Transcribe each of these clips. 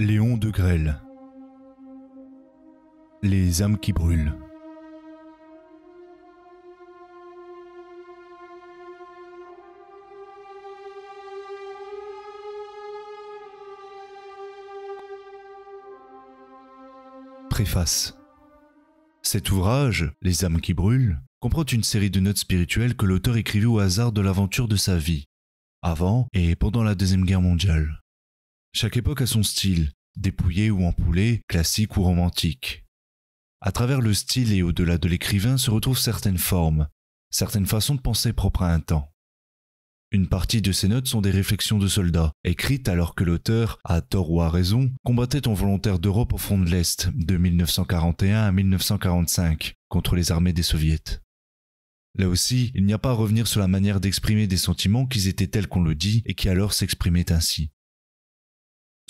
Léon de Grelle Les âmes qui brûlent. Préface. Cet ouvrage, Les âmes qui brûlent, comprend une série de notes spirituelles que l'auteur écrivit au hasard de l'aventure de sa vie, avant et pendant la Deuxième Guerre mondiale. Chaque époque a son style, dépouillé ou empoulé, classique ou romantique. À travers le style et au-delà de l'écrivain se retrouvent certaines formes, certaines façons de penser propres à un temps. Une partie de ces notes sont des réflexions de soldats, écrites alors que l'auteur, à tort ou à raison, combattait en volontaire d'Europe au front de l'Est de 1941 à 1945 contre les armées des soviets. Là aussi, il n'y a pas à revenir sur la manière d'exprimer des sentiments qui étaient tels qu'on le dit et qui alors s'exprimaient ainsi.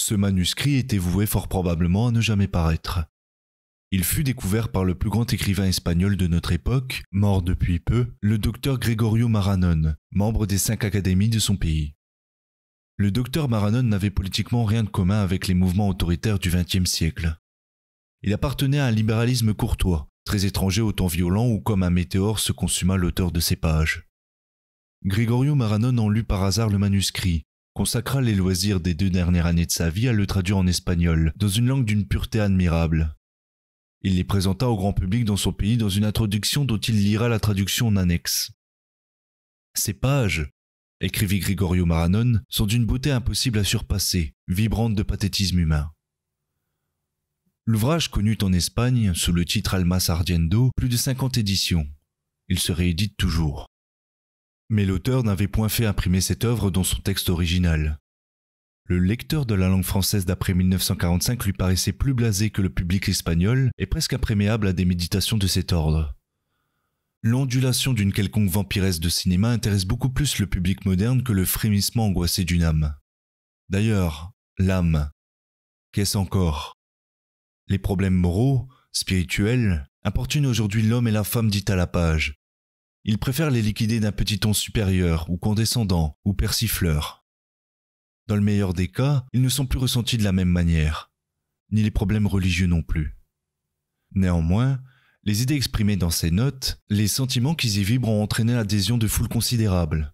Ce manuscrit était voué fort probablement à ne jamais paraître. Il fut découvert par le plus grand écrivain espagnol de notre époque, mort depuis peu, le docteur Gregorio Maranon, membre des cinq académies de son pays. Le docteur Maranon n'avait politiquement rien de commun avec les mouvements autoritaires du XXe siècle. Il appartenait à un libéralisme courtois, très étranger au temps violent où comme un météore se consuma l'auteur de ces pages. Gregorio Maranon en lut par hasard le manuscrit, consacra les loisirs des deux dernières années de sa vie à le traduire en espagnol, dans une langue d'une pureté admirable. Il les présenta au grand public dans son pays dans une introduction dont il lira la traduction en annexe. Ces pages, écrivit Gregorio Maranon, sont d'une beauté impossible à surpasser, vibrantes de pathétisme humain. L'ouvrage connut en Espagne sous le titre Alma Sardiendo plus de 50 éditions. Il se réédite toujours. Mais l'auteur n'avait point fait imprimer cette œuvre dans son texte original. Le lecteur de la langue française d'après 1945 lui paraissait plus blasé que le public espagnol et presque impréméable à des méditations de cet ordre. L'ondulation d'une quelconque vampiresse de cinéma intéresse beaucoup plus le public moderne que le frémissement angoissé d'une âme. D'ailleurs, l'âme, qu'est-ce encore? Les problèmes moraux, spirituels, importunent aujourd'hui l'homme et la femme dit à la page. Ils préfèrent les liquider d'un petit ton supérieur ou condescendant ou persifleur. Dans le meilleur des cas, ils ne sont plus ressentis de la même manière, ni les problèmes religieux non plus. Néanmoins, les idées exprimées dans ces notes, les sentiments qui y vibrent ont entraîné l'adhésion de foules considérables.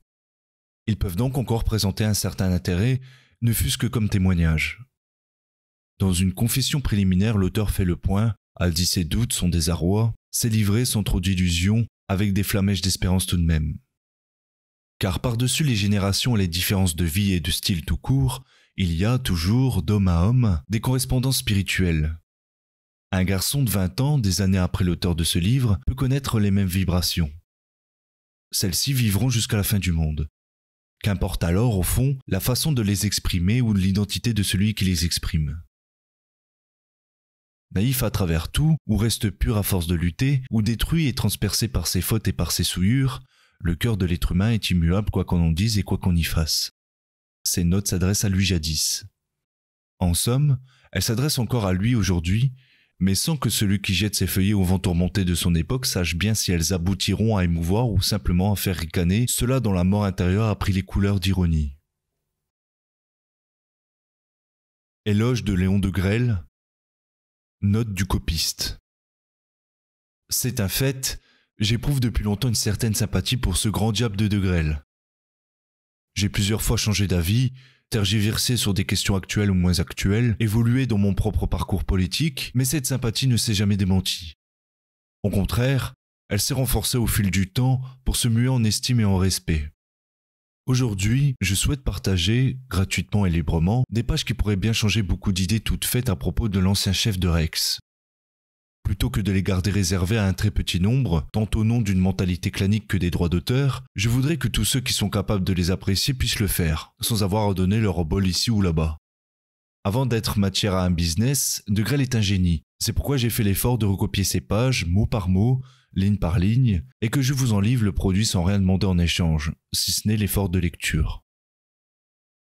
Ils peuvent donc encore présenter un certain intérêt, ne fût-ce que comme témoignage. Dans une confession préliminaire, l'auteur fait le point, a dit ses doutes, son désarroi, s'est livré sans trop d'illusions, avec des flamèches d'espérance tout de même. Car par-dessus les générations et les différences de vie et de style tout court, il y a toujours, d'homme à homme, des correspondances spirituelles. Un garçon de 20 ans, des années après l'auteur de ce livre, peut connaître les mêmes vibrations. Celles-ci vivront jusqu'à la fin du monde. Qu'importe alors, au fond, la façon de les exprimer ou l'identité de celui qui les exprime naïf à travers tout, ou reste pur à force de lutter, ou détruit et transpercé par ses fautes et par ses souillures, le cœur de l'être humain est immuable quoi qu'on en dise et quoi qu'on y fasse. Ces notes s'adressent à lui jadis. En somme, elles s'adressent encore à lui aujourd'hui, mais sans que celui qui jette ses feuillets au vent tourmenté de son époque sache bien si elles aboutiront à émouvoir ou simplement à faire ricaner cela dont la mort intérieure a pris les couleurs d'ironie. Éloge de Léon de Grelle, Note du copiste. C'est un fait, j'éprouve depuis longtemps une certaine sympathie pour ce grand diable de De J'ai plusieurs fois changé d'avis, tergiversé sur des questions actuelles ou moins actuelles, évolué dans mon propre parcours politique, mais cette sympathie ne s'est jamais démentie. Au contraire, elle s'est renforcée au fil du temps pour se muer en estime et en respect. Aujourd'hui, je souhaite partager, gratuitement et librement, des pages qui pourraient bien changer beaucoup d'idées toutes faites à propos de l'ancien chef de Rex. Plutôt que de les garder réservées à un très petit nombre, tant au nom d'une mentalité clanique que des droits d'auteur, je voudrais que tous ceux qui sont capables de les apprécier puissent le faire, sans avoir à donner leur bol ici ou là-bas. Avant d'être matière à un business, De Grelle est un génie. C'est pourquoi j'ai fait l'effort de recopier ces pages, mot par mot, ligne par ligne, et que je vous en livre le produit sans rien demander en échange, si ce n'est l'effort de lecture.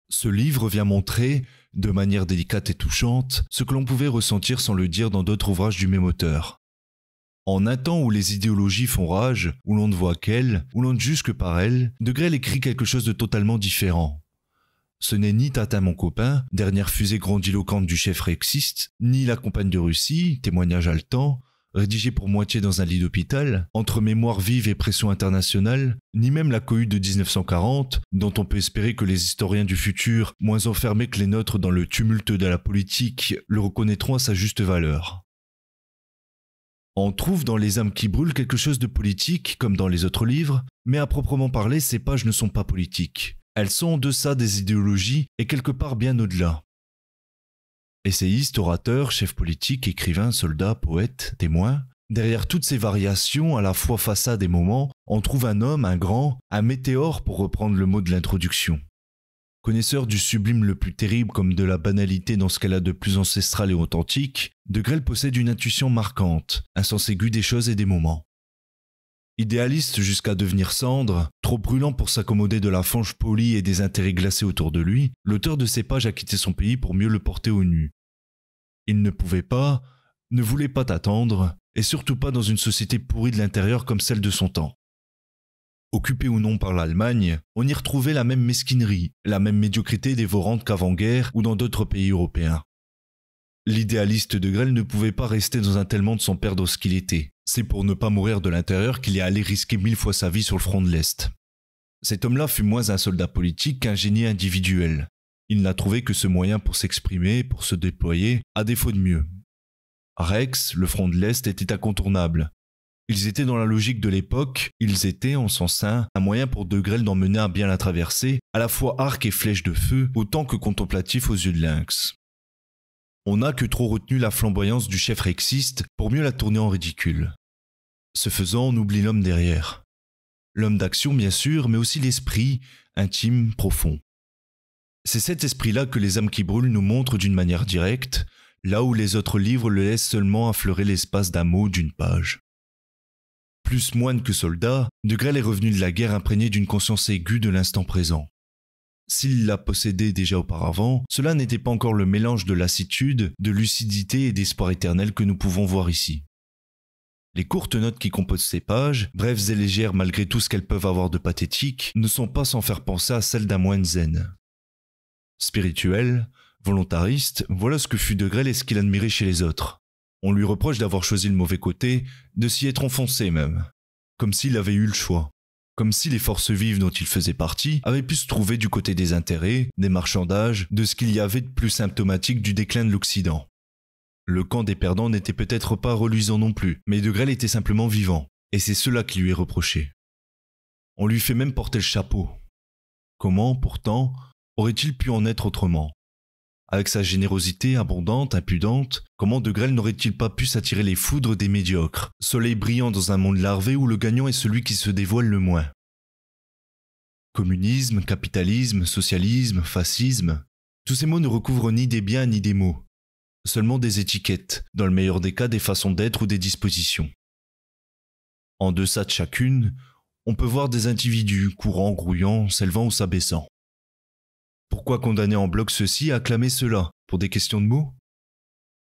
Ce livre vient montrer, de manière délicate et touchante, ce que l'on pouvait ressentir sans le dire dans d'autres ouvrages du même auteur. En un temps où les idéologies font rage, où l'on ne voit qu'elles, où l'on ne juge que par elles, De Grelle écrit quelque chose de totalement différent. Ce n'est ni Tata mon copain, dernière fusée grandiloquente du chef rexiste, ni la compagne de Russie, témoignage haletant, rédigé pour moitié dans un lit d'hôpital, entre mémoire vive et pression internationale, ni même la cohue de 1940, dont on peut espérer que les historiens du futur, moins enfermés que les nôtres dans le tumulte de la politique, le reconnaîtront à sa juste valeur. On trouve dans Les âmes qui brûlent quelque chose de politique, comme dans les autres livres, mais à proprement parler, ces pages ne sont pas politiques. Elles sont en deçà des idéologies et quelque part bien au-delà. Essayiste, orateur, chef politique, écrivain, soldat, poète, témoin, derrière toutes ces variations, à la fois façade et moment, on trouve un homme, un grand, un météore pour reprendre le mot de l'introduction. Connaisseur du sublime le plus terrible comme de la banalité dans ce qu'elle a de plus ancestral et authentique, De Grelle possède une intuition marquante, un sens aigu des choses et des moments. Idéaliste jusqu'à devenir cendre, trop brûlant pour s'accommoder de la fange polie et des intérêts glacés autour de lui, l'auteur de ces pages a quitté son pays pour mieux le porter au nu. Il ne pouvait pas, ne voulait pas t'attendre, et surtout pas dans une société pourrie de l'intérieur comme celle de son temps. Occupé ou non par l'Allemagne, on y retrouvait la même mesquinerie, la même médiocrité dévorante qu'avant-guerre ou dans d'autres pays européens. L'idéaliste de Grelle ne pouvait pas rester dans un tel monde sans perdre ce qu'il était. C'est pour ne pas mourir de l'intérieur qu'il est allé risquer mille fois sa vie sur le front de l'Est. Cet homme-là fut moins un soldat politique qu'un génie individuel. Il n'a trouvé que ce moyen pour s'exprimer, pour se déployer, à défaut de mieux. Rex, le front de l'Est, était incontournable. Ils étaient dans la logique de l'époque, ils étaient, en son sein, un moyen pour De Grelle d'en mener à bien la traversée, à la fois arc et flèche de feu, autant que contemplatif aux yeux de lynx. On n'a que trop retenu la flamboyance du chef rexiste pour mieux la tourner en ridicule. Ce faisant, on oublie l'homme derrière. L'homme d'action, bien sûr, mais aussi l'esprit, intime, profond. C'est cet esprit-là que les âmes qui brûlent nous montrent d'une manière directe, là où les autres livres le laissent seulement affleurer l'espace d'un mot, d'une page. Plus moine que soldat, De Grelle est revenu de la guerre imprégné d'une conscience aiguë de l'instant présent. S'il la possédait déjà auparavant, cela n'était pas encore le mélange de lassitude, de lucidité et d'espoir éternel que nous pouvons voir ici. Les courtes notes qui composent ces pages, brèves et légères malgré tout ce qu'elles peuvent avoir de pathétique, ne sont pas sans faire penser à celles d'un moine zen. Spirituel, volontariste, voilà ce que fut De Grelle et ce qu'il admirait chez les autres. On lui reproche d'avoir choisi le mauvais côté, de s'y être enfoncé même, comme s'il avait eu le choix comme si les forces vives dont il faisait partie avaient pu se trouver du côté des intérêts, des marchandages, de ce qu'il y avait de plus symptomatique du déclin de l'Occident. Le camp des perdants n'était peut-être pas reluisant non plus, mais De Grelle était simplement vivant, et c'est cela qui lui est reproché. On lui fait même porter le chapeau. Comment, pourtant, aurait-il pu en être autrement? Avec sa générosité abondante, impudente, comment De Grelle n'aurait-il pas pu s'attirer les foudres des médiocres, soleil brillant dans un monde larvé où le gagnant est celui qui se dévoile le moins. Communisme, capitalisme, socialisme, fascisme, tous ces mots ne recouvrent ni des biens ni des mots, seulement des étiquettes, dans le meilleur des cas des façons d'être ou des dispositions. En deçà de chacune, on peut voir des individus courant, grouillant, s'élevant ou s'abaissant. Pourquoi condamner en bloc ceci acclamer cela Pour des questions de mots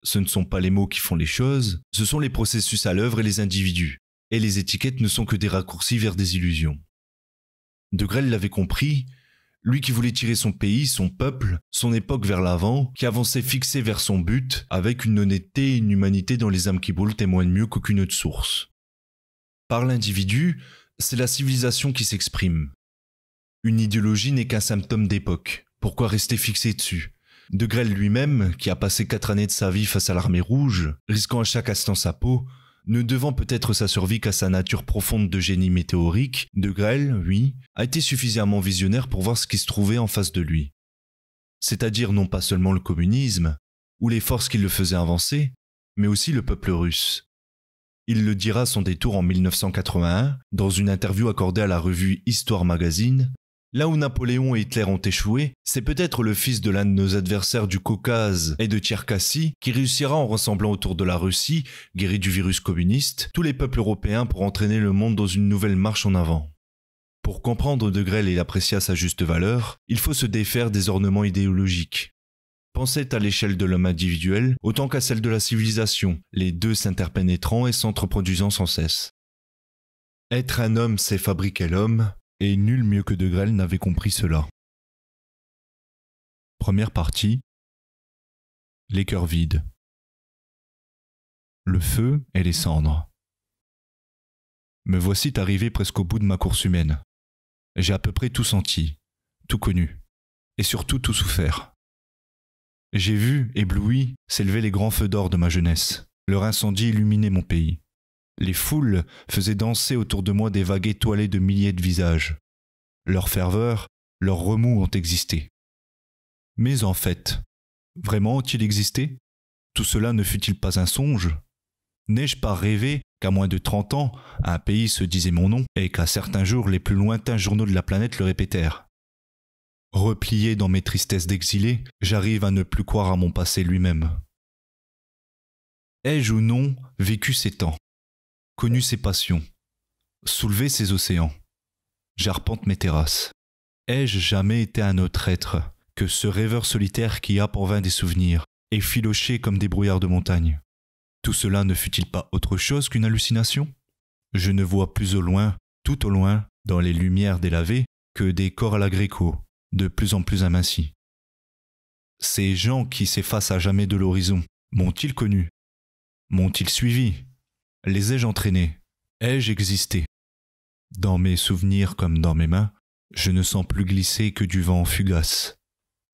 Ce ne sont pas les mots qui font les choses, ce sont les processus à l'œuvre et les individus. Et les étiquettes ne sont que des raccourcis vers des illusions. De Grelle l'avait compris, lui qui voulait tirer son pays, son peuple, son époque vers l'avant, qui avançait fixé vers son but, avec une honnêteté et une humanité dont les âmes qui brûlent témoignent mieux qu'aucune autre source. Par l'individu, c'est la civilisation qui s'exprime. Une idéologie n'est qu'un symptôme d'époque. Pourquoi rester fixé dessus De Grelle lui-même, qui a passé quatre années de sa vie face à l'armée rouge, risquant à chaque instant sa peau, ne devant peut-être sa survie qu'à sa nature profonde de génie météorique, De Grelle, oui, a été suffisamment visionnaire pour voir ce qui se trouvait en face de lui. C'est-à-dire non pas seulement le communisme, ou les forces qui le faisaient avancer, mais aussi le peuple russe. Il le dira à son détour en 1981, dans une interview accordée à la revue Histoire Magazine, Là où Napoléon et Hitler ont échoué, c'est peut-être le fils de l'un de nos adversaires du Caucase et de Tcherkassy qui réussira en rassemblant autour de la Russie, guérie du virus communiste, tous les peuples européens pour entraîner le monde dans une nouvelle marche en avant. Pour comprendre De Grelle et l'apprécier à sa juste valeur, il faut se défaire des ornements idéologiques. Pensez à l'échelle de l'homme individuel autant qu'à celle de la civilisation, les deux s'interpénétrant et s'entreproduisant sans cesse. Être un homme, c'est fabriquer l'homme, et nul mieux que De Grelle n'avait compris cela. Première partie. Les cœurs vides. Le feu et les cendres. Me voici arrivé presque au bout de ma course humaine. J'ai à peu près tout senti, tout connu, et surtout tout souffert. J'ai vu, ébloui, s'élever les grands feux d'or de ma jeunesse. Leur incendie illuminait mon pays. Les foules faisaient danser autour de moi des vagues étoilées de milliers de visages. Leur ferveur, leurs remous ont existé. Mais en fait, vraiment ont-ils existé? Tout cela ne fut-il pas un songe? N'ai-je pas rêvé qu'à moins de trente ans, un pays se disait mon nom et qu'à certains jours les plus lointains journaux de la planète le répétèrent? Replié dans mes tristesses d'exilé, j'arrive à ne plus croire à mon passé lui-même. Ai-je ou non vécu ces temps, connu ces passions, soulevé ces océans J'arpente mes terrasses. Ai-je jamais été un autre être que ce rêveur solitaire qui a pour vain des souvenirs, et filoché comme des brouillards de montagne? Tout cela ne fut-il pas autre chose qu'une hallucination? Je ne vois plus au loin, tout au loin, dans les lumières délavées, que des corps à la de plus en plus amincis. Ces gens qui s'effacent à jamais de l'horizon, m'ont-ils connu? M'ont-ils suivi? Les ai-je entraînés? Ai-je existé? Dans mes souvenirs comme dans mes mains, je ne sens plus glisser que du vent fugace.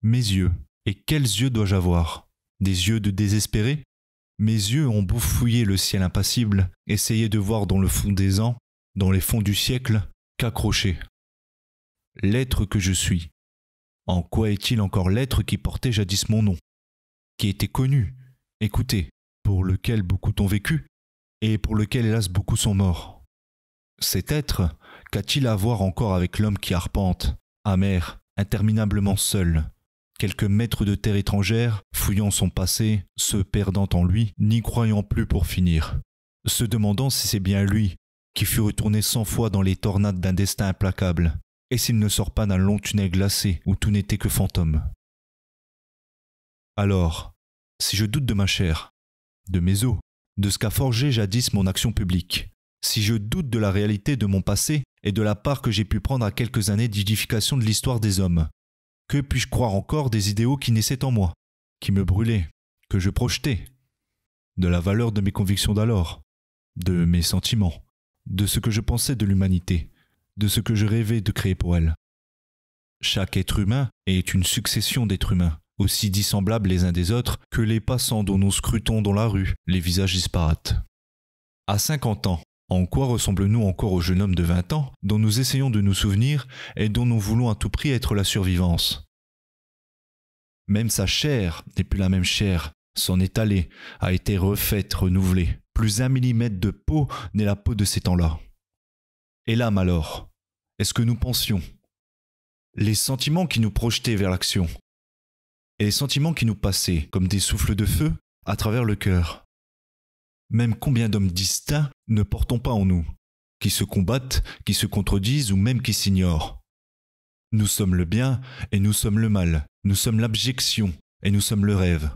Mes yeux, et quels yeux dois-je avoir? Des yeux de désespéré? Mes yeux ont beau le ciel impassible, essayer de voir dans le fond des ans, dans les fonds du siècle, qu'accrocher. L'être que je suis, en quoi est-il encore l'être qui portait jadis mon nom, qui était connu, écouté, pour lequel beaucoup ont vécu, et pour lequel hélas beaucoup sont morts. Cet être, qu'a-t-il à voir encore avec l'homme qui arpente, amer, interminablement seul, quelques mètres de terre étrangère, fouillant son passé, se perdant en lui, n'y croyant plus pour finir, se demandant si c'est bien lui qui fut retourné cent fois dans les tornades d'un destin implacable, et s'il ne sort pas d'un long tunnel glacé où tout n'était que fantôme. Alors, si je doute de ma chair, de mes os, de ce qu'a forgé jadis mon action publique, si je doute de la réalité de mon passé et de la part que j'ai pu prendre à quelques années d'édification de l'histoire des hommes, que puis-je croire encore des idéaux qui naissaient en moi, qui me brûlaient, que je projetais, de la valeur de mes convictions d'alors, de mes sentiments, de ce que je pensais de l'humanité, de ce que je rêvais de créer pour elle. Chaque être humain est une succession d'êtres humains, aussi dissemblables les uns des autres que les passants dont nous scrutons dans la rue les visages disparates. À cinquante ans, en quoi ressemble-nous encore au jeune homme de vingt ans dont nous essayons de nous souvenir et dont nous voulons à tout prix être la survivance? Même sa chair n'est plus la même chair, s'en est allée, a été refaite, renouvelée. Plus un millimètre de peau n'est la peau de ces temps-là. Et l'âme alors Est-ce que nous pensions Les sentiments qui nous projetaient vers l'action? Les sentiments qui nous passaient comme des souffles de feu à travers le cœur. Même combien d'hommes distincts ne portons pas en nous, qui se combattent, qui se contredisent ou même qui s'ignorent. Nous sommes le bien et nous sommes le mal, nous sommes l'abjection et nous sommes le rêve.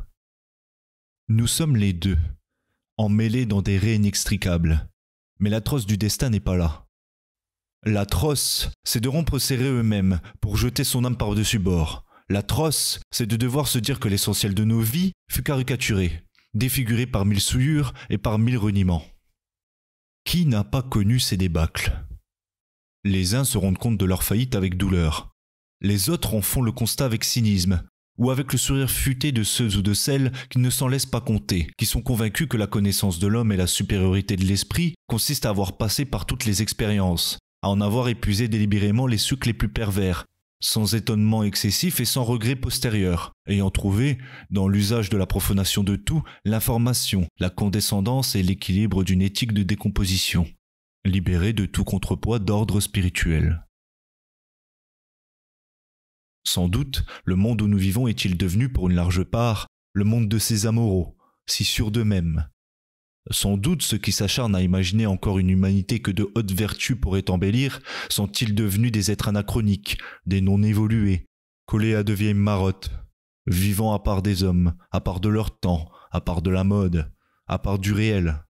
Nous sommes les deux, emmêlés dans des raies inextricables. Mais l'atroce du destin n'est pas là. L'atroce, c'est de rompre ses raies eux-mêmes pour jeter son âme par-dessus bord. L'atroce, c'est de devoir se dire que l'essentiel de nos vies fut caricaturé, défiguré par mille souillures et par mille reniements. Qui n'a pas connu ces débâcles? Les uns se rendent compte de leur faillite avec douleur. Les autres en font le constat avec cynisme, ou avec le sourire futé de ceux ou de celles qui ne s'en laissent pas compter, qui sont convaincus que la connaissance de l'homme et la supériorité de l'esprit consistent à avoir passé par toutes les expériences, à en avoir épuisé délibérément les sucs les plus pervers, sans étonnement excessif et sans regret postérieur, ayant trouvé, dans l'usage de la profanation de tout, l'information, la condescendance et l'équilibre d'une éthique de décomposition, libéré de tout contrepoids d'ordre spirituel. Sans doute, le monde où nous vivons est-il devenu pour une large part le monde de ces amoureux, si sûrs d'eux-mêmes, sans doute ceux qui s'acharnent à imaginer encore une humanité que de hautes vertus pourraient embellir sont-ils devenus des êtres anachroniques, des non évolués, collés à de vieilles marottes, vivant à part des hommes, à part de leur temps, à part de la mode, à part du réel.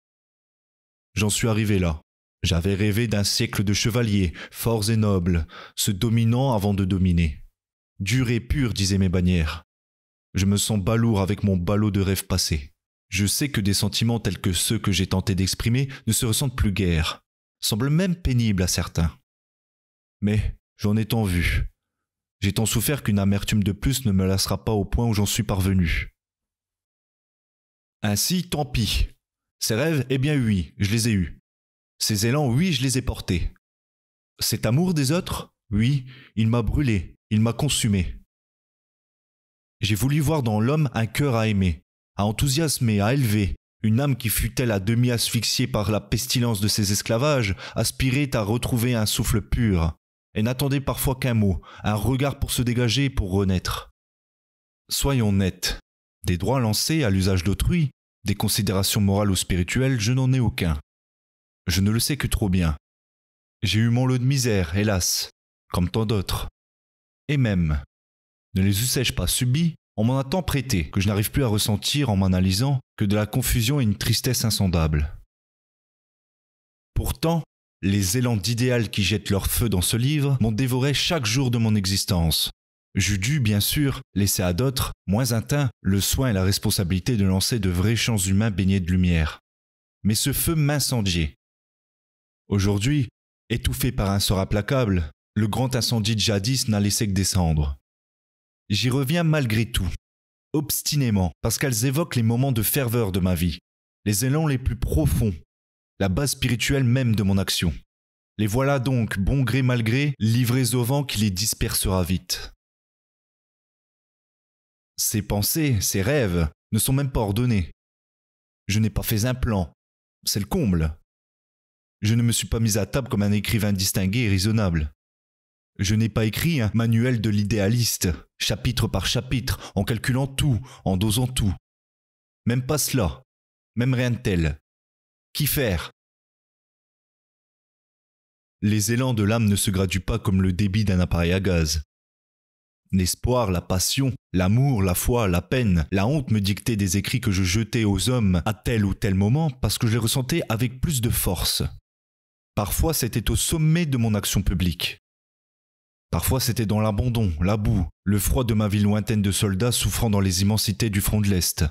J'en suis arrivé là. J'avais rêvé d'un siècle de chevaliers, forts et nobles, se dominant avant de dominer. Dur et pur, disaient mes bannières, je me sens balourd avec mon ballot de rêve passé. Je sais que des sentiments tels que ceux que j'ai tenté d'exprimer ne se ressentent plus guère, semblent même pénibles à certains. Mais j'en ai tant vu. J'ai tant souffert qu'une amertume de plus ne me lassera pas au point où j'en suis parvenu. Ainsi, tant pis. Ces rêves, eh bien oui, je les ai eus. Ces élans, oui, je les ai portés. Cet amour des autres, oui, il m'a brûlé, il m'a consumé. J'ai voulu voir dans l'homme un cœur à aimer, à enthousiasmer, à élever, une âme qui fut-elle à demi asphyxiée par la pestilence de ses esclavages, aspirait à retrouver un souffle pur, et n'attendait parfois qu'un mot, un regard pour se dégager et pour renaître. Soyons nets. Des droits lancés à l'usage d'autrui, des considérations morales ou spirituelles, je n'en ai aucun. Je ne le sais que trop bien. J'ai eu mon lot de misère, hélas, comme tant d'autres. Et même, ne les eussé-je pas subis, on m'en a tant prêté que je n'arrive plus à ressentir en m'analysant que de la confusion et une tristesse insondable. Pourtant, les élans d'idéal qui jettent leur feu dans ce livre m'ont dévoré chaque jour de mon existence. J'eus dû, bien sûr, laisser à d'autres, moins atteints, le soin et la responsabilité de lancer de vrais champs humains baignés de lumière. Mais ce feu m'incendiait. Aujourd'hui, étouffé par un sort implacable, le grand incendie de jadis n'a laissé que descendre. J'y reviens malgré tout, obstinément, parce qu'elles évoquent les moments de ferveur de ma vie, les élans les plus profonds, la base spirituelle même de mon action. Les voilà donc, bon gré mal gré, livrés au vent qui les dispersera vite. Ces pensées, ces rêves, ne sont même pas ordonnés. Je n'ai pas fait un plan. C'est le comble. Je ne me suis pas mis à table comme un écrivain distingué et raisonnable. Je n'ai pas écrit un manuel de l'idéaliste, chapitre par chapitre, en calculant tout, en dosant tout. Même pas cela, même rien de tel. Qui faire? Les élans de l'âme ne se graduent pas comme le débit d'un appareil à gaz. L'espoir, la passion, l'amour, la foi, la peine, la honte me dictaient des écrits que je jetais aux hommes à tel ou tel moment parce que je les ressentais avec plus de force. Parfois c'était au sommet de mon action publique. Parfois c'était dans l'abandon, la boue, le froid de ma vie lointaine de soldats souffrant dans les immensités du front de l'Est.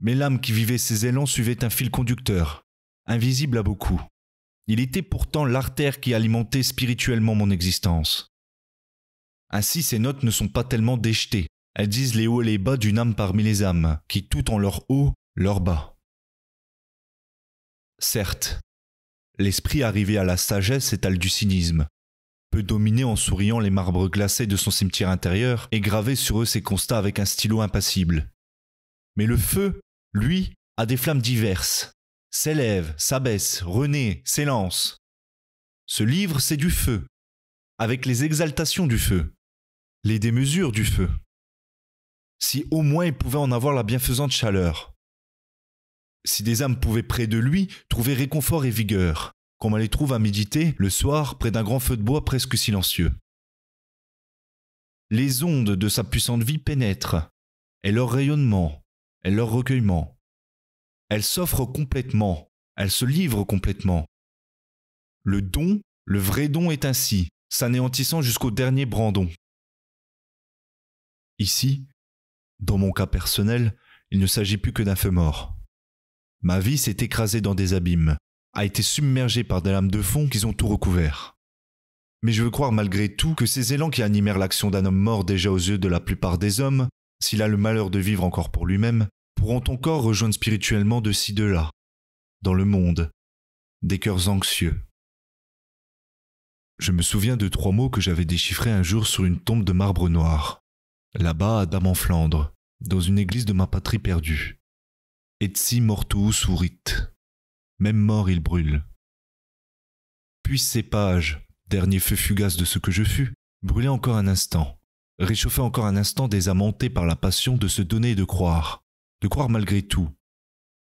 Mais l'âme qui vivait ces élans suivait un fil conducteur, invisible à beaucoup. Il était pourtant l'artère qui alimentait spirituellement mon existence. Ainsi ces notes ne sont pas tellement déjetées, elles disent les hauts et les bas d'une âme parmi les âmes, qui tout en leur haut, leur bas. Certes, l'esprit arrivé à la sagesse étale du cynisme, peut dominer en souriant les marbres glacés de son cimetière intérieur et graver sur eux ses constats avec un stylo impassible. Mais le feu, lui, a des flammes diverses, s'élève, s'abaisse, renaît, s'élance. Ce livre, c'est du feu, avec les exaltations du feu, les démesures du feu. Si au moins il pouvait en avoir la bienfaisante chaleur. Si des âmes pouvaient près de lui trouver réconfort et vigueur, comme on les trouve à méditer le soir près d'un grand feu de bois presque silencieux. Les ondes de sa puissante vie pénètrent, et leur rayonnement, et leur recueillement. Elle s'offre complètement, elle se livre complètement. Le don, le vrai don est ainsi, s'anéantissant jusqu'au dernier brandon. Ici, dans mon cas personnel, il ne s'agit plus que d'un feu mort. Ma vie s'est écrasée dans des abîmes, a été submergé par des lames de fond qui ont tout recouvert. Mais je veux croire malgré tout que ces élans qui animèrent l'action d'un homme mort déjà aux yeux de la plupart des hommes, s'il a le malheur de vivre encore pour lui-même, pourront encore rejoindre spirituellement de ci de là, dans le monde, des cœurs anxieux. Je me souviens de trois mots que j'avais déchiffrés un jour sur une tombe de marbre noir, là-bas à Dame en Flandre, dans une église de ma patrie perdue. Etsi mortuus urit. Même mort il brûle. Puis ces pages, dernier feu fugace de ce que je fus, brûlaient encore un instant, réchauffaient encore un instant des âmes par la passion de se donner et de croire, de croire malgré tout,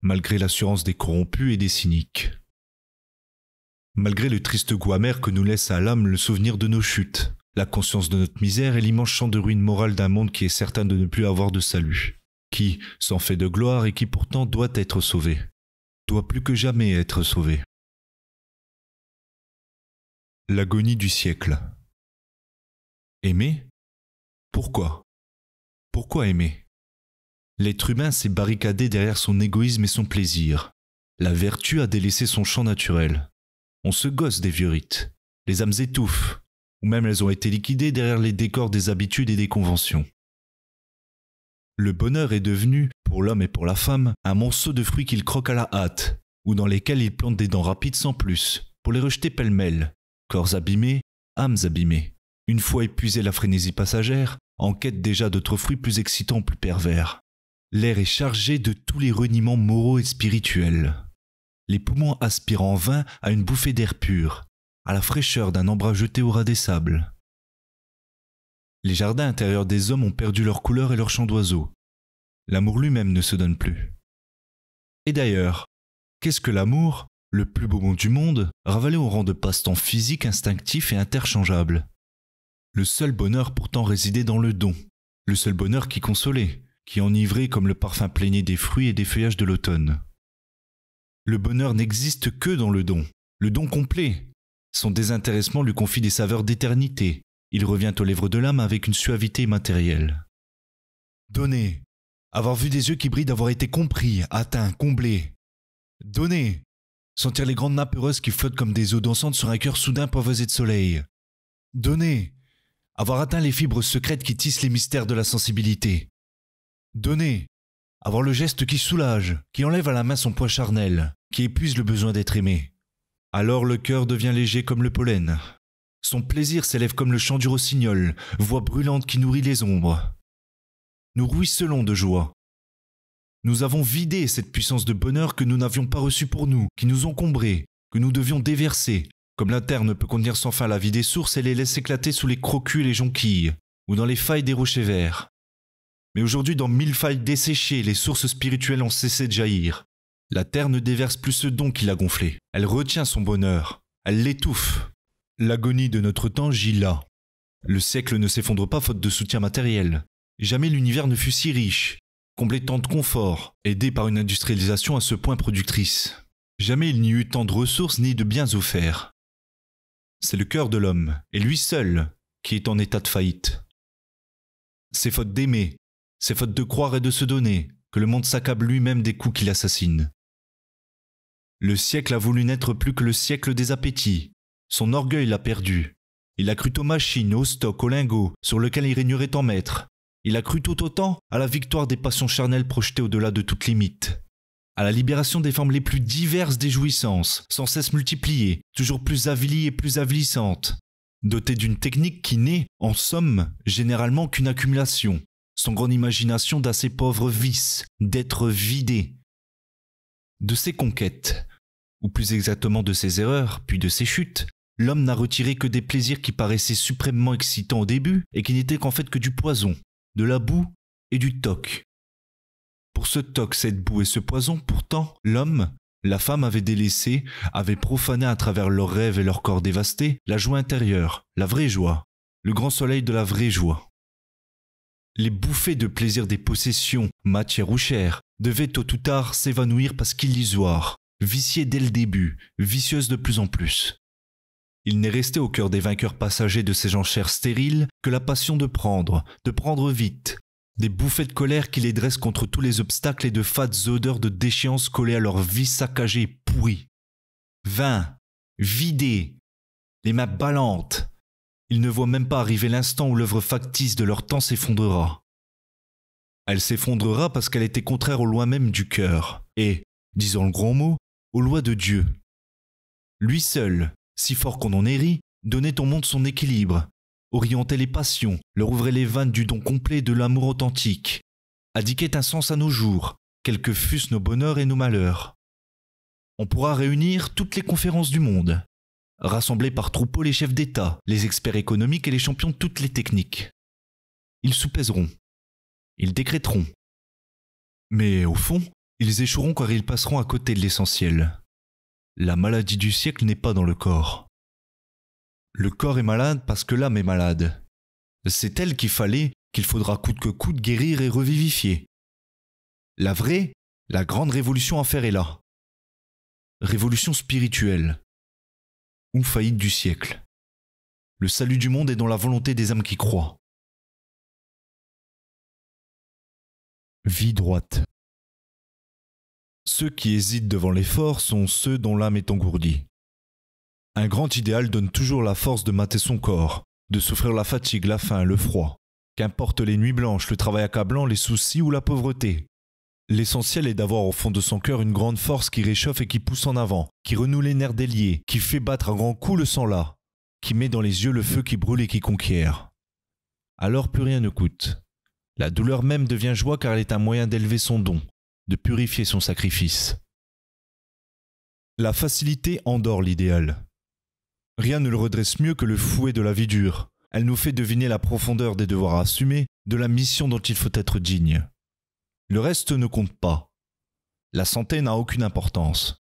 malgré l'assurance des corrompus et des cyniques. Malgré le triste goût amer que nous laisse à l'âme le souvenir de nos chutes, la conscience de notre misère et l'immense champ de ruine morale d'un monde qui est certain de ne plus avoir de salut, qui s'en fait de gloire et qui pourtant doit être sauvé doit plus que jamais être sauvé. L'agonie du siècle. Aimer? Pourquoi? Pourquoi aimer? L'être humain s'est barricadé derrière son égoïsme et son plaisir. La vertu a délaissé son champ naturel. On se gosse des vieux rites. Les âmes étouffent, ou même elles ont été liquidées derrière les décors des habitudes et des conventions. Le bonheur est devenu, pour l'homme et pour la femme, un monceau de fruits qu'ils croquent à la hâte, ou dans lesquels ils plantent des dents rapides sans plus, pour les rejeter pêle-mêle, corps abîmés, âmes abîmées. Une fois épuisée la frénésie passagère, en quête déjà d'autres fruits plus excitants, plus pervers. L'air est chargé de tous les reniements moraux et spirituels. Les poumons aspirent en vain à une bouffée d'air pur, à la fraîcheur d'un embrase jeté au ras des sables. Les jardins intérieurs des hommes ont perdu leur couleur et leur chant d'oiseaux. L'amour lui-même ne se donne plus. Et d'ailleurs, qu'est-ce que l'amour, le plus beau mot du monde, ravalé au rang de passe-temps physique, instinctif et interchangeable? Le seul bonheur pourtant résidait dans le don, le seul bonheur qui consolait, qui enivrait comme le parfum plaigné des fruits et des feuillages de l'automne. Le bonheur n'existe que dans le don, le don complet, son désintéressement lui confie des saveurs d'éternité. Il revient aux lèvres de l'âme avec une suavité matérielle. Donner. Avoir vu des yeux qui brillent d'avoir été compris, atteints, comblés. Donner. Sentir les grandes nappes heureuses qui flottent comme des eaux dansantes sur un cœur soudain pavoisé de soleil. Donner. Avoir atteint les fibres secrètes qui tissent les mystères de la sensibilité. Donner. Avoir le geste qui soulage, qui enlève à la main son poids charnel, qui épuise le besoin d'être aimé. Alors le cœur devient léger comme le pollen. Son plaisir s'élève comme le chant du rossignol, voix brûlante qui nourrit les ombres. Nous ruisselons de joie. Nous avons vidé cette puissance de bonheur que nous n'avions pas reçue pour nous, qui nous encombrait, que nous devions déverser, comme la terre ne peut contenir sans fin la vie des sources et les laisse éclater sous les crocus et les jonquilles, ou dans les failles des rochers verts. Mais aujourd'hui, dans mille failles desséchées, les sources spirituelles ont cessé de jaillir. La terre ne déverse plus ce don qui l'a gonflé. Elle retient son bonheur. Elle l'étouffe. L'agonie de notre temps gît là. Le siècle ne s'effondre pas faute de soutien matériel. Jamais l'univers ne fut si riche, comblé tant de confort, aidé par une industrialisation à ce point productrice. Jamais il n'y eut tant de ressources ni de biens offerts. C'est le cœur de l'homme, et lui seul, qui est en état de faillite. C'est faute d'aimer, c'est faute de croire et de se donner, que le monde s'accable lui-même des coups qui l'assassinent. Le siècle a voulu n'être plus que le siècle des appétits. Son orgueil l'a perdu. Il a cru aux machines, au stock, au lingot, sur lequel il régnerait en maître. Il a cru tout autant à la victoire des passions charnelles projetées au-delà de toute limite. À la libération des formes les plus diverses des jouissances, sans cesse multipliées, toujours plus avilies et plus avilissantes. Dotées d'une technique qui n'est, en somme, généralement qu'une accumulation. Son grande imagination d'assez pauvres vices, d'être vidé. De ses conquêtes, ou plus exactement de ses erreurs, puis de ses chutes, l'homme n'a retiré que des plaisirs qui paraissaient suprêmement excitants au début et qui n'étaient qu'en fait que du poison, de la boue et du toc. Pour ce toc, cette boue et ce poison, pourtant, l'homme, la femme avait délaissé, avait profané à travers leurs rêves et leur corps dévastés la joie intérieure, la vraie joie, le grand soleil de la vraie joie. Les bouffées de plaisir des possessions, matière ou chair, devaient tôt ou tard s'évanouir parce qu'illusoires, viciée dès le début, vicieuse de plus en plus. Il n'est resté au cœur des vainqueurs passagers de ces enchères stériles que la passion de prendre, de prendre vite, des bouffées de colère qui les dressent contre tous les obstacles et de fades odeurs de déchéance collées à leur vie saccagée et pourrie. Vain, vidé, les mains ballantes. Ils ne voient même pas arriver l'instant où l'œuvre factice de leur temps s'effondrera. Elle s'effondrera parce qu'elle était contraire aux lois même du cœur, et, disons le grand mot, aux lois de Dieu. Lui seul, si fort qu'on en rit, donnait au monde son équilibre, orientait les passions, leur ouvrait les vannes du don complet de l'amour authentique, indiquait un sens à nos jours, quels que fussent nos bonheurs et nos malheurs. On pourra réunir toutes les conférences du monde, rassembler par troupeau les chefs d'État, les experts économiques et les champions de toutes les techniques. Ils soupèseront, ils décréteront. Mais au fond, ils échoueront car ils passeront à côté de l'essentiel. La maladie du siècle n'est pas dans le corps. Le corps est malade parce que l'âme est malade. C'est elle qu'il fallait, qu'il faudra coûte que coûte guérir et revivifier. La vraie, la grande révolution à faire est là. Révolution spirituelle. Ou faillite du siècle. Le salut du monde est dans la volonté des âmes qui croient. Vie droite. Ceux qui hésitent devant l'effort sont ceux dont l'âme est engourdie. Un grand idéal donne toujours la force de mater son corps, de souffrir la fatigue, la faim, le froid. Qu'importe les nuits blanches, le travail accablant, les soucis ou la pauvreté. L'essentiel est d'avoir au fond de son cœur une grande force qui réchauffe et qui pousse en avant, qui renoue les nerfs déliés, qui fait battre un grand coup le sang là, qui met dans les yeux le feu qui brûle et qui conquiert. Alors plus rien ne coûte. La douleur même devient joie car elle est un moyen d'élever son don, de purifier son sacrifice. La facilité endort l'idéal. Rien ne le redresse mieux que le fouet de la vie dure. Elle nous fait deviner la profondeur des devoirs à assumer, de la mission dont il faut être digne. Le reste ne compte pas. La santé n'a aucune importance.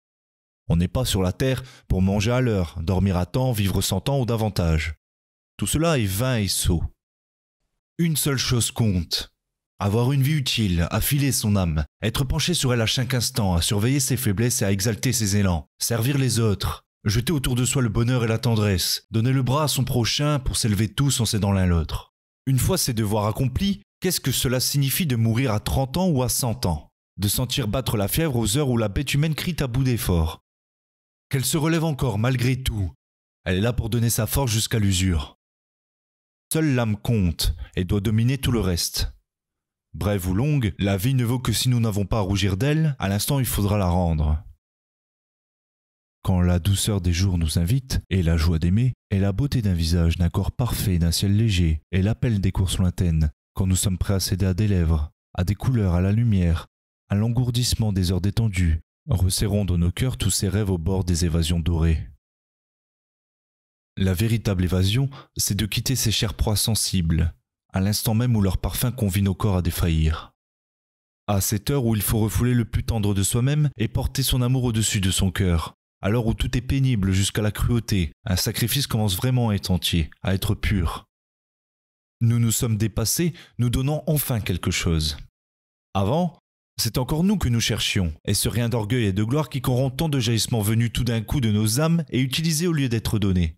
On n'est pas sur la terre pour manger à l'heure, dormir à temps, vivre cent ans ou davantage. Tout cela est vain et sot. Une seule chose compte. Avoir une vie utile, affiler son âme, être penché sur elle à chaque instant, à surveiller ses faiblesses et à exalter ses élans, servir les autres, jeter autour de soi le bonheur et la tendresse, donner le bras à son prochain pour s'élever tous en s'aidant l'un l'autre. Une fois ces devoirs accomplis, qu'est-ce que cela signifie de mourir à 30 ans ou à 100 ans? De sentir battre la fièvre aux heures où la bête humaine crie à bout d'effort Qu'elle se relève encore malgré tout. Elle est là pour donner sa force jusqu'à l'usure. Seule l'âme compte et doit dominer tout le reste. Brève ou longue, la vie ne vaut que si nous n'avons pas à rougir d'elle, à l'instant il faudra la rendre. Quand la douceur des jours nous invite, et la joie d'aimer, et la beauté d'un visage, d'un corps parfait, d'un ciel léger, et l'appel des courses lointaines, quand nous sommes prêts à céder à des lèvres, à des couleurs, à la lumière, à l'engourdissement des heures détendues, resserrons dans nos cœurs tous ces rêves au bord des évasions dorées. La véritable évasion, c'est de quitter ces chères proies sensibles, à l'instant même où leur parfum convie nos corps à défaillir. À cette heure où il faut refouler le plus tendre de soi-même et porter son amour au-dessus de son cœur, alors où tout est pénible jusqu'à la cruauté, un sacrifice commence vraiment à être entier, à être pur. Nous nous sommes dépassés, nous donnons enfin quelque chose. Avant, c'est encore nous que nous cherchions, et ce rien d'orgueil et de gloire qui corrompt tant de jaillissements venus tout d'un coup de nos âmes et utilisés au lieu d'être donnés.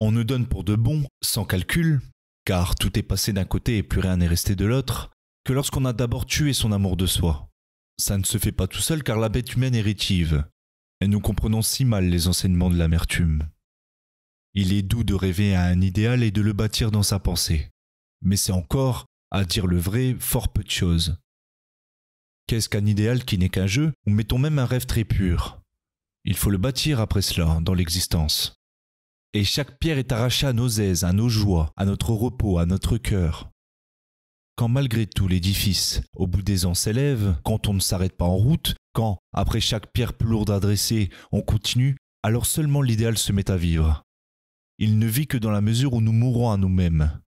On nous donne pour de bon, sans calcul, car tout est passé d'un côté et plus rien n'est resté de l'autre, que lorsqu'on a d'abord tué son amour de soi. Ça ne se fait pas tout seul car la bête humaine est rétive, et nous comprenons si mal les enseignements de l'amertume. Il est doux de rêver à un idéal et de le bâtir dans sa pensée, mais c'est encore, à dire le vrai, fort peu de choses. Qu'est-ce qu'un idéal qui n'est qu'un jeu, ou mettons même un rêve très pur? Il faut le bâtir après cela, dans l'existence et chaque pierre est arrachée à nos aises, à nos joies, à notre repos, à notre cœur. Quand malgré tout l'édifice, au bout des ans, s'élève, quand on ne s'arrête pas en route, quand, après chaque pierre plus lourde à dresser, on continue, alors seulement l'idéal se met à vivre. Il ne vit que dans la mesure où nous mourrons à nous-mêmes.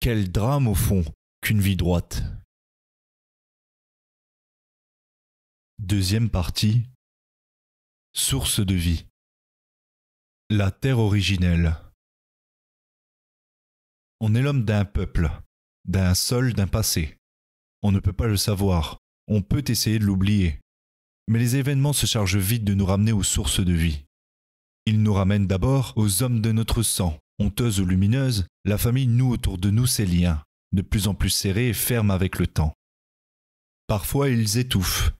Quel drame au fond qu'une vie droite. Deuxième partie. Source de vie. La terre originelle. On est l'homme d'un peuple, d'un sol, d'un passé. On ne peut pas le savoir, on peut essayer de l'oublier. Mais les événements se chargent vite de nous ramener aux sources de vie. Ils nous ramènent d'abord aux hommes de notre sang, honteuses ou lumineuses, la famille noue autour de nous ses liens, de plus en plus serrés et fermes avec le temps. Parfois ils étouffent,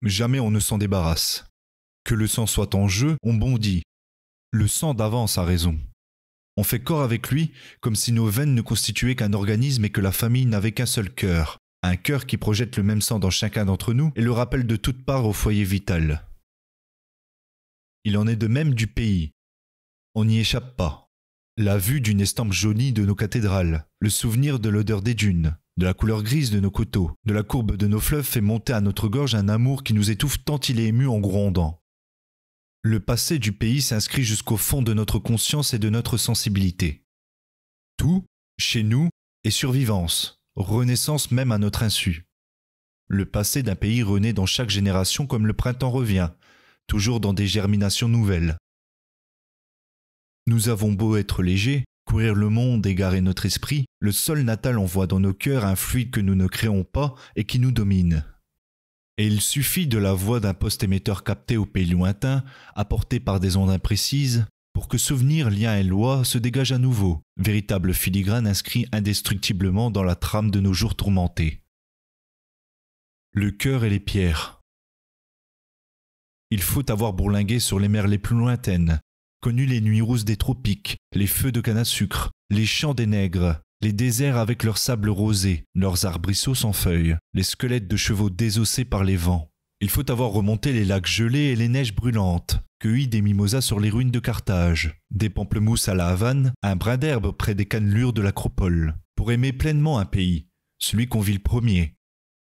mais jamais on ne s'en débarrasse. Que le sang soit en jeu, on bondit, le sang d'avance a raison. On fait corps avec lui comme si nos veines ne constituaient qu'un organisme et que la famille n'avait qu'un seul cœur, un cœur qui projette le même sang dans chacun d'entre nous et le rappelle de toutes parts au foyer vital. Il en est de même du pays. On n'y échappe pas. La vue d'une estampe jaunie de nos cathédrales, le souvenir de l'odeur des dunes, de la couleur grise de nos coteaux, de la courbe de nos fleuves fait monter à notre gorge un amour qui nous étouffe tant il est ému en grondant. Le passé du pays s'inscrit jusqu'au fond de notre conscience et de notre sensibilité. Tout, chez nous, est survivance, renaissance même à notre insu. Le passé d'un pays renaît dans chaque génération comme le printemps revient, toujours dans des germinations nouvelles. Nous avons beau être légers, courir le monde, égarer notre esprit, le sol natal envoie dans nos cœurs un fluide que nous ne créons pas et qui nous domine et il suffit de la voix d'un poste émetteur capté au pays lointain, apporté par des ondes imprécises, pour que souvenir, lien et loi se dégagent à nouveau, véritable filigrane inscrit indestructiblement dans la trame de nos jours tourmentés. le cœur et les pierres. Il faut avoir bourlingué sur les mers les plus lointaines, connu les nuits rousses des tropiques, les feux de canne à sucre, les champs des nègres, les déserts avec leurs sables rosés, leurs arbrisseaux sans feuilles, les squelettes de chevaux désossés par les vents. Il faut avoir remonté les lacs gelés et les neiges brûlantes, cueilli des mimosas sur les ruines de Carthage, des pamplemousses à la Havane, un brin d'herbe près des cannelures de l'acropole, pour aimer pleinement un pays, celui qu'on vit le premier,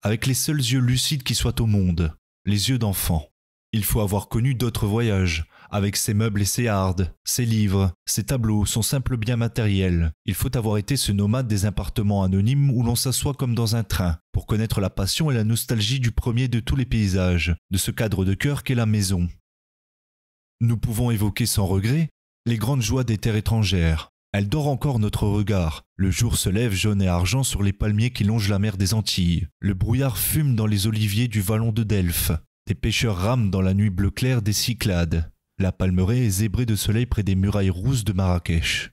avec les seuls yeux lucides qui soient au monde, les yeux d'enfant. Il faut avoir connu d'autres voyages, avec ses meubles et ses hardes, ses livres, ses tableaux, son simple bien matériel. Il faut avoir été ce nomade des appartements anonymes où l'on s'assoit comme dans un train, pour connaître la passion et la nostalgie du premier de tous les paysages, de ce cadre de cœur qu'est la maison. Nous pouvons évoquer sans regret les grandes joies des terres étrangères, elle dort encore notre regard. Le jour se lève jaune et argent sur les palmiers qui longent la mer des Antilles. Le brouillard fume dans les oliviers du vallon de Delphes. Des pêcheurs rament dans la nuit bleu clair des Cyclades. La palmeraie est zébrée de soleil près des murailles rousses de Marrakech.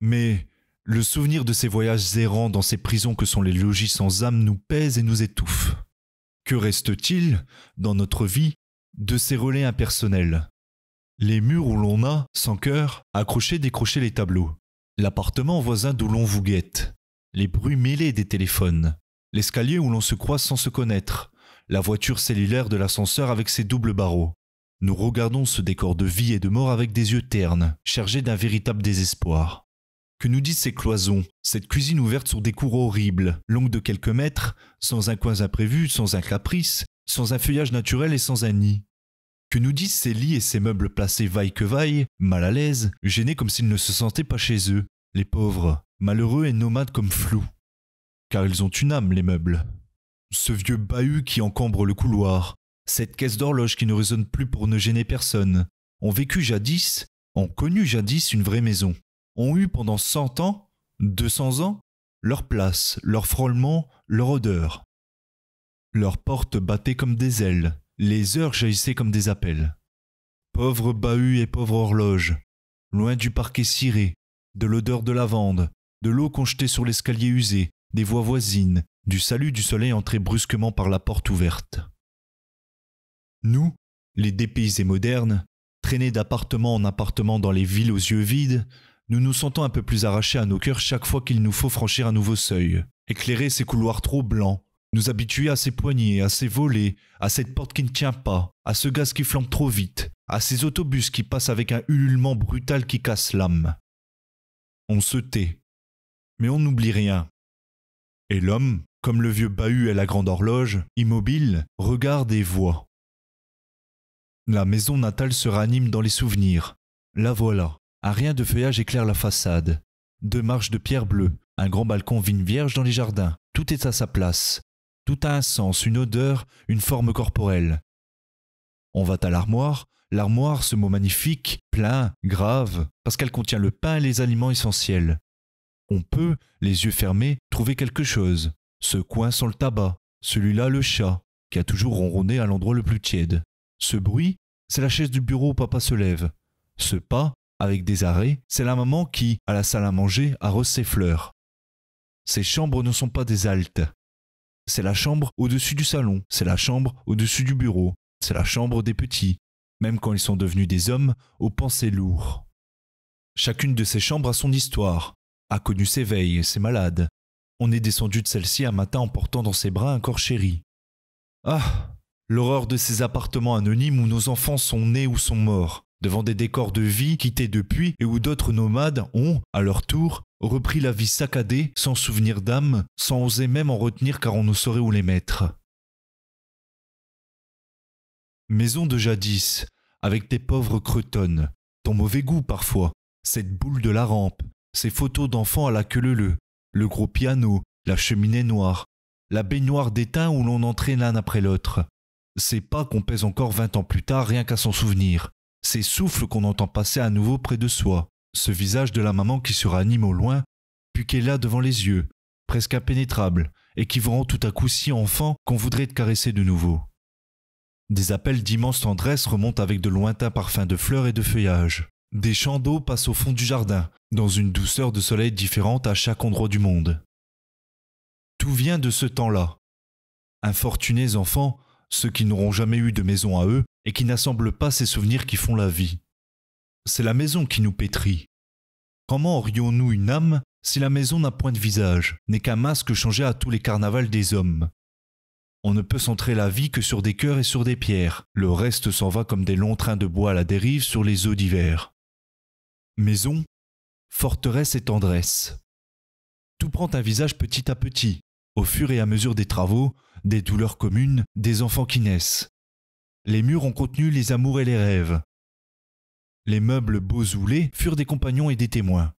Mais le souvenir de ces voyages errants dans ces prisons que sont les logis sans âme nous pèse et nous étouffe. Que reste-t-il, dans notre vie, de ces relais impersonnels? Les murs où l'on a, sans cœur, accroché décroché les tableaux. L'appartement voisin d'où l'on vous guette. Les bruits mêlés des téléphones. L'escalier où l'on se croise sans se connaître. La voiture cellulaire de l'ascenseur avec ses doubles barreaux. Nous regardons ce décor de vie et de mort avec des yeux ternes, chargés d'un véritable désespoir. Que nous disent ces cloisons, cette cuisine ouverte sur des cours horribles, longues de quelques mètres, sans un coin imprévu, sans un caprice, sans un feuillage naturel et sans un nid que nous disent ces lits et ces meubles placés vaille que vaille, mal à l'aise, gênés comme s'ils ne se sentaient pas chez eux, les pauvres, malheureux et nomades comme flous. Car ils ont une âme, les meubles. Ce vieux bahut qui encombre le couloir, cette caisse d'horloge qui ne résonne plus pour ne gêner personne, ont vécu jadis, ont connu jadis une vraie maison, ont eu pendant cent ans, deux cents ans, leur place, leur frôlement, leur odeur. Leurs portes battaient comme des ailes, les heures jaillissaient comme des appels. Pauvre bahut et pauvre horloge, loin du parquet ciré, de l'odeur de lavande, de l'eau qu'on jetait sur l'escalier usé, des voix voisines, du salut du soleil entré brusquement par la porte ouverte. Nous, les dépaysés modernes, traînés d'appartement en appartement dans les villes aux yeux vides, nous nous sentons un peu plus arrachés à nos cœurs chaque fois qu'il nous faut franchir un nouveau seuil, éclairer ces couloirs trop blancs, nous habituer à ces poignées, à ces volets, à cette porte qui ne tient pas, à ce gaz qui flambe trop vite, à ces autobus qui passent avec un ululement brutal qui casse l'âme. On se tait, mais on n'oublie rien. Et l'homme, comme le vieux bahut et la grande horloge, immobile, regarde et voit. La maison natale se ranime dans les souvenirs. La voilà. Un rien de feuillage éclaire la façade. Deux marches de pierre bleue, un grand balcon vigne vierge dans les jardins. Tout est à sa place. Tout a un sens, une odeur, une forme corporelle. On va à l'armoire, l'armoire, ce mot magnifique, plein, grave, parce qu'elle contient le pain et les aliments essentiels. On peut, les yeux fermés, trouver quelque chose. Ce coin sent le tabac, celui-là le chat, qui a toujours ronronné à l'endroit le plus tiède. Ce bruit, c'est la chaise du bureau où papa se lève. Ce pas, avec des arrêts, c'est la maman qui, à la salle à manger, arrose ses fleurs. Ces chambres ne sont pas des haltes, c'est la chambre au-dessus du salon, c'est la chambre au-dessus du bureau, c'est la chambre des petits, même quand ils sont devenus des hommes aux pensées lourds. Chacune de ces chambres a son histoire, a connu ses veilles, ses malades. On est descendu de celle-ci un matin en portant dans ses bras un corps chéri. Ah L'horreur de ces appartements anonymes où nos enfants sont nés ou sont morts, devant des décors de vie quittés depuis et où d'autres nomades ont, à leur tour, repris la vie saccadée, sans souvenir d'âme, sans oser même en retenir car on ne saurait où les mettre. Maison de jadis, avec tes pauvres cretonnes, ton mauvais goût parfois, cette boule de la rampe, ces photos d'enfants à la queue leu, le gros piano, la cheminée noire, la baignoire d'étain où l'on entrait l'un après l'autre. C'est pas qu'on pèse encore vingt ans plus tard rien qu'à s'en souvenir, ces souffles qu'on entend passer à nouveau près de soi, ce visage de la maman qui se ranime au loin, puis qui est là devant les yeux, presque impénétrable, et qui vous rend tout à coup si enfant qu'on voudrait te caresser de nouveau. Des appels d'immense tendresse remontent avec de lointains parfums de fleurs et de feuillages. Des chants d'eau passent au fond du jardin, dans une douceur de soleil différente à chaque endroit du monde. Tout vient de ce temps-là. Infortunés enfants, ceux qui n'auront jamais eu de maison à eux et qui n'assemblent pas ces souvenirs qui font la vie. C'est la maison qui nous pétrit. Comment aurions-nous une âme si la maison n'a point de visage, n'est qu'un masque changé à tous les carnavals des hommes? On ne peut centrer la vie que sur des cœurs et sur des pierres, le reste s'en va comme des longs trains de bois à la dérive sur les eaux d'hiver. Maison, forteresse et tendresse. Tout prend un visage petit à petit, au fur et à mesure des travaux, des douleurs communes, des enfants qui naissent. Les murs ont contenu les amours et les rêves. Les meubles beaux ou laids furent des compagnons et des témoins.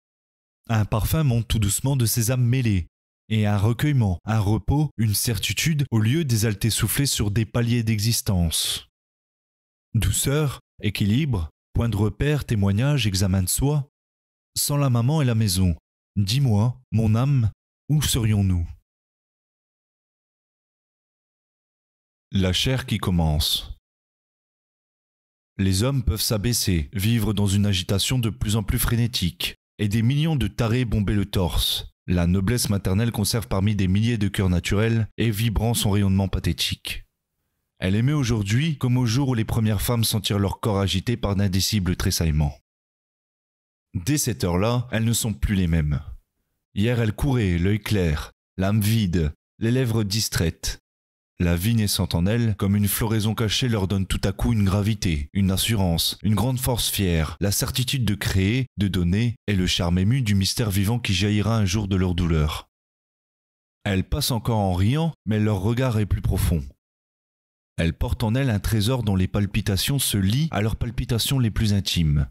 Un parfum monte tout doucement de ces âmes mêlées, et un recueillement, un repos, une certitude au lieu des altés soufflés sur des paliers d'existence. Douceur, équilibre, point de repère, témoignage, examen de soi. Sans la maman et la maison, dis-moi, mon âme, où serions-nous? La chair qui commence. Les hommes peuvent s'abaisser, vivre dans une agitation de plus en plus frénétique, et des millions de tarés bomber le torse. La noblesse maternelle conserve parmi des milliers de cœurs naturels et vibrant son rayonnement pathétique. Elle aimait aujourd'hui comme au jour où les premières femmes sentirent leur corps agité par d'indicibles tressaillements. Dès cette heure-là, elles ne sont plus les mêmes. Hier, elles couraient, l'œil clair, l'âme vide, les lèvres distraites, la vie naissante en elles, comme une floraison cachée, leur donne tout à coup une gravité, une assurance, une grande force fière, la certitude de créer, de donner, et le charme ému du mystère vivant qui jaillira un jour de leur douleur. Elles passent encore en riant, mais leur regard est plus profond. Elles portent en elles un trésor dont les palpitations se lient à leurs palpitations les plus intimes,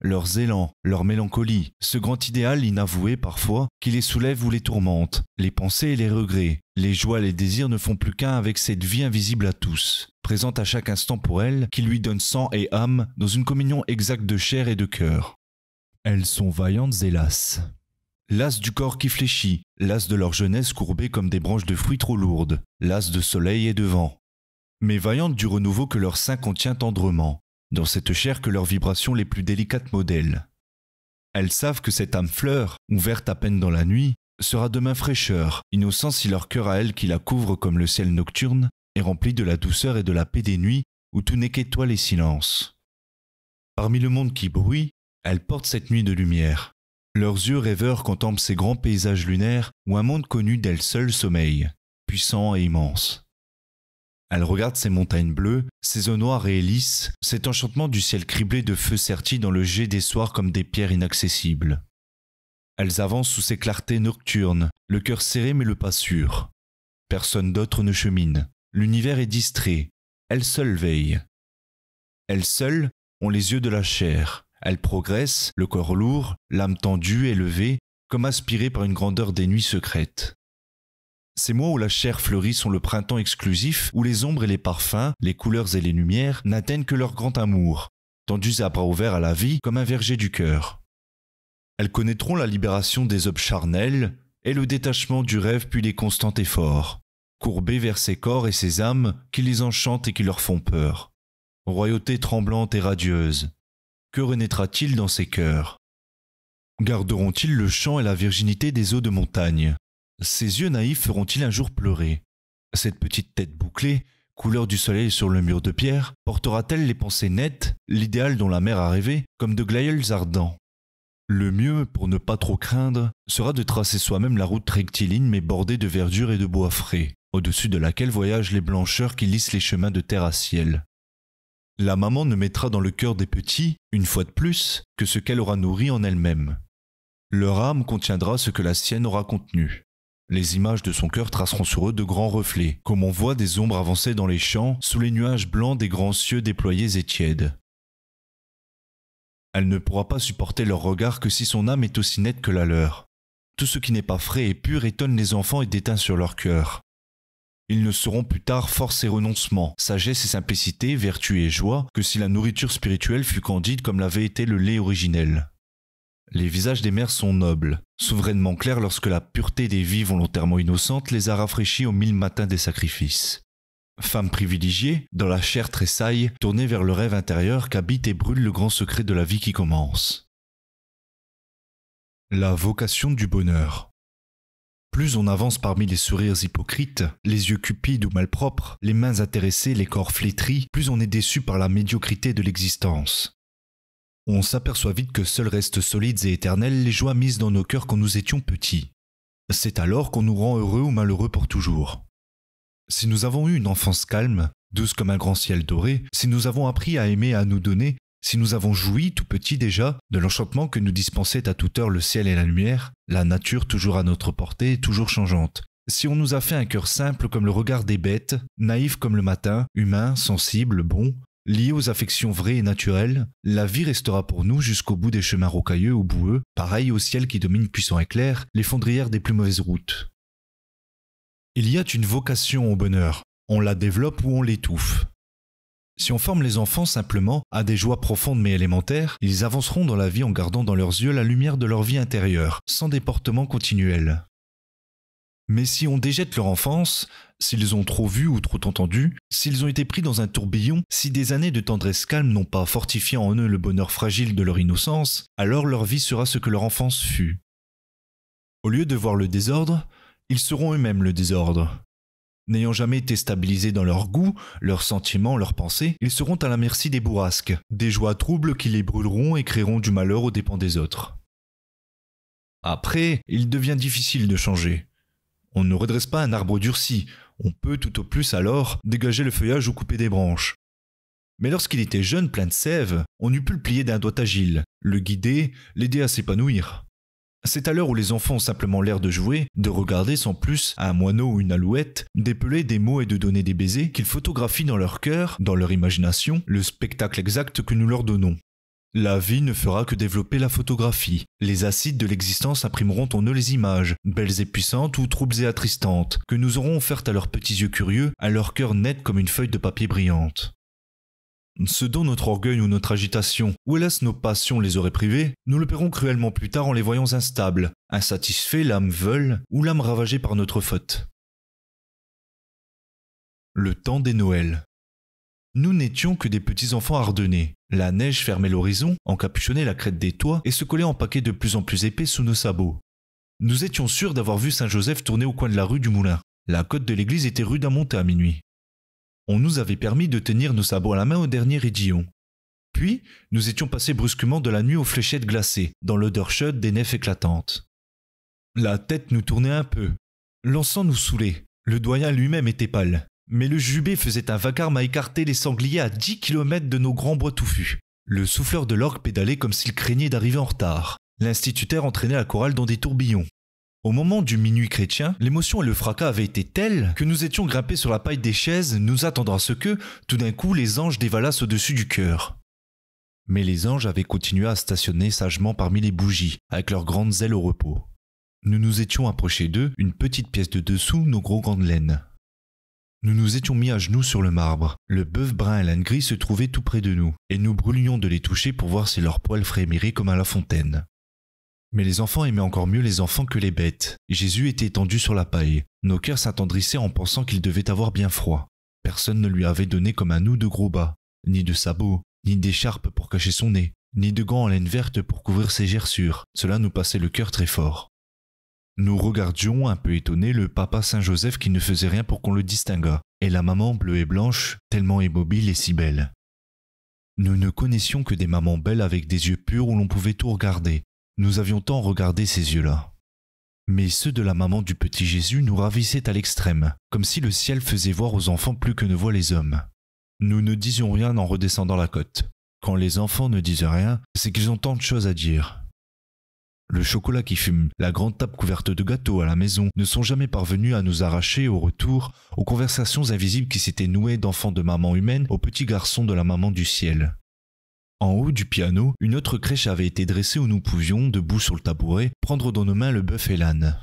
leurs élans, leur mélancolie, ce grand idéal inavoué parfois qui les soulève ou les tourmente, les pensées et les regrets, les joies et les désirs ne font plus qu'un avec cette vie invisible à tous, présente à chaque instant pour elles, qui lui donne sang et âme dans une communion exacte de chair et de cœur. Elles sont vaillantes et lasses. Lasses du corps qui fléchit, lasses de leur jeunesse courbées comme des branches de fruits trop lourdes, lasses de soleil et de vent. Mais vaillantes du renouveau que leur sein contient tendrement, dans cette chair que leurs vibrations les plus délicates modèlent. Elles savent que cette âme fleur, ouverte à peine dans la nuit, sera demain fraîcheur, innocent si leur cœur à elle qui la couvre comme le ciel nocturne est rempli de la douceur et de la paix des nuits où tout n'est qu'étoile et silence. Parmi le monde qui bruit, elles portent cette nuit de lumière. Leurs yeux rêveurs contemplent ces grands paysages lunaires où un monde connu d'elles seules sommeille, puissant et immense. Elle regarde ces montagnes bleues, ces eaux noires et lisses, cet enchantement du ciel criblé de feux sertis dans le jet des soirs comme des pierres inaccessibles. Elles avancent sous ces clartés nocturnes, le cœur serré mais le pas sûr. Personne d'autre ne chemine. L'univers est distrait. Elles seules veillent. Elles seules ont les yeux de la chair. Elles progressent, le corps lourd, l'âme tendue, élevée, comme aspirée par une grandeur des nuits secrètes. Ces mois où la chair fleurit sont le printemps exclusif, où les ombres et les parfums, les couleurs et les lumières n'atteignent que leur grand amour, tendus à bras ouverts à la vie comme un verger du cœur. Elles connaîtront la libération des hommes charnels et le détachement du rêve puis les constants efforts, courbés vers ces corps et ces âmes qui les enchantent et qui leur font peur. Royauté tremblante et radieuse, que renaîtra-t-il dans ces cœurs? Garderont-ils le chant et la virginité des eaux de montagne? Ses yeux naïfs feront-ils un jour pleurer? Cette petite tête bouclée, couleur du soleil sur le mur de pierre, portera-t-elle les pensées nettes, l'idéal dont la mère a rêvé, comme de glaïeuls ardents? Le mieux, pour ne pas trop craindre, sera de tracer soi-même la route rectiligne mais bordée de verdure et de bois frais, au-dessus de laquelle voyagent les blancheurs qui lissent les chemins de terre à ciel. La maman ne mettra dans le cœur des petits, une fois de plus, que ce qu'elle aura nourri en elle-même. Leur âme contiendra ce que la sienne aura contenu. Les images de son cœur traceront sur eux de grands reflets, comme on voit des ombres avancer dans les champs sous les nuages blancs des grands cieux déployés et tièdes. Elle ne pourra pas supporter leur regard que si son âme est aussi nette que la leur. Tout ce qui n'est pas frais et pur étonne les enfants et déteint sur leur cœur. Ils ne seront plus tard force et renoncement, sagesse et simplicité, vertu et joie, que si la nourriture spirituelle fut candide comme l'avait été le lait originel. Les visages des mères sont nobles, souverainement clairs lorsque la pureté des vies volontairement innocentes les a rafraîchis aux mille matins des sacrifices. Femmes privilégiées, dans la chair tressaille, tournée vers le rêve intérieur qu'habite et brûle le grand secret de la vie qui commence. La vocation du bonheur. Plus on avance parmi les sourires hypocrites, les yeux cupides ou malpropres, les mains intéressées, les corps flétris, plus on est déçu par la médiocrité de l'existence. On s'aperçoit vite que seuls restent solides et éternels les joies mises dans nos cœurs quand nous étions petits. C'est alors qu'on nous rend heureux ou malheureux pour toujours. Si nous avons eu une enfance calme, douce comme un grand ciel doré, si nous avons appris à aimer et à nous donner, si nous avons joui tout petit déjà de l'enchantement que nous dispensait à toute heure le ciel et la lumière, la nature toujours à notre portée, toujours changeante, si on nous a fait un cœur simple comme le regard des bêtes, naïf comme le matin, humain, sensible, bon, lié aux affections vraies et naturelles, la vie restera pour nous jusqu'au bout des chemins rocailleux ou boueux, pareil au ciel qui domine puissant et clair, les fondrières des plus mauvaises routes. Il y a une vocation au bonheur, on la développe ou on l'étouffe. Si on forme les enfants simplement à des joies profondes mais élémentaires, ils avanceront dans la vie en gardant dans leurs yeux la lumière de leur vie intérieure, sans déportement continuel. Mais si on déjette leur enfance, s'ils ont trop vu ou trop entendu, s'ils ont été pris dans un tourbillon, si des années de tendresse calme n'ont pas fortifié en eux le bonheur fragile de leur innocence, alors leur vie sera ce que leur enfance fut. Au lieu de voir le désordre, ils seront eux-mêmes le désordre. N'ayant jamais été stabilisés dans leur goût, leurs sentiments, leurs pensées, ils seront à la merci des bourrasques, des joies troubles qui les brûleront et créeront du malheur aux dépens des autres. Après, il devient difficile de changer. On ne redresse pas un arbre durci, on peut tout au plus alors dégager le feuillage ou couper des branches. Mais lorsqu'il était jeune, plein de sève, on eût pu le plier d'un doigt agile, le guider, l'aider à s'épanouir. C'est à l'heure où les enfants ont simplement l'air de jouer, de regarder sans plus un moineau ou une alouette, d'épeler des mots et de donner des baisers, qu'ils photographient dans leur cœur, dans leur imagination, le spectacle exact que nous leur donnons. La vie ne fera que développer la photographie. Les acides de l'existence imprimeront en eux les images, belles et puissantes ou troubles et attristantes, que nous aurons offertes à leurs petits yeux curieux, à leur cœur net comme une feuille de papier brillante. Ce dont notre orgueil ou notre agitation, ou hélas nos passions les auraient privés, nous le paierons cruellement plus tard en les voyant instables, insatisfaits, l'âme veule, ou l'âme ravagée par notre faute. Le temps des Noëls. Nous n'étions que des petits enfants ardennais. La neige fermait l'horizon, encapuchonnait la crête des toits et se collait en paquets de plus en plus épais sous nos sabots. Nous étions sûrs d'avoir vu Saint-Joseph tourner au coin de la rue du Moulin. La côte de l'église était rude à monter à minuit on nous avait permis de tenir nos sabots à la main au dernier édillon. Puis, nous étions passés brusquement de la nuit aux fléchettes glacées, dans l'odeur chaude des nefs éclatantes. La tête nous tournait un peu. L'encens nous saoulait. Le doyen lui-même était pâle. Mais le jubé faisait un vacarme à écarter les sangliers à dix kilomètres de nos grands bois touffus. Le souffleur de l'orgue pédalait comme s'il craignait d'arriver en retard. L'instituteur entraînait la chorale dans des tourbillons. Au moment du minuit chrétien, l'émotion et le fracas avaient été tels que nous étions grimpés sur la paille des chaises, nous attendant à ce que, tout d'un coup, les anges dévalassent au-dessus du cœur. Mais les anges avaient continué à stationner sagement parmi les bougies, avec leurs grandes ailes au repos. Nous nous étions approchés d'eux, une petite pièce de dessous nos gros gants de laine. Nous nous étions mis à genoux sur le marbre. Le bœuf brun et l'âne gris se trouvaient tout près de nous, et nous brûlions de les toucher pour voir si leurs poils frémiraient comme à la fontaine. Mais les enfants aimaient encore mieux les enfants que les bêtes. Jésus était étendu sur la paille. Nos cœurs s'attendrissaient en pensant qu'il devait avoir bien froid. Personne ne lui avait donné comme à nous de gros bas, ni de sabots, ni d'écharpe pour cacher son nez, ni de gants en laine verte pour couvrir ses gerçures. Cela nous passait le cœur très fort. Nous regardions un peu étonnés le papa Saint-Joseph qui ne faisait rien pour qu'on le distinguât, et la maman bleue et blanche, tellement immobile et si belle. Nous ne connaissions que des mamans belles avec des yeux purs où l'on pouvait tout regarder, nous avions tant regardé ces yeux-là. Mais ceux de la maman du petit Jésus nous ravissaient à l'extrême, comme si le ciel faisait voir aux enfants plus que ne voient les hommes. Nous ne disions rien en redescendant la côte. Quand les enfants ne disent rien, c'est qu'ils ont tant de choses à dire. Le chocolat qui fume, la grande table couverte de gâteaux à la maison ne sont jamais parvenus à nous arracher au retour aux conversations invisibles qui s'étaient nouées d'enfants de maman humaine aux petits garçons de la maman du ciel. En haut du piano, une autre crèche avait été dressée où nous pouvions, debout sur le tabouret, prendre dans nos mains le bœuf et l'âne.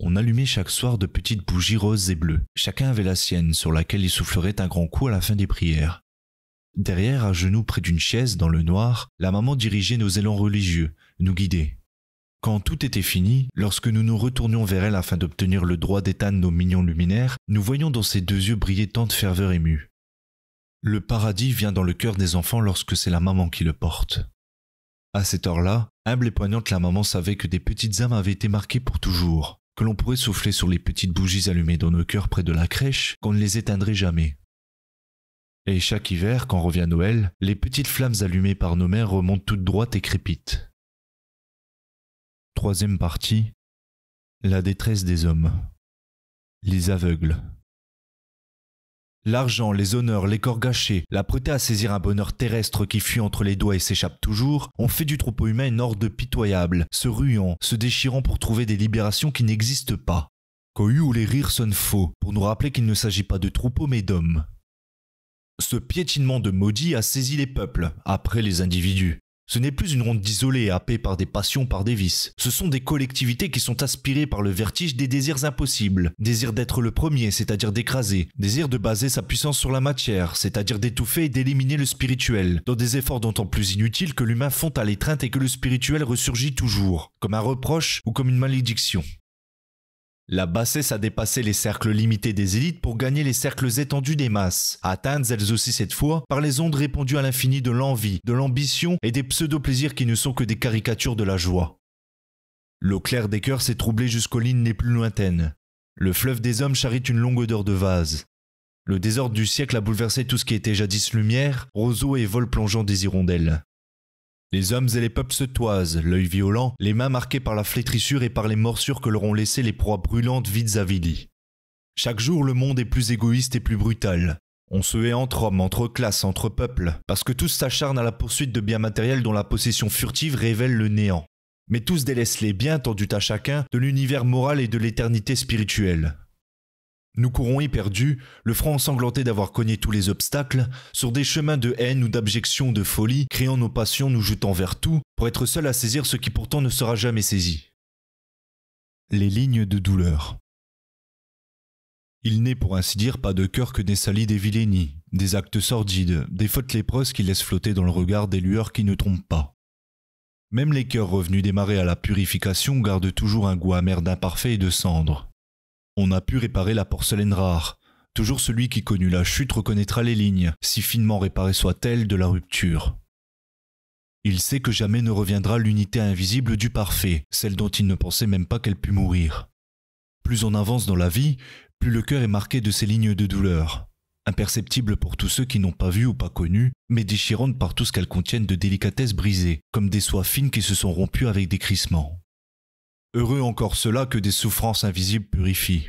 On allumait chaque soir de petites bougies roses et bleues. Chacun avait la sienne, sur laquelle il soufflerait un grand coup à la fin des prières. Derrière, à genoux près d'une chaise, dans le noir, la maman dirigeait nos élans religieux, nous guidait. Quand tout était fini, lorsque nous nous retournions vers elle afin d'obtenir le droit d'éteindre nos mignons luminaires, nous voyions dans ses deux yeux briller tant de ferveur émue. Le paradis vient dans le cœur des enfants lorsque c'est la maman qui le porte. À cette heure-là, humble et poignante, la maman savait que des petites âmes avaient été marquées pour toujours, que l'on pourrait souffler sur les petites bougies allumées dans nos cœurs près de la crèche, qu'on ne les éteindrait jamais. Et chaque hiver, quand revient Noël, les petites flammes allumées par nos mères remontent toutes droites et crépitent. Troisième partie. La détresse des hommes. Les aveugles. L'argent, les honneurs, les corps gâchés, la à saisir un bonheur terrestre qui fuit entre les doigts et s'échappe toujours, ont fait du troupeau humain une horde pitoyable, se ruant, se déchirant pour trouver des libérations qui n'existent pas. Cohue où les rires sonnent faux, pour nous rappeler qu'il ne s'agit pas de troupeau mais d'hommes. Ce piétinement de maudits a saisi les peuples, après les individus. Ce n'est plus une ronde d'isolés happés par des passions, par des vices. Ce sont des collectivités qui sont aspirées par le vertige des désirs impossibles. Désir d'être le premier, c'est-à-dire d'écraser. Désir de baser sa puissance sur la matière, c'est-à-dire d'étouffer et d'éliminer le spirituel. Dans des efforts d'autant plus inutiles que l'humain fond à l'étreinte et que le spirituel ressurgit toujours. Comme un reproche ou comme une malédiction. La bassesse a dépassé les cercles limités des élites pour gagner les cercles étendus des masses, atteintes elles aussi cette fois par les ondes répandues à l'infini de l'envie, de l'ambition et des pseudo-plaisirs qui ne sont que des caricatures de la joie. L'eau claire des cœurs s'est troublée jusqu'aux lignes les plus lointaines. Le fleuve des hommes charrie une longue odeur de vase. Le désordre du siècle a bouleversé tout ce qui était jadis lumière, roseaux et vols plongeant des hirondelles. Les hommes et les peuples se toisent, l'œil violent, les mains marquées par la flétrissure et par les morsures que leur ont laissées les proies brûlantes vides avilis. Chaque jour, le monde est plus égoïste et plus brutal. On se hait entre hommes, entre classes, entre peuples, parce que tous s'acharnent à la poursuite de biens matériels dont la possession furtive révèle le néant. Mais tous délaissent les biens tendus à chacun de l'univers moral et de l'éternité spirituelle. Nous courons éperdus, le front ensanglanté d'avoir cogné tous les obstacles, sur des chemins de haine ou d'abjection de folie, créant nos passions, nous jetant vers tout, pour être seuls à saisir ce qui pourtant ne sera jamais saisi. Les lignes de douleur. Il n'est pour ainsi dire pas de cœur que des salis des vilainies, des actes sordides, des fautes lépreuses qui laissent flotter dans le regard des lueurs qui ne trompent pas. Même les cœurs revenus démarrer à la purification gardent toujours un goût amer d'imparfait et de cendre. On a pu réparer la porcelaine rare. Toujours celui qui connut la chute reconnaîtra les lignes, si finement réparées soient-elles, de la rupture. Il sait que jamais ne reviendra l'unité invisible du parfait, celle dont il ne pensait même pas qu'elle pût mourir. Plus on avance dans la vie, plus le cœur est marqué de ces lignes de douleur, imperceptibles pour tous ceux qui n'ont pas vu ou pas connu, mais déchirantes par tout ce qu'elles contiennent de délicatesse brisée, comme des soies fines qui se sont rompues avec des crissements. Heureux encore cela que des souffrances invisibles purifient.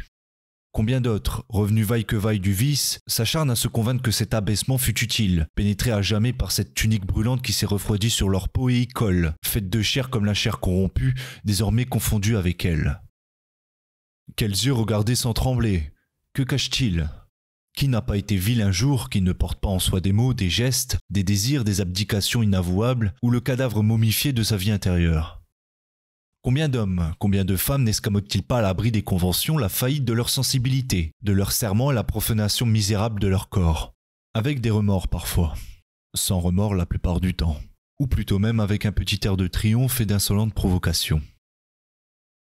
Combien d'autres, revenus vaille que vaille du vice, s'acharnent à se convaincre que cet abaissement fut utile, pénétrés à jamais par cette tunique brûlante qui s'est refroidie sur leur peau et y colle, faite de chair comme la chair corrompue, désormais confondue avec elle. Quels yeux regardaient sans trembler? Que cache-t-il? Qui n'a pas été vil un jour, qui ne porte pas en soi des mots, des gestes, des désirs, des abdications inavouables, ou le cadavre momifié de sa vie intérieure? Combien d'hommes, combien de femmes n'escamotent-ils pas à l'abri des conventions la faillite de leur sensibilité, de leur serment et la profanation misérable de leur corps? Avec des remords parfois, sans remords la plupart du temps, ou plutôt même avec un petit air de triomphe et d'insolente provocation.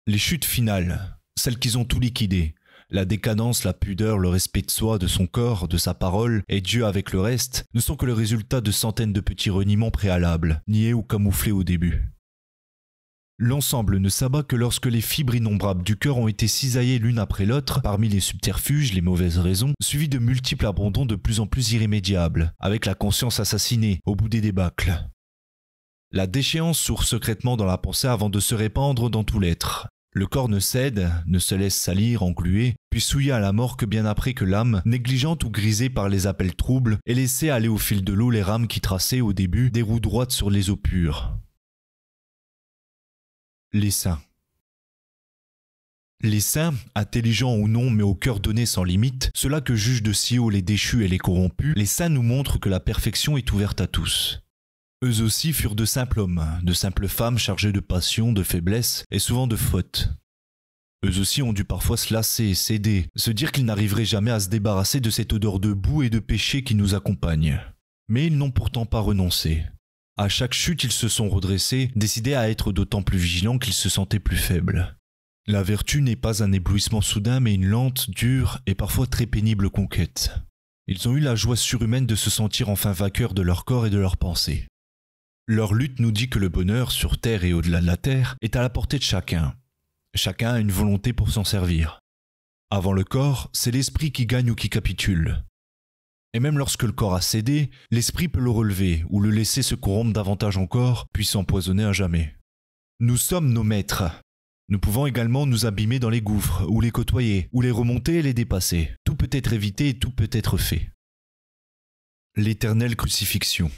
Les chutes finales, celles qui ont tout liquidé, la décadence, la pudeur, le respect de soi, de son corps, de sa parole, et Dieu avec le reste, ne sont que le résultat de centaines de petits reniements préalables, niés ou camouflés au début. L'ensemble ne s'abat que lorsque les fibres innombrables du cœur ont été cisaillées l'une après l'autre parmi les subterfuges, les mauvaises raisons, suivis de multiples abandons de plus en plus irrémédiables, avec la conscience assassinée au bout des débâcles. La déchéance sourd secrètement dans la pensée avant de se répandre dans tout l'être. Le corps ne cède, ne se laisse salir, engluer, puis souiller à la mort que bien après que l'âme, négligente ou grisée par les appels troubles, ait laissé aller au fil de l'eau les rames qui traçaient au début des roues droites sur les eaux pures les saints. Les saints, intelligents ou non mais au cœur donné sans limite, ceux-là que jugent de si haut les déchus et les corrompus, les saints nous montrent que la perfection est ouverte à tous. Eux aussi furent de simples hommes, de simples femmes chargées de passions, de faiblesses et souvent de fautes. Eux aussi ont dû parfois se lasser, céder, se dire qu'ils n'arriveraient jamais à se débarrasser de cette odeur de boue et de péché qui nous accompagne. Mais ils n'ont pourtant pas renoncé. À chaque chute, ils se sont redressés, décidés à être d'autant plus vigilants qu'ils se sentaient plus faibles. La vertu n'est pas un éblouissement soudain, mais une lente, dure et parfois très pénible conquête. Ils ont eu la joie surhumaine de se sentir enfin vainqueurs de leur corps et de leurs pensées. Leur lutte nous dit que le bonheur, sur terre et au-delà de la terre, est à la portée de chacun. Chacun a une volonté pour s'en servir. Avant le corps, c'est l'esprit qui gagne ou qui capitule. Et même lorsque le corps a cédé, l'esprit peut le relever ou le laisser se corrompre davantage encore, puis s'empoisonner à jamais. Nous sommes nos maîtres. Nous pouvons également nous abîmer dans les gouffres, ou les côtoyer, ou les remonter et les dépasser. Tout peut être évité et tout peut être fait. L'éternelle crucifixion.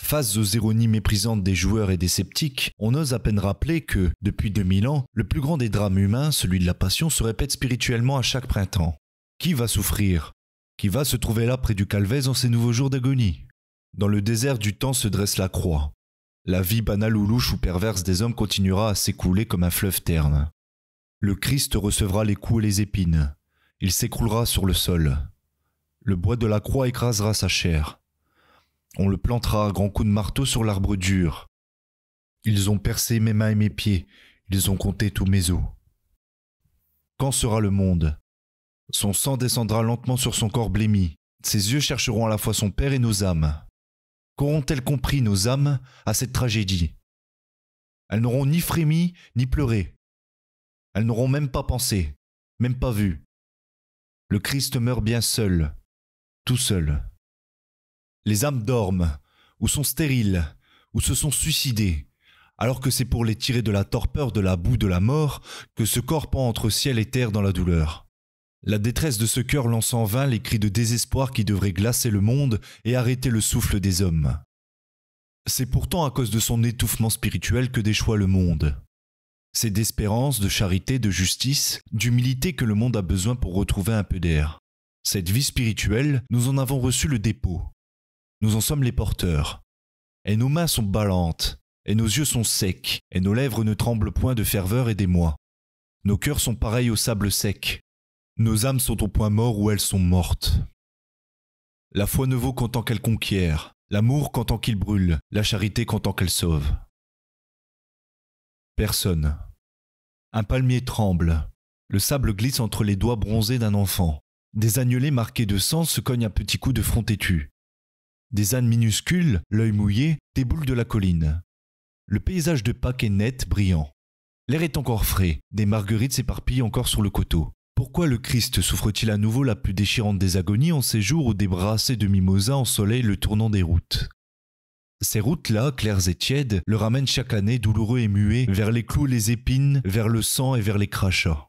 Face aux ironies méprisantes des joueurs et des sceptiques, on ose à peine rappeler que, depuis 2000 ans, le plus grand des drames humains, celui de la passion, se répète spirituellement à chaque printemps. Qui va souffrir? Qui va se trouver là près du calvaise en ces nouveaux jours d'agonie Dans le désert du temps se dresse la croix. La vie banale ou louche ou perverse des hommes continuera à s'écouler comme un fleuve terne. Le Christ recevra les coups et les épines. Il s'écroulera sur le sol. Le bois de la croix écrasera sa chair. On le plantera à grands coups de marteau sur l'arbre dur. Ils ont percé mes mains et mes pieds, ils ont compté tous mes os. Quand sera le monde? Son sang descendra lentement sur son corps blémi, ses yeux chercheront à la fois son Père et nos âmes. Qu'auront-elles compris, nos âmes, à cette tragédie? Elles n'auront ni frémi, ni pleuré. Elles n'auront même pas pensé, même pas vu. Le Christ meurt bien seul, tout seul. Les âmes dorment, ou sont stériles, ou se sont suicidées, alors que c'est pour les tirer de la torpeur, de la boue, de la mort, que ce corps pend entre ciel et terre dans la douleur. La détresse de ce cœur lance en vain les cris de désespoir qui devraient glacer le monde et arrêter le souffle des hommes. C'est pourtant à cause de son étouffement spirituel que déchoit le monde. C'est d'espérance, de charité, de justice, d'humilité que le monde a besoin pour retrouver un peu d'air. Cette vie spirituelle, nous en avons reçu le dépôt. Nous en sommes les porteurs. Et nos mains sont ballantes, et nos yeux sont secs, et nos lèvres ne tremblent point de ferveur et d'émoi. Nos cœurs sont pareils au sable sec. Nos âmes sont au point mort où elles sont mortes. La foi ne vaut qu'en tant qu'elle conquiert, l'amour qu'en tant qu'il brûle, la charité qu'en tant qu'elle sauve. Personne. Un palmier tremble. Le sable glisse entre les doigts bronzés d'un enfant. Des agnelets marqués de sang se cognent à petits coups de front têtu. Des ânes minuscules, l'œil mouillé, déboulent de la colline. Le paysage de Pâques est net, brillant. L'air est encore frais, des marguerites s'éparpillent encore sur le coteau. Pourquoi le Christ souffre-t-il à nouveau la plus déchirante des agonies en ces jours où des brassées de mimosa ensoleillent le tournant des routes? Ces routes-là, claires et tièdes, le ramènent chaque année, douloureux et muets, vers les clous les épines, vers le sang et vers les crachats.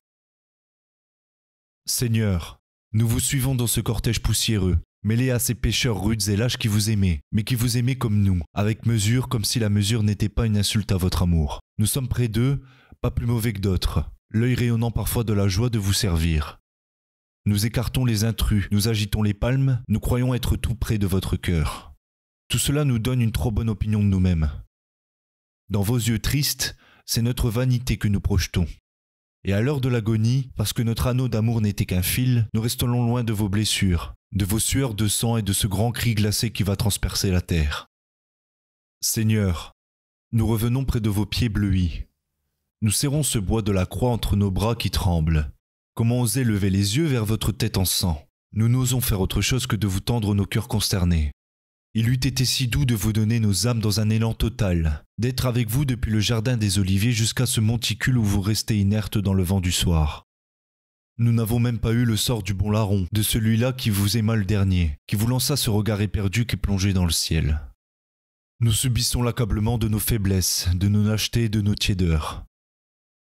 Seigneur, nous vous suivons dans ce cortège poussiéreux, mêlés à ces pêcheurs rudes et lâches qui vous aimaient, mais qui vous aimaient comme nous, avec mesure comme si la mesure n'était pas une insulte à votre amour. Nous sommes près d'eux, pas plus mauvais que d'autres, l'œil rayonnant parfois de la joie de vous servir. Nous écartons les intrus, nous agitons les palmes, nous croyons être tout près de votre cœur. Tout cela nous donne une trop bonne opinion de nous-mêmes. Dans vos yeux tristes, c'est notre vanité que nous projetons. Et à l'heure de l'agonie, parce que notre anneau d'amour n'était qu'un fil, nous restons loin de vos blessures, de vos sueurs de sang et de ce grand cri glacé qui va transpercer la terre. Seigneur, nous revenons près de vos pieds bleuis. Nous serrons ce bois de la croix entre nos bras qui tremblent. Comment oser lever les yeux vers votre tête en sang? Nous n'osons faire autre chose que de vous tendre nos cœurs consternés. Il eût été si doux de vous donner nos âmes dans un élan total, d'être avec vous depuis le jardin des oliviers jusqu'à ce monticule où vous restez inerte dans le vent du soir. Nous n'avons même pas eu le sort du bon larron, de celui-là qui vous aima le dernier, qui vous lança ce regard éperdu qui plongeait dans le ciel. Nous subissons l'accablement de nos faiblesses, de nos lâchetés et de nos tiédeurs.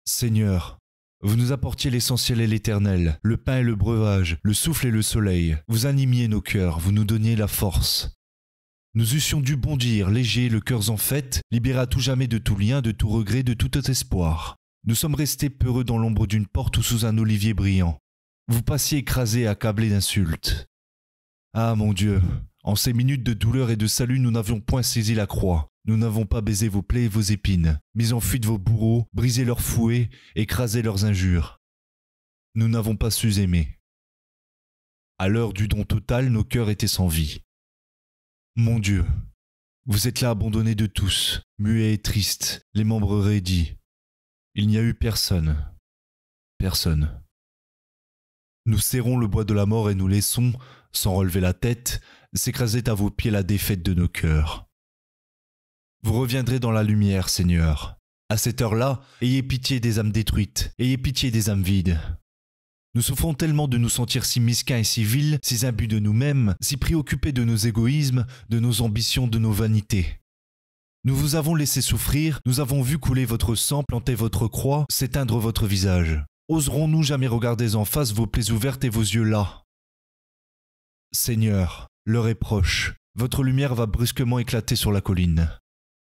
Seigneur, vous nous apportiez l'essentiel et l'éternel, le pain et le breuvage, le souffle et le soleil. Vous animiez nos cœurs, vous nous donniez la force. Nous eussions dû bondir, léger, le cœur en fête, libéré à tout jamais de tout lien, de tout regret, de tout espoir. Nous sommes restés peureux dans l'ombre d'une porte ou sous un olivier brillant. Vous passiez écrasé, accablé d'insultes. Ah mon Dieu, en ces minutes de douleur et de salut, nous n'avions point saisi la croix. Nous n'avons pas baisé vos plaies et vos épines, mis en fuite vos bourreaux, brisé leurs fouets, écrasé leurs injures. Nous n'avons pas su aimer. À l'heure du don total, nos cœurs étaient sans vie. Mon Dieu, vous êtes là abandonnés de tous, muets et tristes, les membres raidis, il n'y a eu personne. Personne. Nous serrons le bois de la mort et nous laissons, sans relever la tête, s'écraser à vos pieds la défaite de nos cœurs. Vous reviendrez dans la lumière, Seigneur. À cette heure-là, ayez pitié des âmes détruites, ayez pitié des âmes vides. Nous souffrons tellement de nous sentir si mesquins et si vils, si imbus de nous-mêmes, si préoccupés de nos égoïsmes, de nos ambitions, de nos vanités. Nous vous avons laissé souffrir, nous avons vu couler votre sang, planter votre croix, s'éteindre votre visage. Oserons-nous jamais regarder en face vos plaies ouvertes et vos yeux là? Seigneur, l'heure est proche, votre lumière va brusquement éclater sur la colline.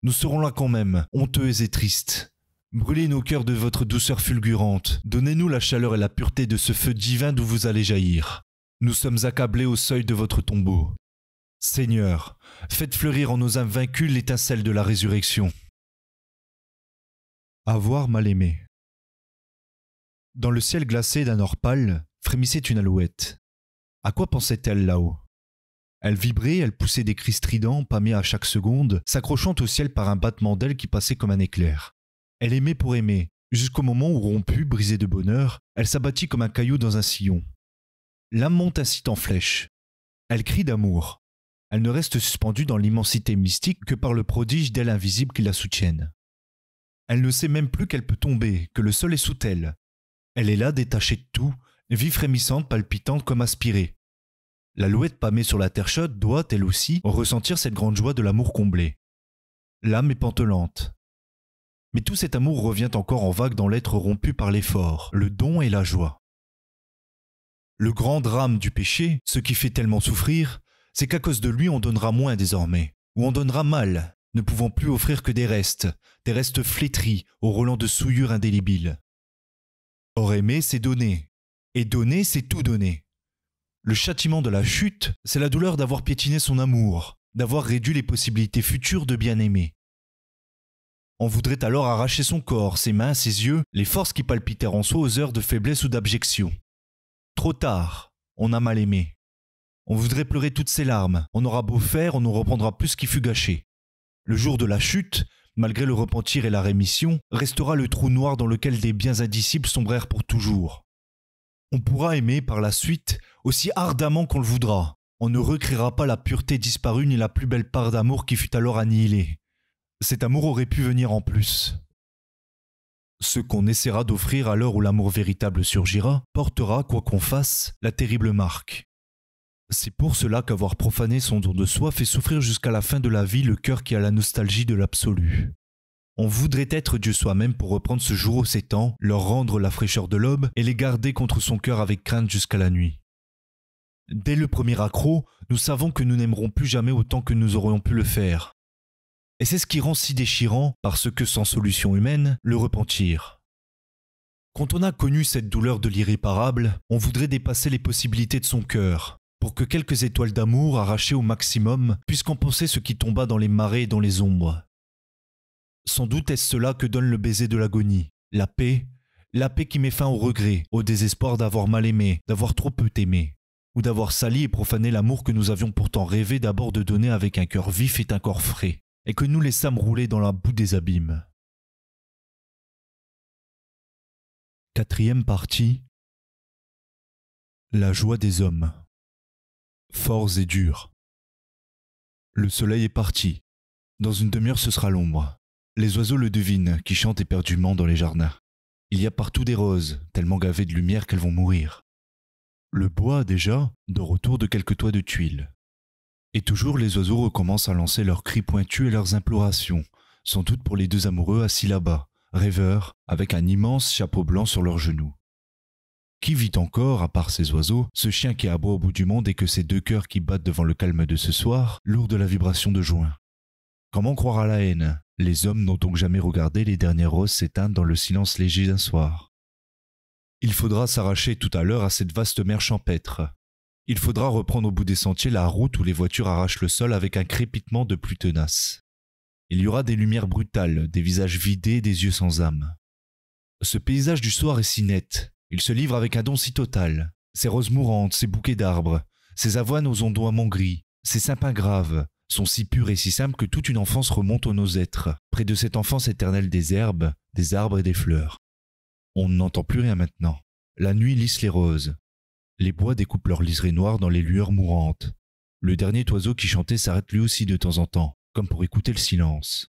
Nous serons là quand même, honteux et tristes. Brûlez nos cœurs de votre douceur fulgurante, donnez-nous la chaleur et la pureté de ce feu divin d'où vous allez jaillir. Nous sommes accablés au seuil de votre tombeau. Seigneur, faites fleurir en nos âmes vaincus l'étincelle de la résurrection. Avoir mal aimé. Dans le ciel glacé d'un or pâle, frémissait une alouette. À quoi pensait-elle là-haut? Elle vibrait, elle poussait des cris stridents, pâmés à chaque seconde, s'accrochant au ciel par un battement d'ailes qui passait comme un éclair. Elle aimait pour aimer, jusqu'au moment où rompue, brisée de bonheur, elle s'abattit comme un caillou dans un sillon. L'âme monte ainsi en flèche. Elle crie d'amour, elle ne reste suspendue dans l'immensité mystique que par le prodige d'ailes invisibles qui la soutiennent. Elle ne sait même plus qu'elle peut tomber, que le sol est sous elle. Elle est là détachée de tout, vie frémissante, palpitante comme aspirée. L'alouette pâmée sur la terre chaude doit, elle aussi, ressentir cette grande joie de l'amour comblé. L'âme est pantelante. Mais tout cet amour revient encore en vague dans l'être rompu par l'effort, le don et la joie. Le grand drame du péché, ce qui fait tellement souffrir, c'est qu'à cause de lui on donnera moins désormais, ou on donnera mal, ne pouvant plus offrir que des restes, des restes flétris, au relent de souillure indélébile. Or aimer, c'est donner, et donner, c'est tout donner. Le châtiment de la chute, c'est la douleur d'avoir piétiné son amour, d'avoir réduit les possibilités futures de bien aimer. On voudrait alors arracher son corps, ses mains, ses yeux, les forces qui palpitèrent en soi aux heures de faiblesse ou d'abjection. Trop tard, on a mal aimé. On voudrait pleurer toutes ses larmes. On aura beau faire, on ne reprendra plus ce qui fut gâché. Le jour de la chute, malgré le repentir et la rémission, restera le trou noir dans lequel des biens indicibles sombrèrent pour toujours. On pourra aimer par la suite aussi ardemment qu'on le voudra. On ne recréera pas la pureté disparue ni la plus belle part d'amour qui fut alors annihilée. Cet amour aurait pu venir en plus. Ce qu'on essaiera d'offrir à l'heure où l'amour véritable surgira portera, quoi qu'on fasse, la terrible marque. C'est pour cela qu'avoir profané son don de soi fait souffrir jusqu'à la fin de la vie le cœur qui a la nostalgie de l'absolu. On voudrait être Dieu soi-même pour reprendre ce jour aux sept ans, leur rendre la fraîcheur de l'aube et les garder contre son cœur avec crainte jusqu'à la nuit. Dès le premier accroc, nous savons que nous n'aimerons plus jamais autant que nous aurions pu le faire. Et c'est ce qui rend si déchirant, parce que sans solution humaine, le repentir. Quand on a connu cette douleur de l'irréparable, on voudrait dépasser les possibilités de son cœur, pour que quelques étoiles d'amour arrachées au maximum puissent compenser ce qui tomba dans les marais et dans les ombres. Sans doute est-ce cela que donne le baiser de l'agonie, la paix, la paix qui met fin au regret, au désespoir d'avoir mal aimé, d'avoir trop peu aimé, ou d'avoir sali et profané l'amour que nous avions pourtant rêvé d'abord de donner avec un cœur vif et un corps frais, et que nous laissâmes rouler dans la boue des abîmes. Quatrième partie La joie des hommes forts et durs. Le soleil est parti. Dans une demi-heure ce sera l'ombre. Les oiseaux le devinent, qui chantent éperdument dans les jardins. Il y a partout des roses, tellement gavées de lumière qu'elles vont mourir. Le bois, déjà, dort autour de quelques toits de tuiles. Et toujours les oiseaux recommencent à lancer leurs cris pointus et leurs implorations, sans doute pour les deux amoureux assis là-bas, rêveurs, avec un immense chapeau blanc sur leurs genoux. Qui vit encore, à part ces oiseaux, ce chien qui aboie au bout du monde et que ces deux cœurs qui battent devant le calme de ce soir, lourds de la vibration de juin? Comment croire à la haine? Les hommes n'ont donc jamais regardé les dernières roses s'éteindre dans le silence léger d'un soir. Il faudra s'arracher tout à l'heure à cette vaste mer champêtre. Il faudra reprendre au bout des sentiers la route où les voitures arrachent le sol avec un crépitement de plus tenace. Il y aura des lumières brutales, des visages vidés, des yeux sans âme. Ce paysage du soir est si net, il se livre avec un don si total. Ses roses mourantes, ses bouquets d'arbres, ses avoines aux ondoiements gris, ses sapins graves, sont si purs et si simples que toute une enfance remonte aux nos êtres, près de cette enfance éternelle des herbes, des arbres et des fleurs. On n'entend plus rien maintenant. La nuit lisse les roses. Les bois découpent leurs liserés noirs dans les lueurs mourantes. Le dernier oiseau qui chantait s'arrête lui aussi de temps en temps, comme pour écouter le silence.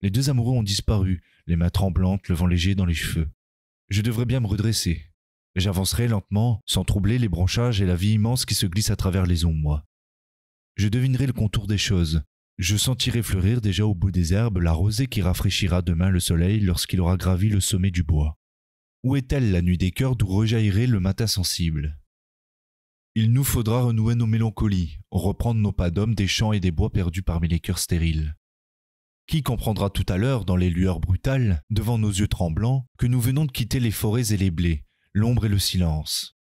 Les deux amoureux ont disparu, les mains tremblantes, le vent léger dans les cheveux. Je devrais bien me redresser. J'avancerai lentement, sans troubler les branchages et la vie immense qui se glisse à travers les ombres. Je devinerai le contour des choses. Je sentirai fleurir déjà au bout des herbes la rosée qui rafraîchira demain le soleil lorsqu'il aura gravi le sommet du bois. Où est-elle la nuit des cœurs d'où rejaillirait le matin sensible? Il nous faudra renouer nos mélancolies, reprendre nos pas d'hommes des champs et des bois perdus parmi les cœurs stériles. Qui comprendra tout à l'heure, dans les lueurs brutales, devant nos yeux tremblants, que nous venons de quitter les forêts et les blés, l'ombre et le silence?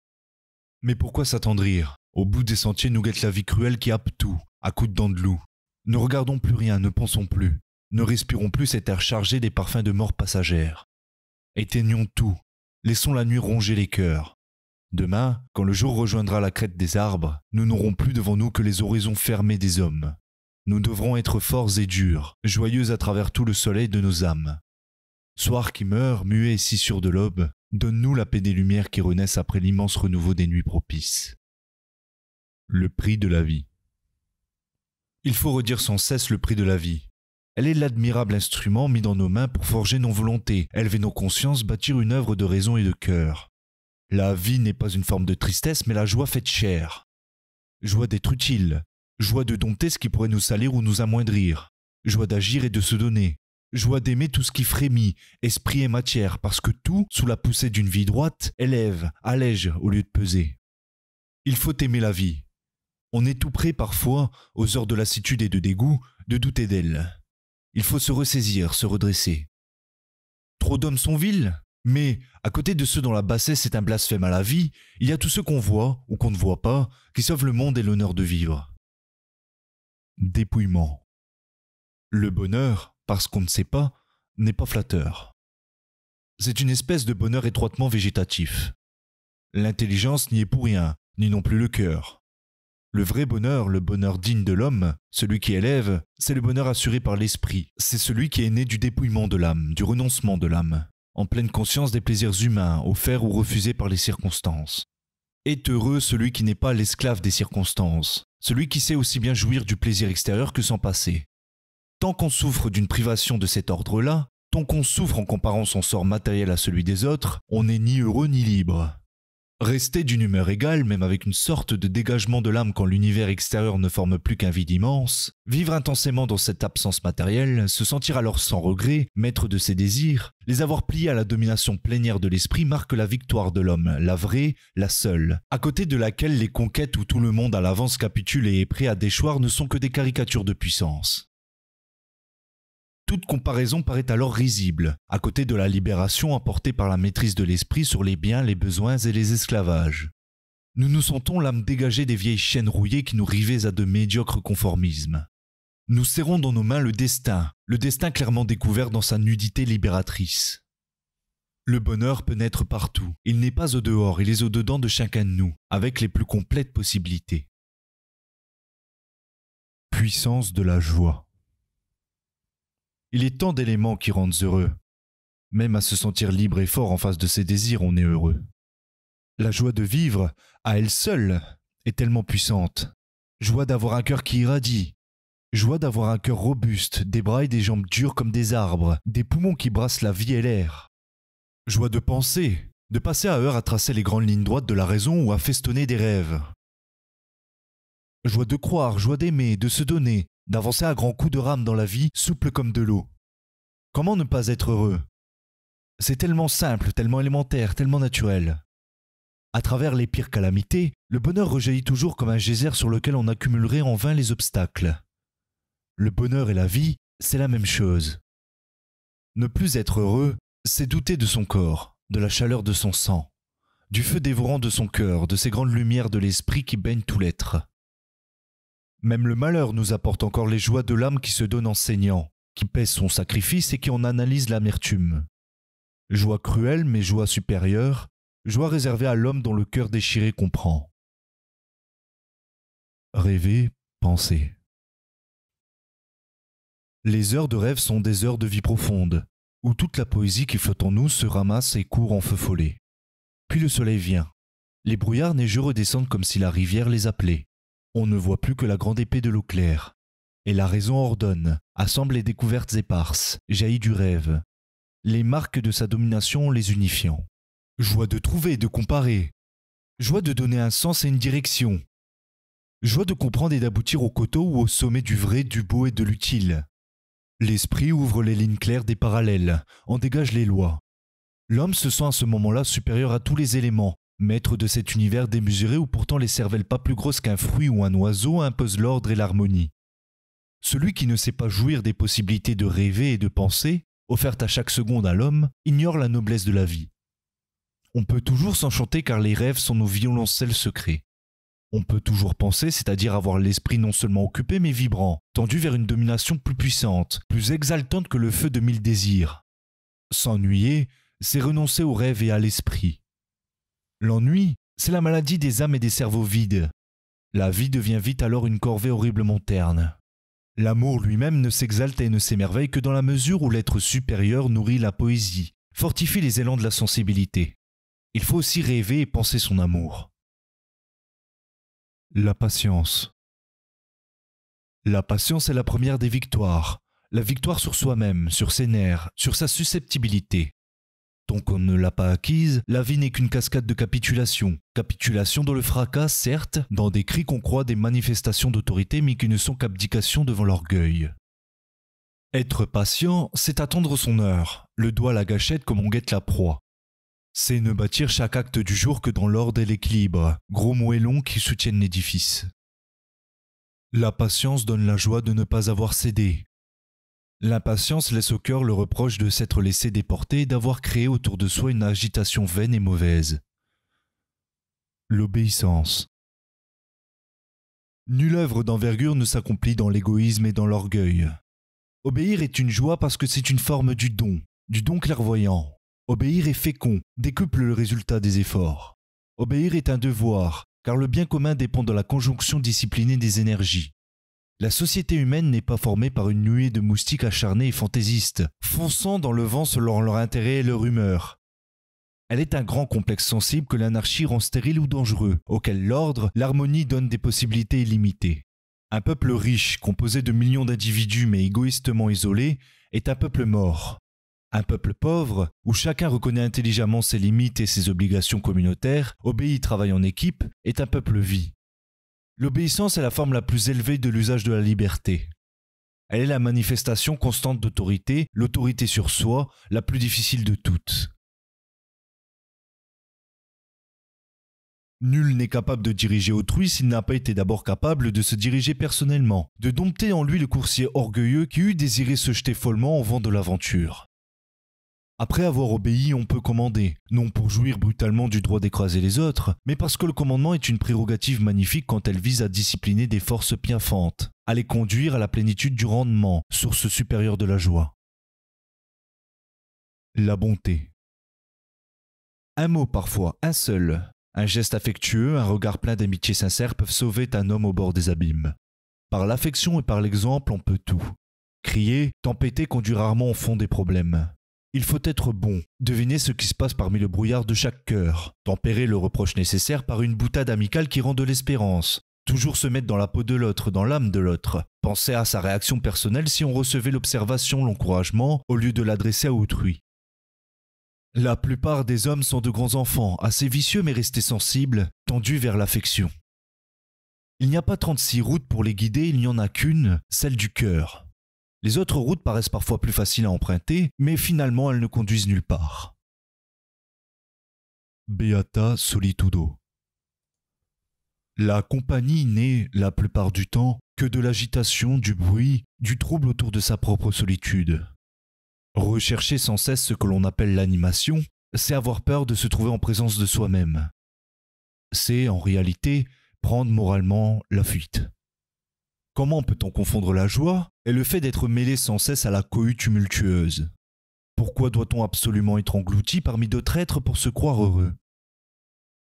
Mais pourquoi s'attendrir? Au bout des sentiers nous guette la vie cruelle qui happe tout, à coups de dents de loup. Ne regardons plus rien, ne pensons plus, ne respirons plus cet air chargé des parfums de mort passagère. Éteignons tout, laissons la nuit ronger les cœurs. Demain, quand le jour rejoindra la crête des arbres, nous n'aurons plus devant nous que les horizons fermés des hommes, nous devrons être forts et durs, joyeux à travers tout le soleil de nos âmes. Soir qui meurt, muet et si sûr de l'aube, donne-nous la paix des lumières qui renaissent après l'immense renouveau des nuits propices. Le prix de la vie. Il faut redire sans cesse le prix de la vie. Elle est l'admirable instrument mis dans nos mains pour forger nos volontés, élever nos consciences, bâtir une œuvre de raison et de cœur. La vie n'est pas une forme de tristesse, mais la joie faite chair. Joie d'être utile, joie de dompter ce qui pourrait nous salir ou nous amoindrir, joie d'agir et de se donner, joie d'aimer tout ce qui frémit, esprit et matière, parce que tout, sous la poussée d'une vie droite, élève, allège au lieu de peser. Il faut aimer la vie. On est tout prêt parfois, aux heures de lassitude et de dégoût, de douter d'elle. Il faut se ressaisir, se redresser. Trop d'hommes sont vils, mais à côté de ceux dont la bassesse est un blasphème à la vie, il y a tous ceux qu'on voit ou qu'on ne voit pas, qui sauvent le monde et l'honneur de vivre dépouillement. Le bonheur, parce qu'on ne sait pas, n'est pas flatteur. C'est une espèce de bonheur étroitement végétatif. L'intelligence n'y est pour rien, ni non plus le cœur. Le vrai bonheur, le bonheur digne de l'homme, celui qui élève, c'est le bonheur assuré par l'esprit, c'est celui qui est né du dépouillement de l'âme, du renoncement de l'âme, en pleine conscience des plaisirs humains, offerts ou refusés par les circonstances. Est heureux celui qui n'est pas l'esclave des circonstances, celui qui sait aussi bien jouir du plaisir extérieur que s'en passer. Tant qu'on souffre d'une privation de cet ordre-là, tant qu'on souffre en comparant son sort matériel à celui des autres, on n'est ni heureux ni libre. Rester d'une humeur égale, même avec une sorte de dégagement de l'âme quand l'univers extérieur ne forme plus qu'un vide immense, vivre intensément dans cette absence matérielle, se sentir alors sans regret, maître de ses désirs, les avoir pliés à la domination plénière de l'esprit marque la victoire de l'homme, la vraie, la seule, à côté de laquelle les conquêtes où tout le monde à l'avance capitule et est prêt à déchoir ne sont que des caricatures de puissance. Toute comparaison paraît alors risible, à côté de la libération apportée par la maîtrise de l'esprit sur les biens, les besoins et les esclavages. Nous nous sentons l'âme dégagée des vieilles chaînes rouillées qui nous rivaient à de médiocres conformismes. Nous serrons dans nos mains le destin, le destin clairement découvert dans sa nudité libératrice. Le bonheur peut naître partout, il n'est pas au dehors, il est au dedans de chacun de nous, avec les plus complètes possibilités. Puissance de la joie. Il est tant d'éléments qui rendent heureux. Même à se sentir libre et fort en face de ses désirs, on est heureux. La joie de vivre, à elle seule, est tellement puissante. Joie d'avoir un cœur qui irradie. Joie d'avoir un cœur robuste, des bras et des jambes durs comme des arbres, des poumons qui brassent la vie et l'air. Joie de penser, de passer à heure à tracer les grandes lignes droites de la raison ou à festonner des rêves. Joie de croire, joie d'aimer, de se donner, d'avancer à grands coups de rame dans la vie, souple comme de l'eau. Comment ne pas être heureux? C'est tellement simple, tellement élémentaire, tellement naturel. À travers les pires calamités, le bonheur rejaillit toujours comme un geyser sur lequel on accumulerait en vain les obstacles. Le bonheur et la vie, c'est la même chose. Ne plus être heureux, c'est douter de son corps, de la chaleur de son sang, du feu dévorant de son cœur, de ces grandes lumières de l'esprit qui baignent tout l'être. Même le malheur nous apporte encore les joies de l'âme qui se donne en saignant, qui pèse son sacrifice et qui en analyse l'amertume. Joie cruelle mais joie supérieure, joie réservée à l'homme dont le cœur déchiré comprend. Rêver, penser. Les heures de rêve sont des heures de vie profonde, où toute la poésie qui flotte en nous se ramasse et court en feu follet. Puis le soleil vient. Les brouillards neigeux redescendent comme si la rivière les appelait. On ne voit plus que la grande épée de l'eau claire. Et la raison ordonne, assemble les découvertes éparses, jaillit du rêve. les marques de sa domination les unifiant. Joie de trouver et de comparer. Joie de donner un sens et une direction. Joie de comprendre et d'aboutir au coteau ou au sommet du vrai, du beau et de l'utile. L'esprit ouvre les lignes claires des parallèles, en dégage les lois. L'homme se sent à ce moment-là supérieur à tous les éléments, maître de cet univers démesuré où pourtant les cervelles pas plus grosses qu'un fruit ou un oiseau imposent l'ordre et l'harmonie. Celui qui ne sait pas jouir des possibilités de rêver et de penser, offertes à chaque seconde à l'homme, ignore la noblesse de la vie. On peut toujours s'enchanter car les rêves sont nos violoncelles secrets. On peut toujours penser, c'est-à-dire avoir l'esprit non seulement occupé mais vibrant, tendu vers une domination plus puissante, plus exaltante que le feu de mille désirs. S'ennuyer, c'est renoncer au rêve et à l'esprit. L'ennui, c'est la maladie des âmes et des cerveaux vides. La vie devient vite alors une corvée horriblement terne. L'amour lui-même ne s'exalte et ne s'émerveille que dans la mesure où l'être supérieur nourrit la poésie, fortifie les élans de la sensibilité. Il faut aussi rêver et penser son amour. La patience. La patience est la première des victoires, la victoire sur soi-même, sur ses nerfs, sur sa susceptibilité. Tant qu'on ne l'a pas acquise, la vie n'est qu'une cascade de capitulation. Capitulation dans le fracas, certes, dans des cris qu'on croit des manifestations d'autorité, mais qui ne sont qu'abdication devant l'orgueil. Être patient, c'est attendre son heure, le doigt à la gâchette comme on guette la proie. C'est ne bâtir chaque acte du jour que dans l'ordre et l'équilibre, gros moellons qui soutiennent l'édifice. La patience donne la joie de ne pas avoir cédé, L'impatience laisse au cœur le reproche de s'être laissé déporter et d'avoir créé autour de soi une agitation vaine et mauvaise. L'obéissance. Nulle œuvre d'envergure ne s'accomplit dans l'égoïsme et dans l'orgueil. Obéir est une joie parce que c'est une forme du don, du don clairvoyant. Obéir est fécond, décuple le résultat des efforts. Obéir est un devoir, car le bien commun dépend de la conjonction disciplinée des énergies. La société humaine n'est pas formée par une nuée de moustiques acharnés et fantaisistes, fonçant dans le vent selon leur intérêt et leur humeur. Elle est un grand complexe sensible que l'anarchie rend stérile ou dangereux, auquel l'ordre, l'harmonie donne des possibilités illimitées. Un peuple riche, composé de millions d'individus mais égoïstement isolés, est un peuple mort. Un peuple pauvre, où chacun reconnaît intelligemment ses limites et ses obligations communautaires, obéit, travaille en équipe, est un peuple vie. L'obéissance est la forme la plus élevée de l'usage de la liberté. Elle est la manifestation constante d'autorité, l'autorité sur soi, la plus difficile de toutes. Nul n'est capable de diriger autrui s'il n'a pas été d'abord capable de se diriger personnellement, de dompter en lui le coursier orgueilleux qui eût désiré se jeter follement au vent de l'aventure. Après avoir obéi, on peut commander, non pour jouir brutalement du droit d'écraser les autres, mais parce que le commandement est une prérogative magnifique quand elle vise à discipliner des forces piaffantes, à les conduire à la plénitude du rendement, source supérieure de la joie. La bonté. Un mot parfois, un seul, un geste affectueux, un regard plein d'amitié sincère peuvent sauver un homme au bord des abîmes. Par l'affection et par l'exemple, on peut tout. Crier, tempêter conduit rarement au fond des problèmes. Il faut être bon, deviner ce qui se passe parmi le brouillard de chaque cœur, tempérer le reproche nécessaire par une boutade amicale qui rend de l'espérance, toujours se mettre dans la peau de l'autre, dans l'âme de l'autre, penser à sa réaction personnelle si on recevait l'observation, l'encouragement, au lieu de l'adresser à autrui. La plupart des hommes sont de grands enfants, assez vicieux mais restés sensibles, tendus vers l'affection. Il n'y a pas 36 routes pour les guider, il n'y en a qu'une, celle du cœur. Les autres routes paraissent parfois plus faciles à emprunter, mais finalement elles ne conduisent nulle part. Beata Solitudo La compagnie n'est, la plupart du temps, que de l'agitation, du bruit, du trouble autour de sa propre solitude. Rechercher sans cesse ce que l'on appelle l'animation, c'est avoir peur de se trouver en présence de soi-même. C'est, en réalité, prendre moralement la fuite. Comment peut-on confondre la joie et le fait d'être mêlé sans cesse à la cohue tumultueuse? Pourquoi doit-on absolument être englouti parmi d'autres êtres pour se croire heureux?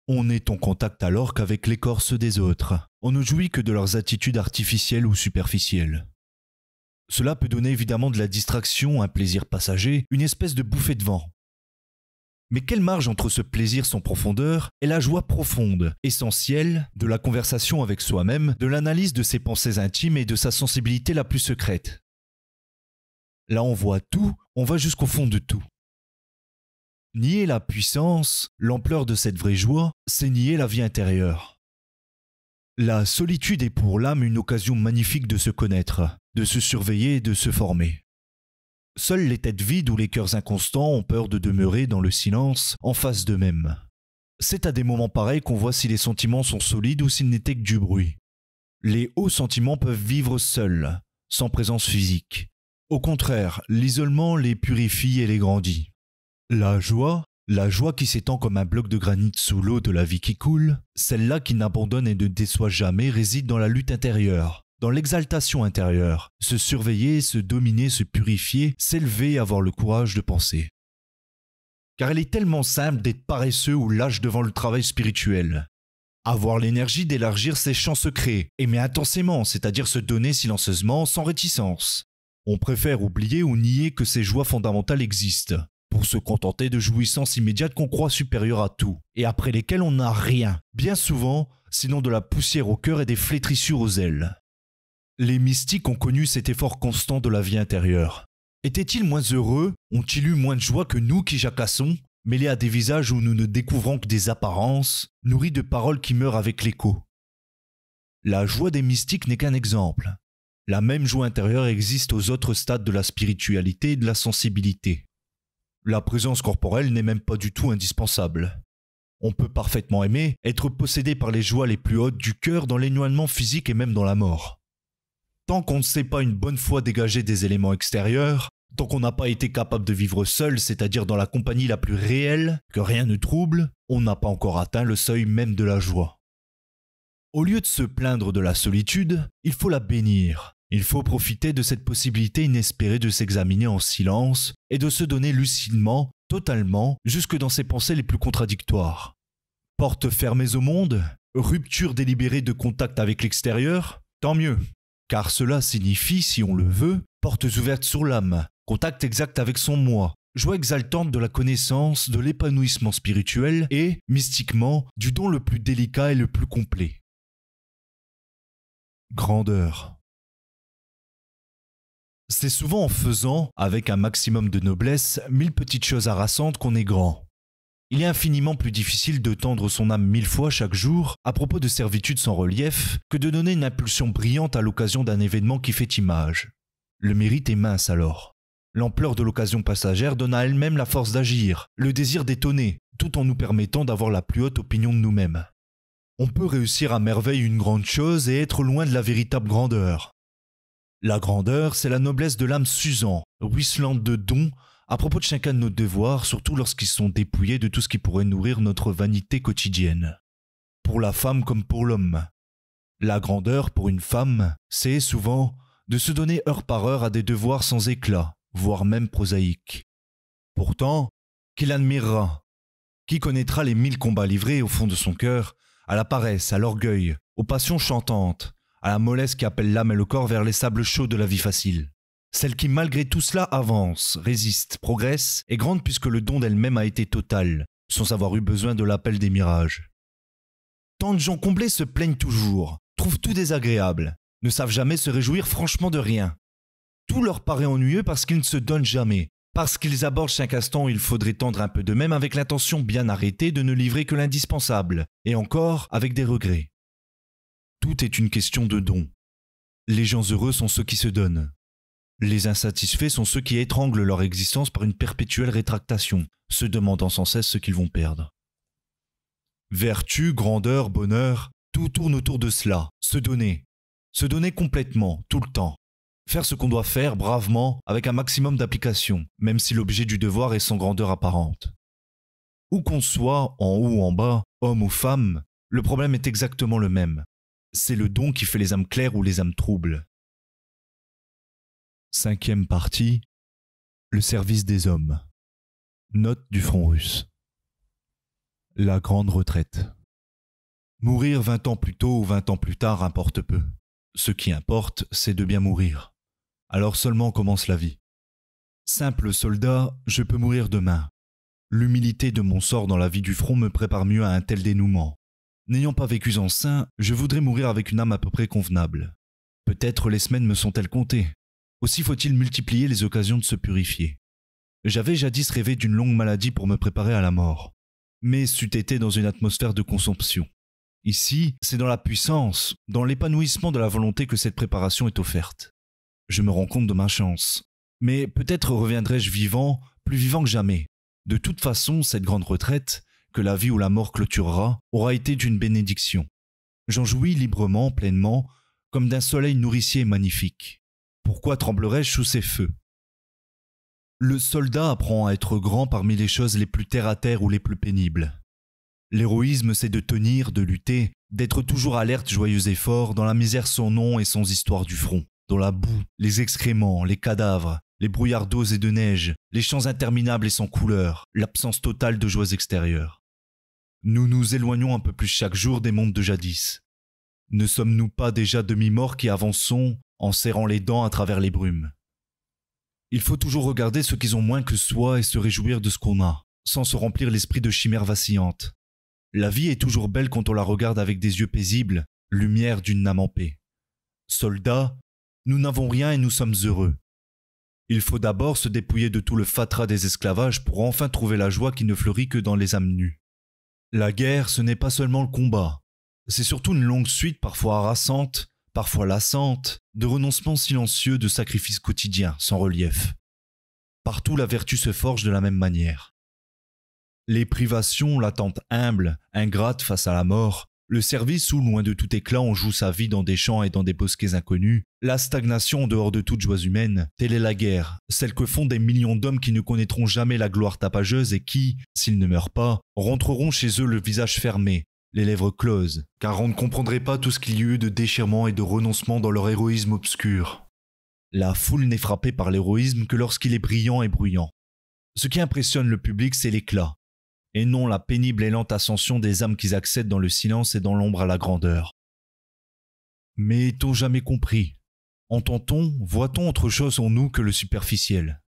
On n'est en contact alors qu'avec l'écorce des autres. On ne jouit que de leurs attitudes artificielles ou superficielles. Cela peut donner évidemment de la distraction, un plaisir passager, une espèce de bouffée de vent. Mais quelle marge entre ce plaisir sans profondeur et la joie profonde, essentielle, de la conversation avec soi-même, de l'analyse de ses pensées intimes et de sa sensibilité la plus secrète? Là on voit tout, on va jusqu'au fond de tout. Nier la puissance, l'ampleur de cette vraie joie, c'est nier la vie intérieure. La solitude est pour l'âme une occasion magnifique de se connaître, de se surveiller et de se former. Seules les têtes vides ou les cœurs inconstants ont peur de demeurer dans le silence en face d'eux-mêmes. C'est à des moments pareils qu'on voit si les sentiments sont solides ou s'ils n'étaient que du bruit. Les hauts sentiments peuvent vivre seuls, sans présence physique. Au contraire, l'isolement les purifie et les grandit. La joie, la joie qui s'étend comme un bloc de granit sous l'eau de la vie qui coule, celle-là qui n'abandonne et ne déçoit jamais réside dans la lutte intérieure, dans l'exaltation intérieure, se surveiller, se dominer, se purifier, s'élever, avoir le courage de penser. Car elle est tellement simple d'être paresseux ou lâche devant le travail spirituel. Avoir l'énergie d'élargir ses champs secrets, aimer intensément, c'est-à-dire se donner silencieusement, sans réticence. On préfère oublier ou nier que ces joies fondamentales existent, pour se contenter de jouissances immédiates qu'on croit supérieures à tout, et après lesquelles on n'a rien, bien souvent, sinon de la poussière au cœur et des flétrissures aux ailes. Les mystiques ont connu cet effort constant de la vie intérieure. Étaient-ils moins heureux? Ont-ils eu moins de joie que nous qui jacassons? Mêlés à des visages où nous ne découvrons que des apparences, nourris de paroles qui meurent avec l'écho La joie des mystiques n'est qu'un exemple. La même joie intérieure existe aux autres stades de la spiritualité et de la sensibilité. La présence corporelle n'est même pas du tout indispensable. On peut parfaitement aimer, être possédé par les joies les plus hautes du cœur dans l'éloignement physique et même dans la mort. Tant qu'on ne sait pas une bonne fois dégager des éléments extérieurs, tant qu'on n'a pas été capable de vivre seul, c'est-à-dire dans la compagnie la plus réelle, que rien ne trouble, on n'a pas encore atteint le seuil même de la joie. Au lieu de se plaindre de la solitude, il faut la bénir. Il faut profiter de cette possibilité inespérée de s'examiner en silence et de se donner lucidement, totalement, jusque dans ses pensées les plus contradictoires. Portes fermées au monde, rupture délibérée de contact avec l'extérieur, tant mieux, car cela signifie, si on le veut, portes ouvertes sur l'âme, contact exact avec son moi, joie exaltante de la connaissance, de l'épanouissement spirituel et, mystiquement, du don le plus délicat et le plus complet. Grandeur. C'est souvent en faisant, avec un maximum de noblesse, mille petites choses harassantes qu'on est grand. Il est infiniment plus difficile de tendre son âme mille fois chaque jour à propos de servitudes sans relief que de donner une impulsion brillante à l'occasion d'un événement qui fait image. Le mérite est mince alors. L'ampleur de l'occasion passagère donne à elle-même la force d'agir, le désir d'étonner, tout en nous permettant d'avoir la plus haute opinion de nous-mêmes. On peut réussir à merveille une grande chose et être loin de la véritable grandeur. La grandeur, c'est la noblesse de l'âme s'usant, ruisselante de dons, à propos de chacun de nos devoirs, surtout lorsqu'ils sont dépouillés de tout ce qui pourrait nourrir notre vanité quotidienne. Pour la femme comme pour l'homme. La grandeur pour une femme, c'est souvent de se donner heure par heure à des devoirs sans éclat, voire même prosaïques. Pourtant, qui l'admirera? Qui connaîtra les mille combats livrés au fond de son cœur, à la paresse, à l'orgueil, aux passions chantantes, à la mollesse qui appelle l'âme et le corps vers les sables chauds de la vie facile? Celle qui malgré tout cela avance, résiste, progresse, est grande puisque le don d'elle-même a été total, sans avoir eu besoin de l'appel des mirages. Tant de gens comblés se plaignent toujours, trouvent tout désagréable, ne savent jamais se réjouir franchement de rien. Tout leur paraît ennuyeux parce qu'ils ne se donnent jamais, parce qu'ils abordent chaque instant où il faudrait tendre un peu de même avec l'intention bien arrêtée de ne livrer que l'indispensable, et encore avec des regrets. Tout est une question de don. Les gens heureux sont ceux qui se donnent. Les insatisfaits sont ceux qui étranglent leur existence par une perpétuelle rétractation, se demandant sans cesse ce qu'ils vont perdre. Vertu, grandeur, bonheur, tout tourne autour de cela, se donner. Se donner complètement, tout le temps. Faire ce qu'on doit faire bravement, avec un maximum d'application, même si l'objet du devoir est sans grandeur apparente. Où qu'on soit, en haut ou en bas, homme ou femme, le problème est exactement le même. C'est le don qui fait les âmes claires ou les âmes troubles. Cinquième partie. Le service des hommes. Note du front russe. La grande retraite. Mourir vingt ans plus tôt ou vingt ans plus tard importe peu. Ce qui importe, c'est de bien mourir. Alors seulement commence la vie. Simple soldat, je peux mourir demain. L'humilité de mon sort dans la vie du front me prépare mieux à un tel dénouement. N'ayant pas vécu en je voudrais mourir avec une âme à peu près convenable. Peut-être les semaines me sont-elles comptées, aussi faut-il multiplier les occasions de se purifier. J'avais jadis rêvé d'une longue maladie pour me préparer à la mort. Mais c'eût été dans une atmosphère de consomption. Ici, c'est dans la puissance, dans l'épanouissement de la volonté que cette préparation est offerte. Je me rends compte de ma chance. Mais peut-être reviendrai-je vivant, plus vivant que jamais. De toute façon, cette grande retraite, que la vie ou la mort clôturera, aura été d'une bénédiction. J'en jouis librement, pleinement, comme d'un soleil nourricier magnifique. Pourquoi tremblerais-je sous ces feux? Le soldat apprend à être grand parmi les choses les plus terre à terre ou les plus pénibles. L'héroïsme, c'est de tenir, de lutter, d'être toujours alerte, joyeux et fort, dans la misère sans nom et sans histoire du front, dans la boue, les excréments, les cadavres, les brouillards d'eau et de neige, les champs interminables et sans couleur, l'absence totale de joies extérieures. Nous nous éloignons un peu plus chaque jour des mondes de jadis. Ne sommes-nous pas déjà demi-morts qui avançons en serrant les dents à travers les brumes Il faut toujours regarder ce qu'ils ont moins que soi et se réjouir de ce qu'on a, sans se remplir l'esprit de chimères vacillantes. La vie est toujours belle quand on la regarde avec des yeux paisibles, lumière d'une âme en paix. Soldats, nous n'avons rien et nous sommes heureux. Il faut d'abord se dépouiller de tout le fatras des esclavages pour enfin trouver la joie qui ne fleurit que dans les âmes nues. La guerre, ce n'est pas seulement le combat, c'est surtout une longue suite parfois harassante, parfois lassante, de renoncements silencieux, de sacrifices quotidiens, sans relief. Partout la vertu se forge de la même manière. Les privations, l'attente humble, ingrate face à la mort, le service où, loin de tout éclat, on joue sa vie dans des champs et dans des bosquets inconnus, la stagnation en dehors de toute joie humaine, telle est la guerre, celle que font des millions d'hommes qui ne connaîtront jamais la gloire tapageuse et qui, s'ils ne meurent pas, rentreront chez eux le visage fermé, les lèvres closes, car on ne comprendrait pas tout ce qu'il y eut de déchirement et de renoncement dans leur héroïsme obscur. La foule n'est frappée par l'héroïsme que lorsqu'il est brillant et bruyant. Ce qui impressionne le public, c'est l'éclat, et non la pénible et lente ascension des âmes qui accèdent dans le silence et dans l'ombre à la grandeur. Mais est-on jamais compris? Entend-on, voit-on autre chose en nous que le superficiel?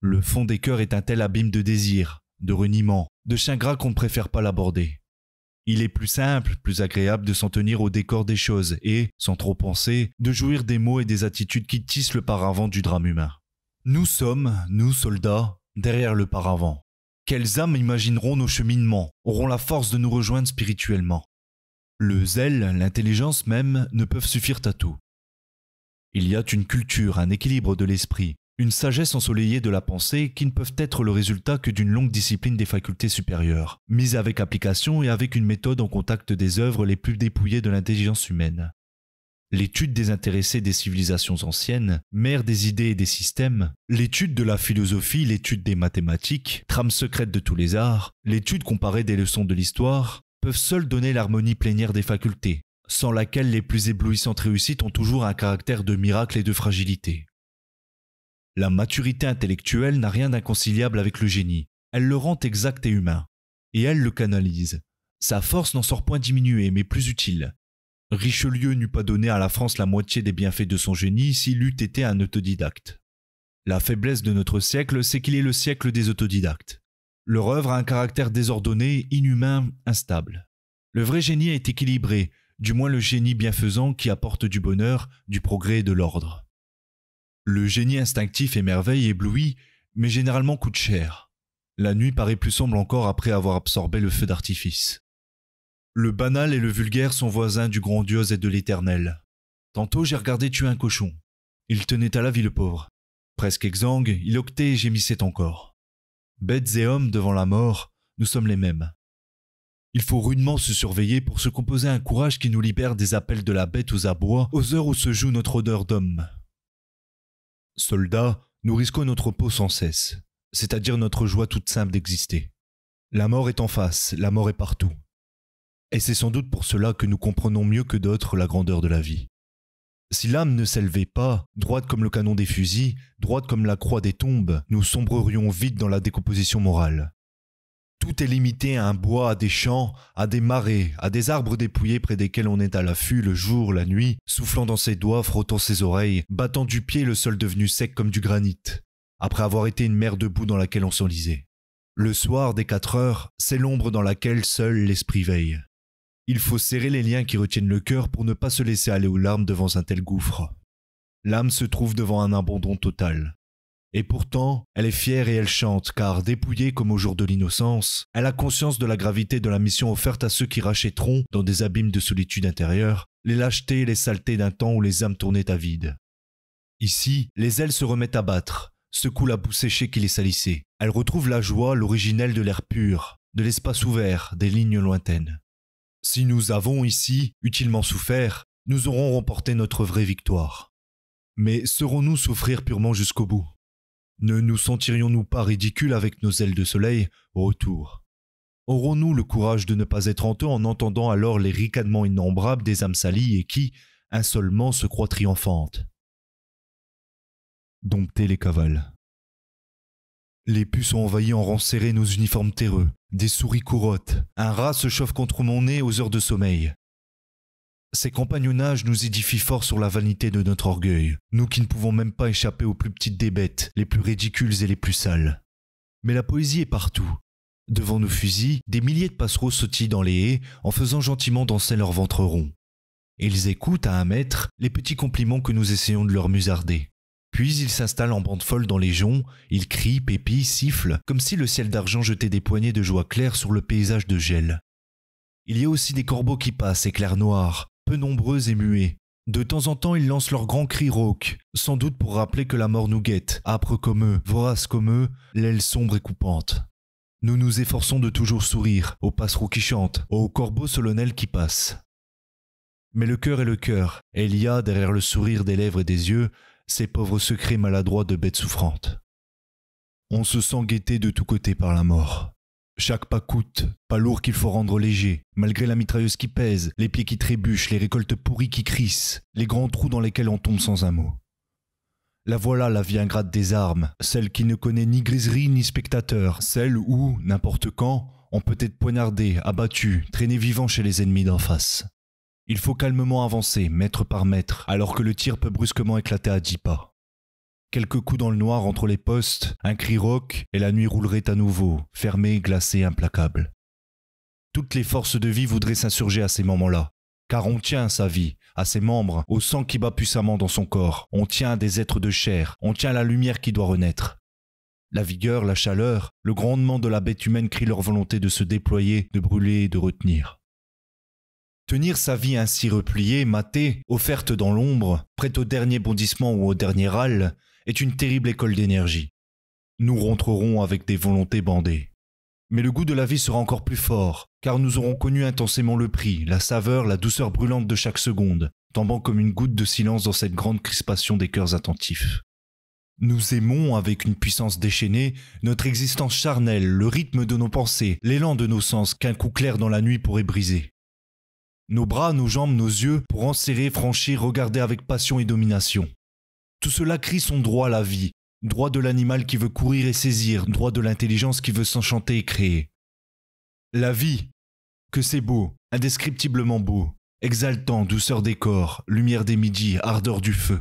Le fond des cœurs est un tel abîme de désir, de reniement, de chagrin qu'on ne préfère pas l'aborder. Il est plus simple, plus agréable de s'en tenir au décor des choses et, sans trop penser, de jouir des mots et des attitudes qui tissent le paravent du drame humain. Nous sommes, nous soldats, derrière le paravent. Quelles âmes imagineront nos cheminements, auront la force de nous rejoindre spirituellement? Le zèle, l'intelligence même, ne peuvent suffire à tout. Il y a une culture, un équilibre de l'esprit, une sagesse ensoleillée de la pensée qui ne peuvent être le résultat que d'une longue discipline des facultés supérieures, mise avec application et avec une méthode en contact des œuvres les plus dépouillées de l'intelligence humaine l'étude désintéressée des civilisations anciennes, mère des idées et des systèmes, l'étude de la philosophie, l'étude des mathématiques, trame secrète de tous les arts, l'étude comparée des leçons de l'histoire, peuvent seules donner l'harmonie plénière des facultés, sans laquelle les plus éblouissantes réussites ont toujours un caractère de miracle et de fragilité. La maturité intellectuelle n'a rien d'inconciliable avec le génie, elle le rend exact et humain, et elle le canalise. Sa force n'en sort point diminuée, mais plus utile, Richelieu n'eût pas donné à la France la moitié des bienfaits de son génie s'il eût été un autodidacte. La faiblesse de notre siècle, c'est qu'il est le siècle des autodidactes. Leur œuvre a un caractère désordonné, inhumain, instable. Le vrai génie est équilibré, du moins le génie bienfaisant qui apporte du bonheur, du progrès et de l'ordre. Le génie instinctif émerveille, éblouit, mais généralement coûte cher. La nuit paraît plus sombre encore après avoir absorbé le feu d'artifice. Le banal et le vulgaire sont voisins du grandiose et de l'éternel. Tantôt j'ai regardé tuer un cochon. Il tenait à la vie le pauvre. Presque exsangue, il octait et gémissait encore. Bêtes et hommes devant la mort, nous sommes les mêmes. Il faut rudement se surveiller pour se composer un courage qui nous libère des appels de la bête aux abois, aux heures où se joue notre odeur d'homme. Soldats, nous risquons notre peau sans cesse, c'est-à-dire notre joie toute simple d'exister. La mort est en face, la mort est partout. Et c'est sans doute pour cela que nous comprenons mieux que d'autres la grandeur de la vie. Si l'âme ne s'élevait pas, droite comme le canon des fusils, droite comme la croix des tombes, nous sombrerions vite dans la décomposition morale. Tout est limité à un bois, à des champs, à des marais, à des arbres dépouillés près desquels on est à l'affût le jour, la nuit, soufflant dans ses doigts, frottant ses oreilles, battant du pied le sol devenu sec comme du granit, après avoir été une mer de boue dans laquelle on s'enlisait. Le soir, des quatre heures, c'est l'ombre dans laquelle seul l'esprit veille. Il faut serrer les liens qui retiennent le cœur pour ne pas se laisser aller aux larmes devant un tel gouffre. L'âme se trouve devant un abandon total. Et pourtant, elle est fière et elle chante, car dépouillée comme au jour de l'innocence, elle a conscience de la gravité de la mission offerte à ceux qui rachèteront, dans des abîmes de solitude intérieure, les lâchetés et les saletés d'un temps où les âmes tournaient à vide. Ici, les ailes se remettent à battre, secouent la boue séchée qui les salissait. Elles retrouvent la joie, l'originelle de l'air pur, de l'espace ouvert, des lignes lointaines. Si nous avons ici utilement souffert, nous aurons remporté notre vraie victoire. Mais serons-nous souffrir purement jusqu'au bout? Ne nous sentirions-nous pas ridicules avec nos ailes de soleil au retour? Aurons-nous le courage de ne pas être honteux en entendant alors les ricanements innombrables des âmes salies et qui, insolement, se croient triomphantes Dompter les cavales. Les puces ont envahi en rang serré nos uniformes terreux, des souris courotent, un rat se chauffe contre mon nez aux heures de sommeil, ces compagnonnages nous édifient fort sur la vanité de notre orgueil, nous qui ne pouvons même pas échapper aux plus petites des bêtes, les plus ridicules et les plus sales. Mais la poésie est partout. Devant nos fusils, des milliers de passereaux sautillent dans les haies en faisant gentiment danser leur ventre rond. Ils écoutent à un mètre les petits compliments que nous essayons de leur musarder. Puis ils s'installent en bande folle dans les joncs, ils crient, pépillent, sifflent, comme si le ciel d'argent jetait des poignées de joie claire sur le paysage de gel. Il y a aussi des corbeaux qui passent, éclairs noirs, peu nombreux et muets. De temps en temps, ils lancent leur grand cri rauque, sans doute pour rappeler que la mort nous guette, âpre comme eux, vorace comme eux, l'aile sombre et coupante. Nous nous efforçons de toujours sourire, aux passereaux qui chantent, aux corbeaux solennels qui passent. Mais le cœur est le cœur, et il y a, derrière le sourire des lèvres et des yeux, ces pauvres secrets maladroits de bêtes souffrantes. On se sent guetté de tous côtés par la mort. Chaque pas coûte, pas lourd qu'il faut rendre léger, malgré la mitrailleuse qui pèse, les pieds qui trébuchent, les récoltes pourries qui crissent, les grands trous dans lesquels on tombe sans un mot. La voilà la vie ingrate des armes, celle qui ne connaît ni griserie ni spectateur, celle où, n'importe quand, on peut être poignardé, abattu, traîné vivant chez les ennemis d'en face. Il faut calmement avancer, mètre par mètre, alors que le tir peut brusquement éclater à dix pas. Quelques coups dans le noir entre les postes, un cri rauque, et la nuit roulerait à nouveau, fermée, glacée, implacable. Toutes les forces de vie voudraient s'insurger à ces moments-là, car on tient sa vie, à ses membres, au sang qui bat puissamment dans son corps, on tient des êtres de chair, on tient la lumière qui doit renaître. La vigueur, la chaleur, le grandement de la bête humaine crient leur volonté de se déployer, de brûler et de retenir. Tenir sa vie ainsi repliée, matée, offerte dans l'ombre, prête au dernier bondissement ou au dernier râle, est une terrible école d'énergie. Nous rentrerons avec des volontés bandées. Mais le goût de la vie sera encore plus fort, car nous aurons connu intensément le prix, la saveur, la douceur brûlante de chaque seconde, tombant comme une goutte de silence dans cette grande crispation des cœurs attentifs. Nous aimons avec une puissance déchaînée notre existence charnelle, le rythme de nos pensées, l'élan de nos sens qu'un coup clair dans la nuit pourrait briser. Nos bras, nos jambes, nos yeux pour enserrer, franchir, regarder avec passion et domination. Tout cela crie son droit à la vie, droit de l'animal qui veut courir et saisir, droit de l'intelligence qui veut s'enchanter et créer. La vie, que c'est beau, indescriptiblement beau, exaltant, douceur des corps, lumière des midis, ardeur du feu.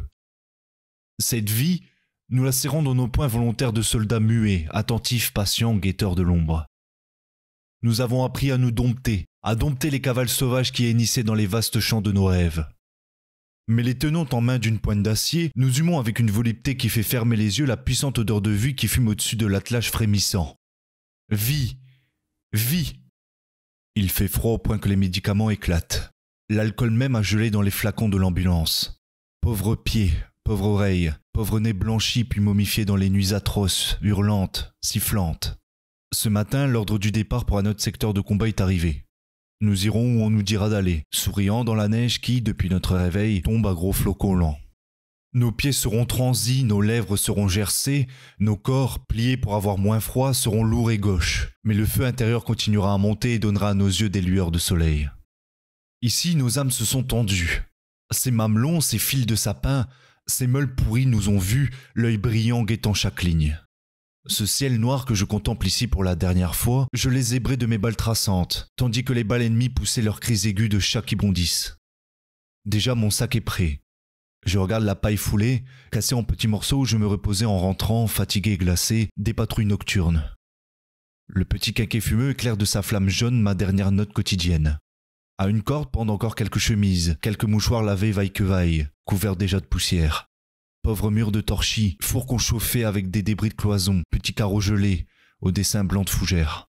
Cette vie, nous la serrons dans nos points volontaires de soldats muets, attentifs, patients, guetteurs de l'ombre. Nous avons appris à nous dompter, à dompter les cavales sauvages qui hennissaient dans les vastes champs de nos rêves mais les tenant en main d'une pointe d'acier, nous humons avec une volupté qui fait fermer les yeux la puissante odeur de vie qui fume au-dessus de l'attelage frémissant. Vie Vie Il fait froid au point que les médicaments éclatent. L'alcool même a gelé dans les flacons de l'ambulance. Pauvre pied, pauvre oreille, pauvre nez blanchi puis momifié dans les nuits atroces, hurlantes, sifflantes. Ce matin, l'ordre du départ pour un autre secteur de combat est arrivé. Nous irons où on nous dira d'aller, souriant dans la neige qui, depuis notre réveil, tombe à gros flocons lents. Nos pieds seront transis, nos lèvres seront gercées, nos corps, pliés pour avoir moins froid, seront lourds et gauches, mais le feu intérieur continuera à monter et donnera à nos yeux des lueurs de soleil. Ici, nos âmes se sont tendues. Ces mamelons, ces fils de sapin, ces meules pourries nous ont vus, l'œil brillant guettant chaque ligne. Ce ciel noir que je contemple ici pour la dernière fois, je les zébrais de mes balles traçantes, tandis que les balles ennemies poussaient leurs cris aigus de chats qui bondissent. Déjà mon sac est prêt. Je regarde la paille foulée, cassée en petits morceaux où je me reposais en rentrant, fatigué et glacé, des patrouilles nocturnes. Le petit quinquet fumeux éclaire de sa flamme jaune ma dernière note quotidienne. À une corde pendent encore quelques chemises, quelques mouchoirs lavés vaille que vaille, couverts déjà de poussière. Pauvres murs de torchis, fours qu'on avec des débris de cloison, petits carreaux gelés, au dessin blanc de fougères.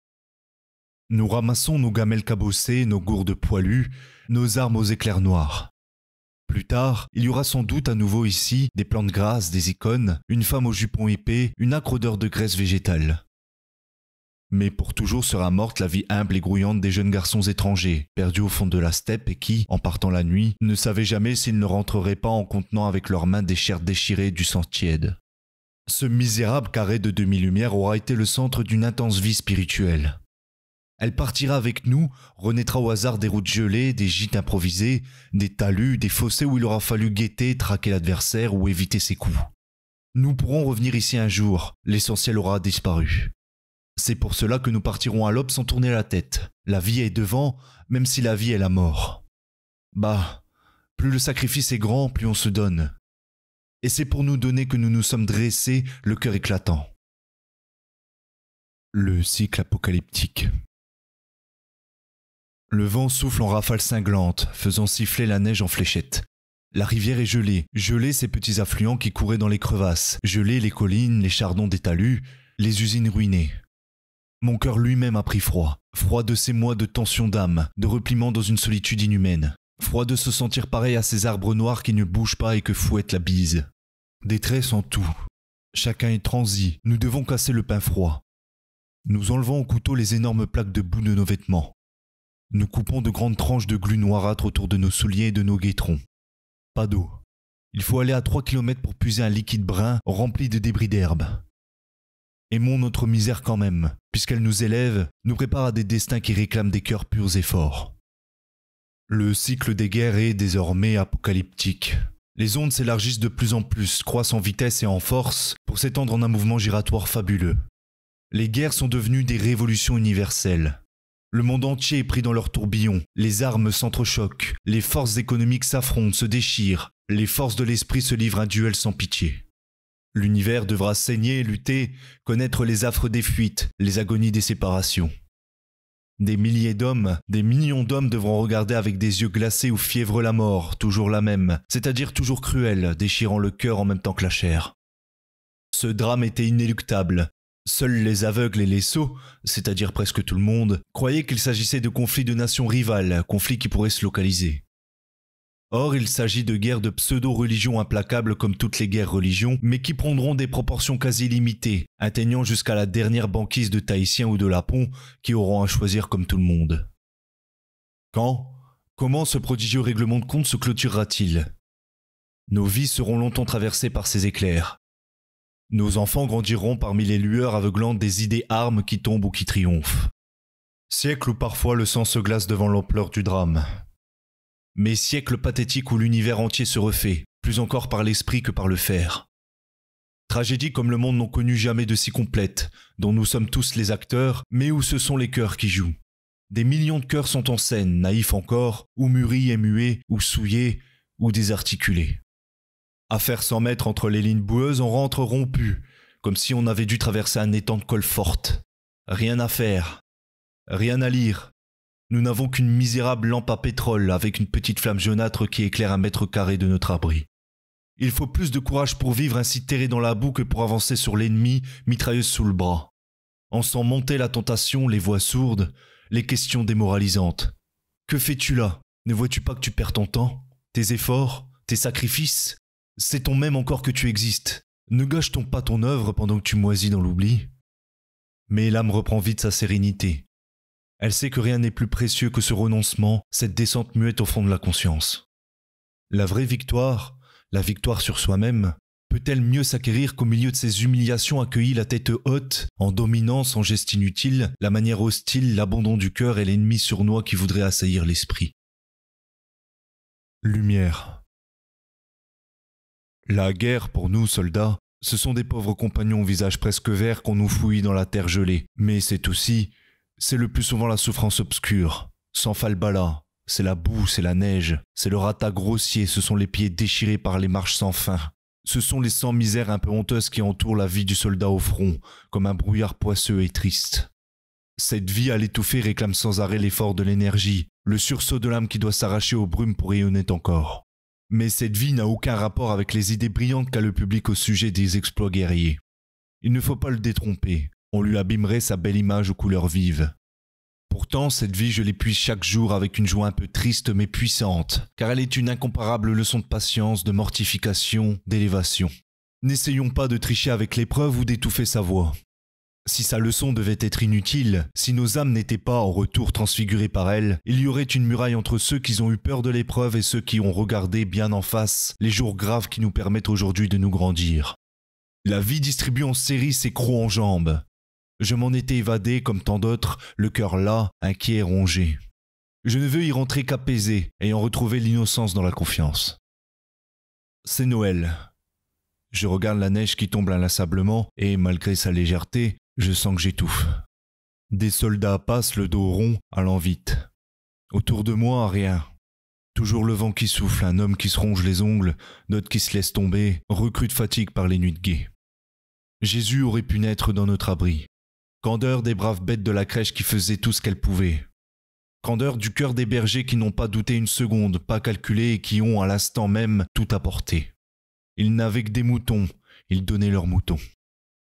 Nous ramassons nos gamelles cabossées, nos gourdes poilues, nos armes aux éclairs noirs. Plus tard, il y aura sans doute à nouveau ici des plantes grasses, des icônes, une femme au jupon épais, une âcre odeur de graisse végétale. Mais pour toujours sera morte la vie humble et grouillante des jeunes garçons étrangers, perdus au fond de la steppe et qui, en partant la nuit, ne savaient jamais s'ils ne rentreraient pas en contenant avec leurs mains des chairs déchirées du sang tiède. Ce misérable carré de demi-lumière aura été le centre d'une intense vie spirituelle. Elle partira avec nous, renaîtra au hasard des routes gelées, des gîtes improvisés, des talus, des fossés où il aura fallu guetter, traquer l'adversaire ou éviter ses coups. Nous pourrons revenir ici un jour, l'essentiel aura disparu. C'est pour cela que nous partirons à l'aube sans tourner la tête. La vie est devant, même si la vie est la mort. Bah, plus le sacrifice est grand, plus on se donne. Et c'est pour nous donner que nous nous sommes dressés, le cœur éclatant. Le cycle apocalyptique. Le vent souffle en rafales cinglantes, faisant siffler la neige en fléchettes. La rivière est gelée, gelée ces petits affluents qui couraient dans les crevasses, gelée les collines, les chardons des talus, les usines ruinées. Mon cœur lui-même a pris froid, froid de ces mois de tension d'âme, de repliement dans une solitude inhumaine, froid de se sentir pareil à ces arbres noirs qui ne bougent pas et que fouette la bise. Traits en tout. Chacun est transi, nous devons casser le pain froid. Nous enlevons au couteau les énormes plaques de boue de nos vêtements. Nous coupons de grandes tranches de glu noirâtre autour de nos souliers et de nos guétrons. Pas d'eau. Il faut aller à trois kilomètres pour puiser un liquide brun rempli de débris d'herbe. Aimons notre misère quand même, puisqu'elle nous élève, nous prépare à des destins qui réclament des cœurs purs et forts. Le cycle des guerres est désormais apocalyptique. Les ondes s'élargissent de plus en plus, croissent en vitesse et en force pour s'étendre en un mouvement giratoire fabuleux. Les guerres sont devenues des révolutions universelles. Le monde entier est pris dans leur tourbillon, les armes s'entrechoquent, les forces économiques s'affrontent, se déchirent, les forces de l'esprit se livrent un duel sans pitié. L'univers devra saigner, lutter, connaître les affres des fuites, les agonies des séparations. Des milliers d'hommes, des millions d'hommes devront regarder avec des yeux glacés ou fièvre la mort, toujours la même, c'est-à-dire toujours cruelle, déchirant le cœur en même temps que la chair. Ce drame était inéluctable. Seuls les aveugles et les sots, c'est-à-dire presque tout le monde, croyaient qu'il s'agissait de conflits de nations rivales, conflits qui pourraient se localiser. Or, il s'agit de guerres de pseudo-religions implacables comme toutes les guerres religions, mais qui prendront des proportions quasi limitées, atteignant jusqu'à la dernière banquise de Tahitiens ou de Lapons qui auront à choisir comme tout le monde. Quand? Comment ce prodigieux règlement de compte se clôturera-t-il? Nos vies seront longtemps traversées par ces éclairs. Nos enfants grandiront parmi les lueurs aveuglantes des idées armes qui tombent ou qui triomphent. Siècles où parfois le sang se glace devant l'ampleur du drame, mais siècles pathétiques où l'univers entier se refait, plus encore par l'esprit que par le fer. Tragédie comme le monde n'ont connu jamais de si complète, dont nous sommes tous les acteurs, mais où ce sont les cœurs qui jouent. Des millions de cœurs sont en scène, naïfs encore, ou mûris et muets, ou souillés, ou désarticulés. À faire sans mètres entre les lignes boueuses, on rentre rompu, comme si on avait dû traverser un étang de colle forte. Rien à faire, rien à lire, nous n'avons qu'une misérable lampe à pétrole avec une petite flamme jaunâtre qui éclaire un mètre carré de notre abri. Il faut plus de courage pour vivre ainsi terré dans la boue que pour avancer sur l'ennemi, mitrailleuse sous le bras. En sent monter la tentation, les voix sourdes, les questions démoralisantes. Que fais-tu là? Ne vois-tu pas que tu perds ton temps? Tes efforts? Tes sacrifices? Sait-on même encore que tu existes? Ne gâche-t-on pas ton œuvre pendant que tu moisis dans l'oubli? Mais l'âme reprend vite sa sérénité. Elle sait que rien n'est plus précieux que ce renoncement, cette descente muette au fond de la conscience. La vraie victoire, la victoire sur soi-même, peut-elle mieux s'acquérir qu'au milieu de ces humiliations accueillies la tête haute, en dominant sans geste inutile, la manière hostile, l'abandon du cœur et l'ennemi sournois qui voudrait assaillir l'esprit? Lumière. La guerre, pour nous, soldats, ce sont des pauvres compagnons au visage presque vert qu'on nous fouille dans la terre gelée, mais c'est aussi c'est le plus souvent la souffrance obscure, sans falbala. C'est la boue, c'est la neige, c'est le rata grossier, ce sont les pieds déchirés par les marches sans fin. Ce sont les sans misères un peu honteuses qui entourent la vie du soldat au front, comme un brouillard poisseux et triste. Cette vie à l'étouffer réclame sans arrêt l'effort de l'énergie, le sursaut de l'âme qui doit s'arracher aux brumes pour rayonner encore. Mais cette vie n'a aucun rapport avec les idées brillantes qu'a le public au sujet des exploits guerriers. Il ne faut pas le détromper, on lui abîmerait sa belle image aux couleurs vives. Pourtant, cette vie, je l'épuise chaque jour avec une joie un peu triste mais puissante, car elle est une incomparable leçon de patience, de mortification, d'élévation. N'essayons pas de tricher avec l'épreuve ou d'étouffer sa voix. Si sa leçon devait être inutile, si nos âmes n'étaient pas en retour transfigurées par elle, il y aurait une muraille entre ceux qui ont eu peur de l'épreuve et ceux qui ont regardé bien en face les jours graves qui nous permettent aujourd'hui de nous grandir. La vie distribue en série ses crocs en jambes, je m'en étais évadé comme tant d'autres, le cœur là, inquiet et rongé. Je ne veux y rentrer qu'apaisé, ayant retrouvé l'innocence dans la confiance. C'est Noël. Je regarde la neige qui tombe inlassablement et, malgré sa légèreté, je sens que j'étouffe. Des soldats passent le dos rond, allant vite. Autour de moi, rien. Toujours le vent qui souffle, un homme qui se ronge les ongles, d'autres qui se laissent tomber, recrues de fatigue par les nuits de guet. Jésus aurait pu naître dans notre abri. Candeur des braves bêtes de la crèche qui faisaient tout ce qu'elles pouvaient. Candeur du cœur des bergers qui n'ont pas douté une seconde, pas calculé et qui ont à l'instant même tout apporté. Ils n'avaient que des moutons, ils donnaient leurs moutons.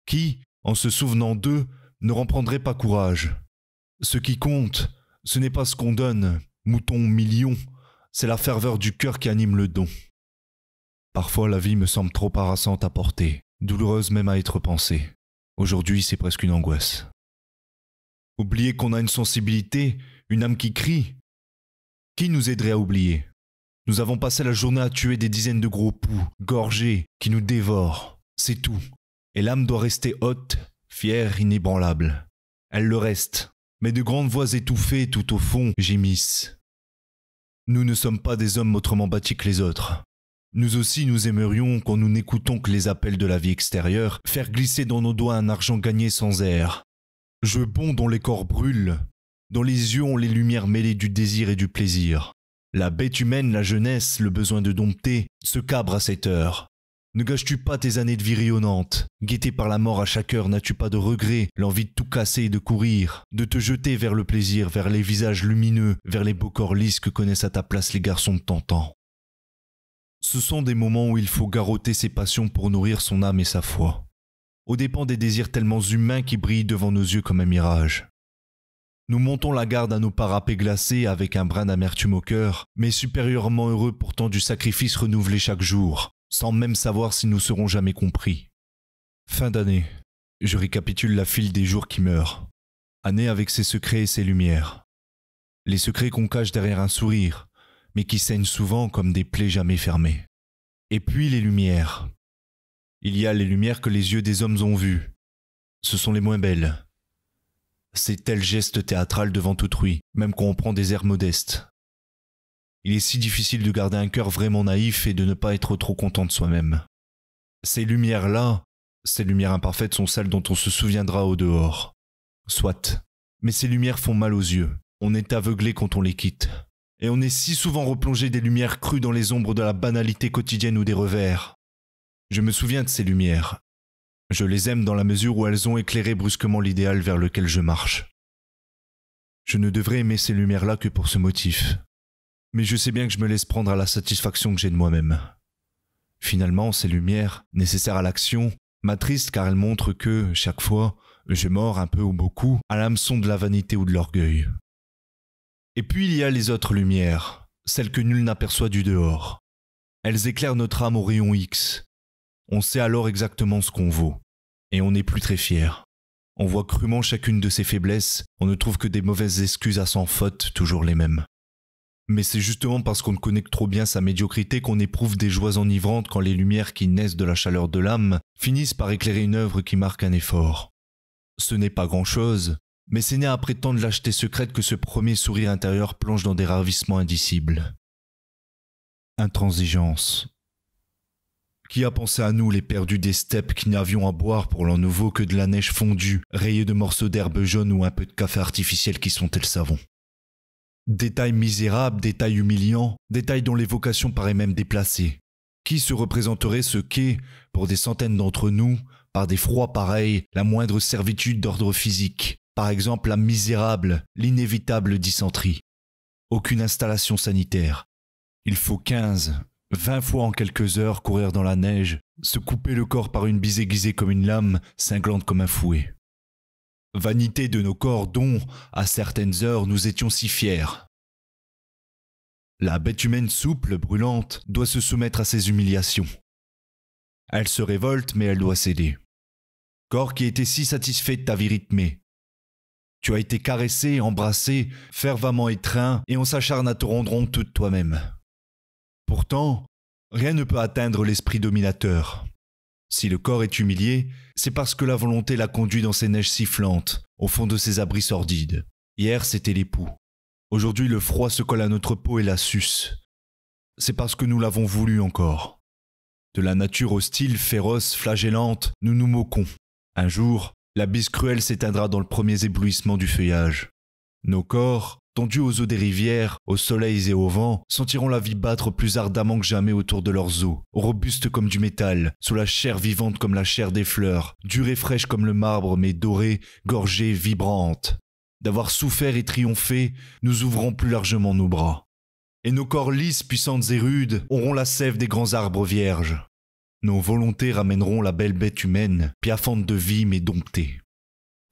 Qui, en se souvenant d'eux, ne reprendrait pas courage? Ce qui compte, ce n'est pas ce qu'on donne, mouton million, c'est la ferveur du cœur qui anime le don. Parfois la vie me semble trop harassante à porter, douloureuse même à être pensée. Aujourd'hui c'est presque une angoisse. Oublier qu'on a une sensibilité, une âme qui crie. Qui nous aiderait à oublier? Nous avons passé la journée à tuer des dizaines de gros poux, gorgés, qui nous dévorent. C'est tout. Et l'âme doit rester haute, fière, inébranlable. Elle le reste. Mais de grandes voix étouffées tout au fond gémissent. Nous ne sommes pas des hommes autrement bâtis que les autres. Nous aussi nous aimerions, quand nous n'écoutons que les appels de la vie extérieure, faire glisser dans nos doigts un argent gagné sans air, je bon dont les corps brûlent, dont les yeux ont les lumières mêlées du désir et du plaisir. La bête humaine, la jeunesse, le besoin de dompter, se cabre à cette heure. Ne gâches-tu pas tes années de vie rayonnante Guetté par la mort à chaque heure, n'as-tu pas de regret, l'envie de tout casser et de courir, de te jeter vers le plaisir, vers les visages lumineux, vers les beaux corps lisses que connaissent à ta place les garçons de ton Ce sont des moments où il faut garrotter ses passions pour nourrir son âme et sa foi aux dépens des désirs tellement humains qui brillent devant nos yeux comme un mirage. Nous montons la garde à nos parapets glacés avec un brin d'amertume au cœur, mais supérieurement heureux pourtant du sacrifice renouvelé chaque jour, sans même savoir si nous serons jamais compris. Fin d'année. Je récapitule la file des jours qui meurent. Année avec ses secrets et ses lumières. Les secrets qu'on cache derrière un sourire, mais qui saignent souvent comme des plaies jamais fermées. Et puis les lumières, il y a les lumières que les yeux des hommes ont vues. Ce sont les moins belles. C'est tel geste théâtral devant autrui, même quand on prend des airs modestes. Il est si difficile de garder un cœur vraiment naïf et de ne pas être trop content de soi-même. Ces lumières-là, ces lumières imparfaites sont celles dont on se souviendra au dehors. Soit. Mais ces lumières font mal aux yeux. On est aveuglé quand on les quitte. Et on est si souvent replongé des lumières crues dans les ombres de la banalité quotidienne ou des revers. Je me souviens de ces lumières. Je les aime dans la mesure où elles ont éclairé brusquement l'idéal vers lequel je marche. Je ne devrais aimer ces lumières-là que pour ce motif. Mais je sais bien que je me laisse prendre à la satisfaction que j'ai de moi-même. Finalement, ces lumières, nécessaires à l'action, m'attristent car elles montrent que, chaque fois, je mords un peu ou beaucoup à l'hameçon de la vanité ou de l'orgueil. Et puis il y a les autres lumières, celles que nul n'aperçoit du dehors. Elles éclairent notre âme au rayon X, on sait alors exactement ce qu'on vaut, et on n'est plus très fier. On voit crûment chacune de ses faiblesses, on ne trouve que des mauvaises excuses à sans faute, toujours les mêmes. Mais c'est justement parce qu'on ne connaît trop bien sa médiocrité qu'on éprouve des joies enivrantes quand les lumières qui naissent de la chaleur de l'âme finissent par éclairer une œuvre qui marque un effort. Ce n'est pas grand-chose, mais c'est né après tant de lâcheté secrète que ce premier sourire intérieur plonge dans des ravissements indicibles. Intransigeance, qui a pensé à nous, les perdus des steppes, qui n'avions à boire pour l'an nouveau que de la neige fondue, rayée de morceaux d'herbe jaune ou un peu de café artificiel qui sont le savon Détails misérables, détails humiliants, détails dont l'évocation paraît même déplacée. Qui se représenterait ce qu'est, pour des centaines d'entre nous, par des froids pareils, la moindre servitude d'ordre physique, par exemple la misérable, l'inévitable dysenterie Aucune installation sanitaire. Il faut quinze, Vingt fois en quelques heures courir dans la neige, se couper le corps par une bise aiguisée comme une lame, cinglante comme un fouet. Vanité de nos corps dont, à certaines heures, nous étions si fiers. La bête humaine souple, brûlante, doit se soumettre à ces humiliations. Elle se révolte, mais elle doit céder. Corps qui était si satisfait de ta vie rythmée. Tu as été caressé, embrassé, fervemment étreint, et on s'acharne à te rendre honteux de toi-même. Pourtant, rien ne peut atteindre l'esprit dominateur. Si le corps est humilié, c'est parce que la volonté l'a conduit dans ces neiges sifflantes, au fond de ces abris sordides. Hier, c'était l'époux. Aujourd'hui, le froid se colle à notre peau et la suce. C'est parce que nous l'avons voulu encore. De la nature hostile, féroce, flagellante, nous nous moquons. Un jour, la bise cruelle s'éteindra dans le premier éblouissement du feuillage. Nos corps, tendus aux eaux des rivières, aux soleils et au vent, sentiront la vie battre plus ardemment que jamais autour de leurs os, robustes comme du métal, sous la chair vivante comme la chair des fleurs, dure et fraîche comme le marbre, mais dorée, gorgée, vibrante. D'avoir souffert et triomphé, nous ouvrons plus largement nos bras. Et nos corps lisses, puissantes et rudes, auront la sève des grands arbres vierges. Nos volontés ramèneront la belle bête humaine, piaffante de vie mais domptée.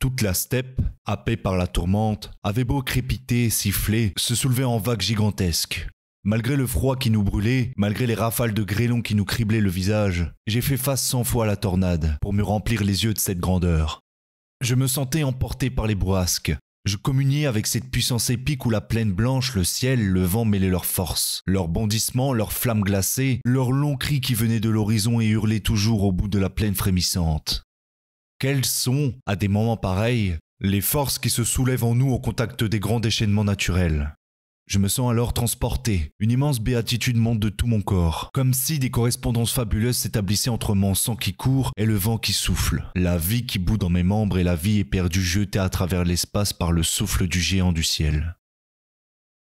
Toute la steppe, happée par la tourmente, avait beau crépiter, siffler, se soulever en vagues gigantesques. Malgré le froid qui nous brûlait, malgré les rafales de grêlons qui nous criblaient le visage, j'ai fait face cent fois à la tornade pour me remplir les yeux de cette grandeur. Je me sentais emporté par les bourrasques. Je communiais avec cette puissance épique où la plaine blanche, le ciel, le vent mêlaient leurs forces, leurs bondissements, leurs flammes glacées, leurs longs cris qui venaient de l'horizon et hurlaient toujours au bout de la plaine frémissante. Quelles sont, à des moments pareils, les forces qui se soulèvent en nous au contact des grands déchaînements naturels? Je me sens alors transporté, une immense béatitude monte de tout mon corps, comme si des correspondances fabuleuses s'établissaient entre mon sang qui court et le vent qui souffle, la vie qui bout dans mes membres et la vie éperdue jetée à travers l'espace par le souffle du géant du ciel.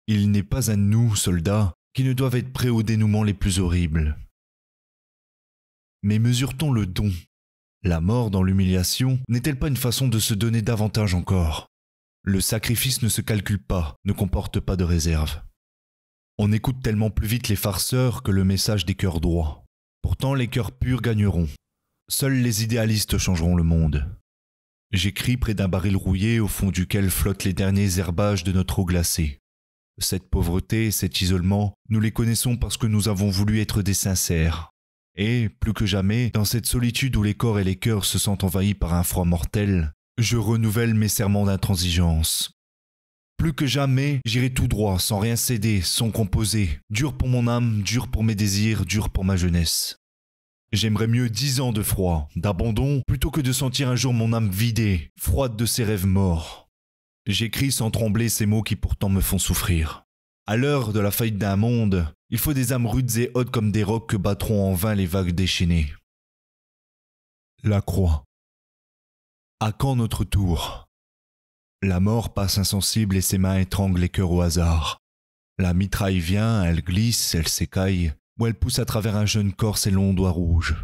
Il n'est pas à nous, soldats, qui ne doivent être prêts aux dénouements les plus horribles. Mais mesure-t-on le don la mort dans l'humiliation n'est-elle pas une façon de se donner davantage encore? Le sacrifice ne se calcule pas, ne comporte pas de réserve. On écoute tellement plus vite les farceurs que le message des cœurs droits. Pourtant les cœurs purs gagneront. Seuls les idéalistes changeront le monde. J'écris près d'un baril rouillé au fond duquel flottent les derniers herbages de notre eau glacée. Cette pauvreté, cet isolement, nous les connaissons parce que nous avons voulu être des sincères, et, plus que jamais, dans cette solitude où les corps et les cœurs se sentent envahis par un froid mortel, je renouvelle mes serments d'intransigeance. Plus que jamais, j'irai tout droit, sans rien céder, sans composer, dur pour mon âme, dur pour mes désirs, dur pour ma jeunesse. J'aimerais mieux dix ans de froid, d'abandon, plutôt que de sentir un jour mon âme vidée, froide de ses rêves morts. J'écris sans trembler ces mots qui pourtant me font souffrir. À l'heure de la faillite d'un monde, il faut des âmes rudes et hautes comme des rocs que battront en vain les vagues déchaînées. La croix. À quand notre tour? La mort passe insensible et ses mains étranglent les cœurs au hasard. La mitraille vient, elle glisse, elle s'écaille, ou elle pousse à travers un jeune corps ses longs doigts rouges.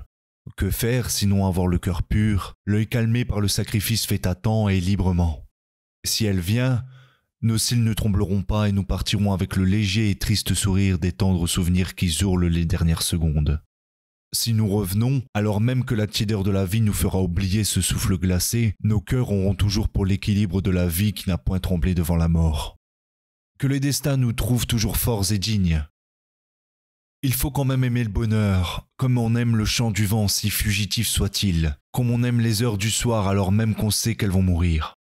Que faire sinon avoir le cœur pur, l'œil calmé par le sacrifice fait à temps et librement? Si elle vient, nos cils ne trembleront pas et nous partirons avec le léger et triste sourire des tendres souvenirs qui hurlent les dernières secondes. Si nous revenons, alors même que la tiédeur de la vie nous fera oublier ce souffle glacé, nos cœurs auront toujours pour l'équilibre de la vie qui n'a point tremblé devant la mort. Que le destin nous trouve toujours forts et dignes. Il faut quand même aimer le bonheur, comme on aime le chant du vent si fugitif soit-il, comme on aime les heures du soir alors même qu'on sait qu'elles vont mourir.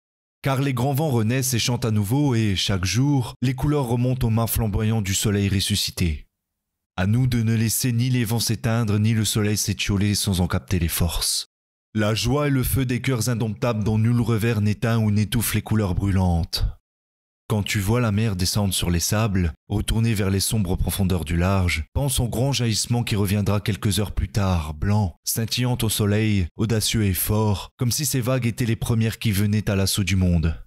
Car les grands vents renaissent et chantent à nouveau, et chaque jour, les couleurs remontent aux mains flamboyants du soleil ressuscité. À nous de ne laisser ni les vents s'éteindre, ni le soleil s'étioler sans en capter les forces. La joie et le feu des cœurs indomptables dont nul revers n'éteint ou n'étouffe les couleurs brûlantes. Quand tu vois la mer descendre sur les sables, retourner vers les sombres profondeurs du large, pense au grand jaillissement qui reviendra quelques heures plus tard, blanc, scintillant au soleil, audacieux et fort, comme si ces vagues étaient les premières qui venaient à l'assaut du monde.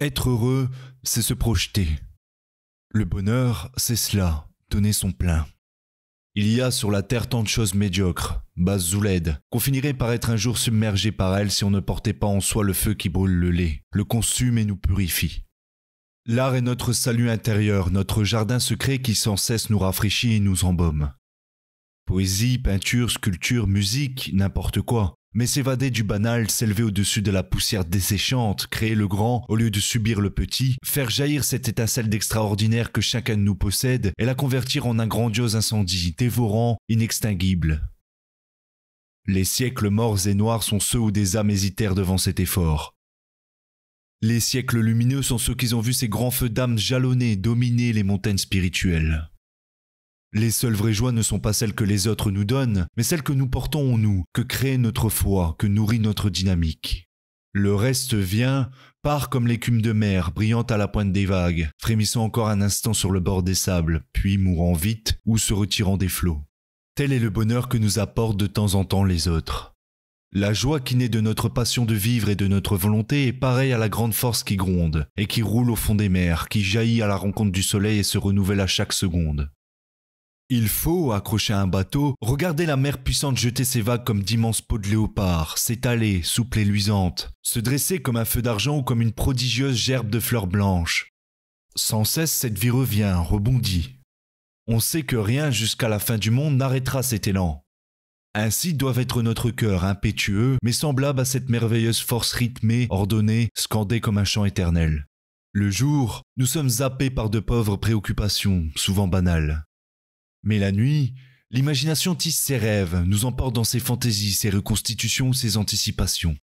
Être heureux, c'est se projeter. Le bonheur, c'est cela, donner son plein. Il y a sur la terre tant de choses médiocres, basses ou laides, qu'on finirait par être un jour submergé par elles si on ne portait pas en soi le feu qui brûle le lait, le consume et nous purifie. L'art est notre salut intérieur, notre jardin secret qui sans cesse nous rafraîchit et nous embaume. Poésie, peinture, sculpture, musique, n'importe quoi. Mais s'évader du banal, s'élever au-dessus de la poussière desséchante, créer le grand au lieu de subir le petit, faire jaillir cette étincelle d'extraordinaire que chacun de nous possède et la convertir en un grandiose incendie, dévorant, inextinguible. Les siècles morts et noirs sont ceux où des âmes hésitèrent devant cet effort. Les siècles lumineux sont ceux qui ont vu ces grands feux d'âme jalonner, dominer les montagnes spirituelles. Les seules vraies joies ne sont pas celles que les autres nous donnent, mais celles que nous portons en nous, que crée notre foi, que nourrit notre dynamique. Le reste vient, part comme l'écume de mer, brillante à la pointe des vagues, frémissant encore un instant sur le bord des sables, puis mourant vite ou se retirant des flots. Tel est le bonheur que nous apportent de temps en temps les autres. La joie qui naît de notre passion de vivre et de notre volonté est pareille à la grande force qui gronde, et qui roule au fond des mers, qui jaillit à la rencontre du soleil et se renouvelle à chaque seconde. Il faut, accrocher à un bateau, regarder la mer puissante jeter ses vagues comme d'immenses peaux de léopard, s'étaler, souple et luisante, se dresser comme un feu d'argent ou comme une prodigieuse gerbe de fleurs blanches. Sans cesse, cette vie revient, rebondit. On sait que rien jusqu'à la fin du monde n'arrêtera cet élan. Ainsi doivent être notre cœur impétueux, mais semblable à cette merveilleuse force rythmée, ordonnée, scandée comme un chant éternel. Le jour, nous sommes zappés par de pauvres préoccupations, souvent banales. Mais la nuit, l'imagination tisse ses rêves, nous emporte dans ses fantaisies, ses reconstitutions, ses anticipations.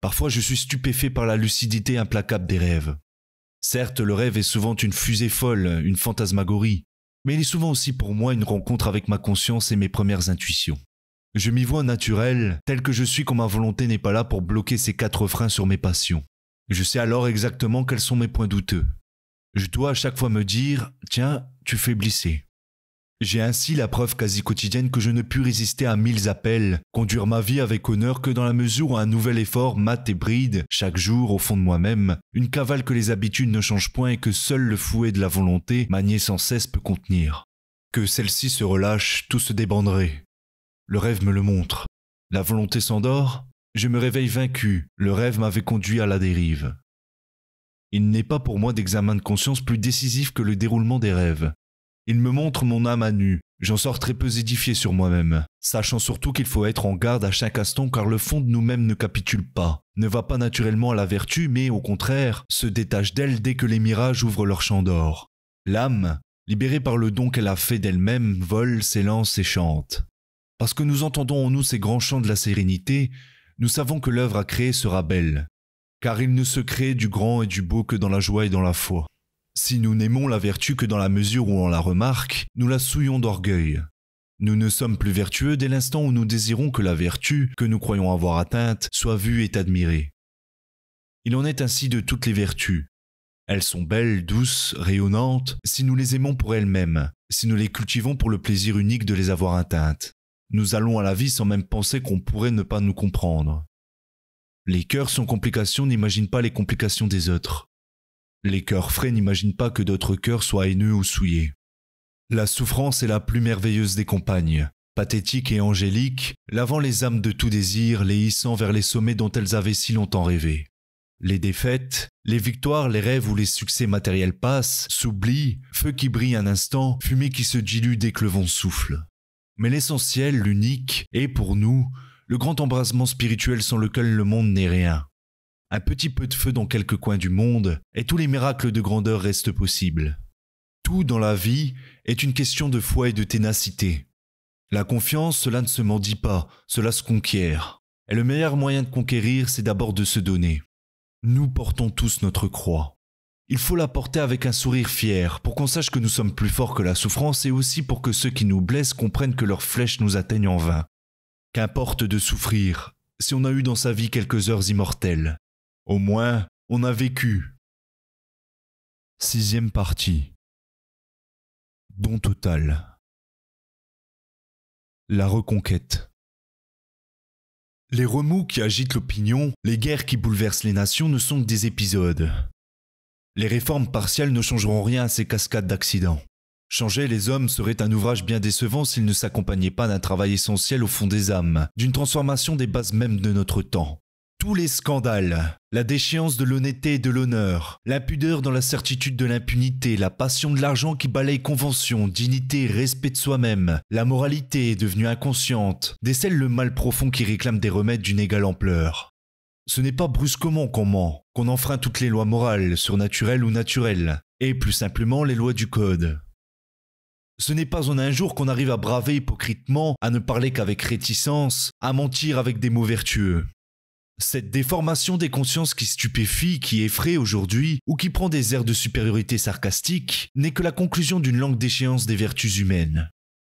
Parfois je suis stupéfait par la lucidité implacable des rêves. Certes, le rêve est souvent une fusée folle, une fantasmagorie, mais il est souvent aussi pour moi une rencontre avec ma conscience et mes premières intuitions. Je m'y vois naturel, tel que je suis quand ma volonté n'est pas là pour bloquer ces quatre freins sur mes passions. Je sais alors exactement quels sont mes points douteux. Je dois à chaque fois me dire, tiens, tu faiblissais. J'ai ainsi la preuve quasi quotidienne que je ne puis résister à mille appels, conduire ma vie avec honneur que dans la mesure où un nouvel effort mate et bride, chaque jour au fond de moi-même, une cavale que les habitudes ne changent point et que seul le fouet de la volonté, manié sans cesse, peut contenir. Que celle-ci se relâche, tout se débanderait. Le rêve me le montre. La volonté s'endort, je me réveille vaincu, le rêve m'avait conduit à la dérive. Il n'est pas pour moi d'examen de conscience plus décisif que le déroulement des rêves, il me montre mon âme à nu. J'en sors très peu édifié sur moi-même, sachant surtout qu'il faut être en garde à chaque instant car le fond de nous-mêmes ne capitule pas, ne va pas naturellement à la vertu, mais au contraire, se détache d'elle dès que les mirages ouvrent leur champ d'or. L'âme, libérée par le don qu'elle a fait d'elle-même, vole, s'élance et chante. Parce que nous entendons en nous ces grands chants de la sérénité, nous savons que l'œuvre à créer sera belle, car il ne se crée du grand et du beau que dans la joie et dans la foi. Si nous n'aimons la vertu que dans la mesure où on la remarque, nous la souillons d'orgueil. Nous ne sommes plus vertueux dès l'instant où nous désirons que la vertu, que nous croyons avoir atteinte, soit vue et admirée. Il en est ainsi de toutes les vertus. Elles sont belles, douces, rayonnantes, si nous les aimons pour elles-mêmes, si nous les cultivons pour le plaisir unique de les avoir atteintes. Nous allons à la vie sans même penser qu'on pourrait ne pas nous comprendre. Les cœurs sans complications n'imaginent pas les complications des autres. Les cœurs frais n'imaginent pas que d'autres cœurs soient haineux ou souillés. La souffrance est la plus merveilleuse des compagnes, pathétique et angélique, lavant les âmes de tout désir, les hissant vers les sommets dont elles avaient si longtemps rêvé. Les défaites, les victoires, les rêves ou les succès matériels passent, s'oublient, feu qui brille un instant, fumée qui se dilue dès que le vent souffle. Mais l'essentiel, l'unique, est pour nous le grand embrasement spirituel sans lequel le monde n'est rien, un petit peu de feu dans quelques coins du monde, et tous les miracles de grandeur restent possibles. Tout dans la vie est une question de foi et de ténacité. La confiance, cela ne se mendie pas, cela se conquiert. Et le meilleur moyen de conquérir, c'est d'abord de se donner. Nous portons tous notre croix. Il faut la porter avec un sourire fier, pour qu'on sache que nous sommes plus forts que la souffrance et aussi pour que ceux qui nous blessent comprennent que leurs flèches nous atteignent en vain. Qu'importe de souffrir, si on a eu dans sa vie quelques heures immortelles, au moins, on a vécu. Sixième partie. Don total. La reconquête. Les remous qui agitent l'opinion, les guerres qui bouleversent les nations ne sont que des épisodes. Les réformes partielles ne changeront rien à ces cascades d'accidents. Changer les hommes serait un ouvrage bien décevant s'il ne s'accompagnait pas d'un travail essentiel au fond des âmes, d'une transformation des bases mêmes de notre temps. tous les scandales, la déchéance de l'honnêteté et de l'honneur, l'impudeur dans la certitude de l'impunité, la passion de l'argent qui balaye convention, dignité, respect de soi-même, la moralité devenue inconsciente, décèle le mal profond qui réclame des remèdes d'une égale ampleur. Ce n'est pas brusquement qu'on ment, qu'on enfreint toutes les lois morales, surnaturelles ou naturelles, et plus simplement les lois du code. Ce n'est pas en un jour qu'on arrive à braver hypocritement, à ne parler qu'avec réticence, à mentir avec des mots vertueux. Cette déformation des consciences qui stupéfie, qui effraie aujourd'hui, ou qui prend des airs de supériorité sarcastique, n'est que la conclusion d'une longue déchéance des vertus humaines.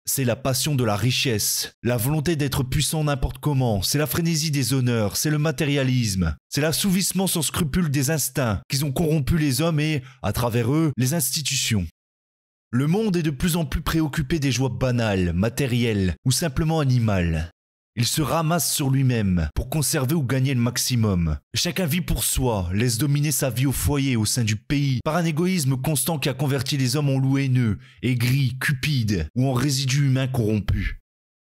C'est la passion de la richesse, la volonté d'être puissant n'importe comment, c'est la frénésie des honneurs, c'est le matérialisme, c'est l'assouvissement sans scrupule des instincts qui ont corrompu les hommes et, à travers eux, les institutions. Le monde est de plus en plus préoccupé des joies banales, matérielles ou simplement animales. Il se ramasse sur lui-même pour conserver ou gagner le maximum. Chacun vit pour soi, laisse dominer sa vie au foyer, au sein du pays, par un égoïsme constant qui a converti les hommes en loups haineux, aigris, cupides ou en résidus humains corrompus.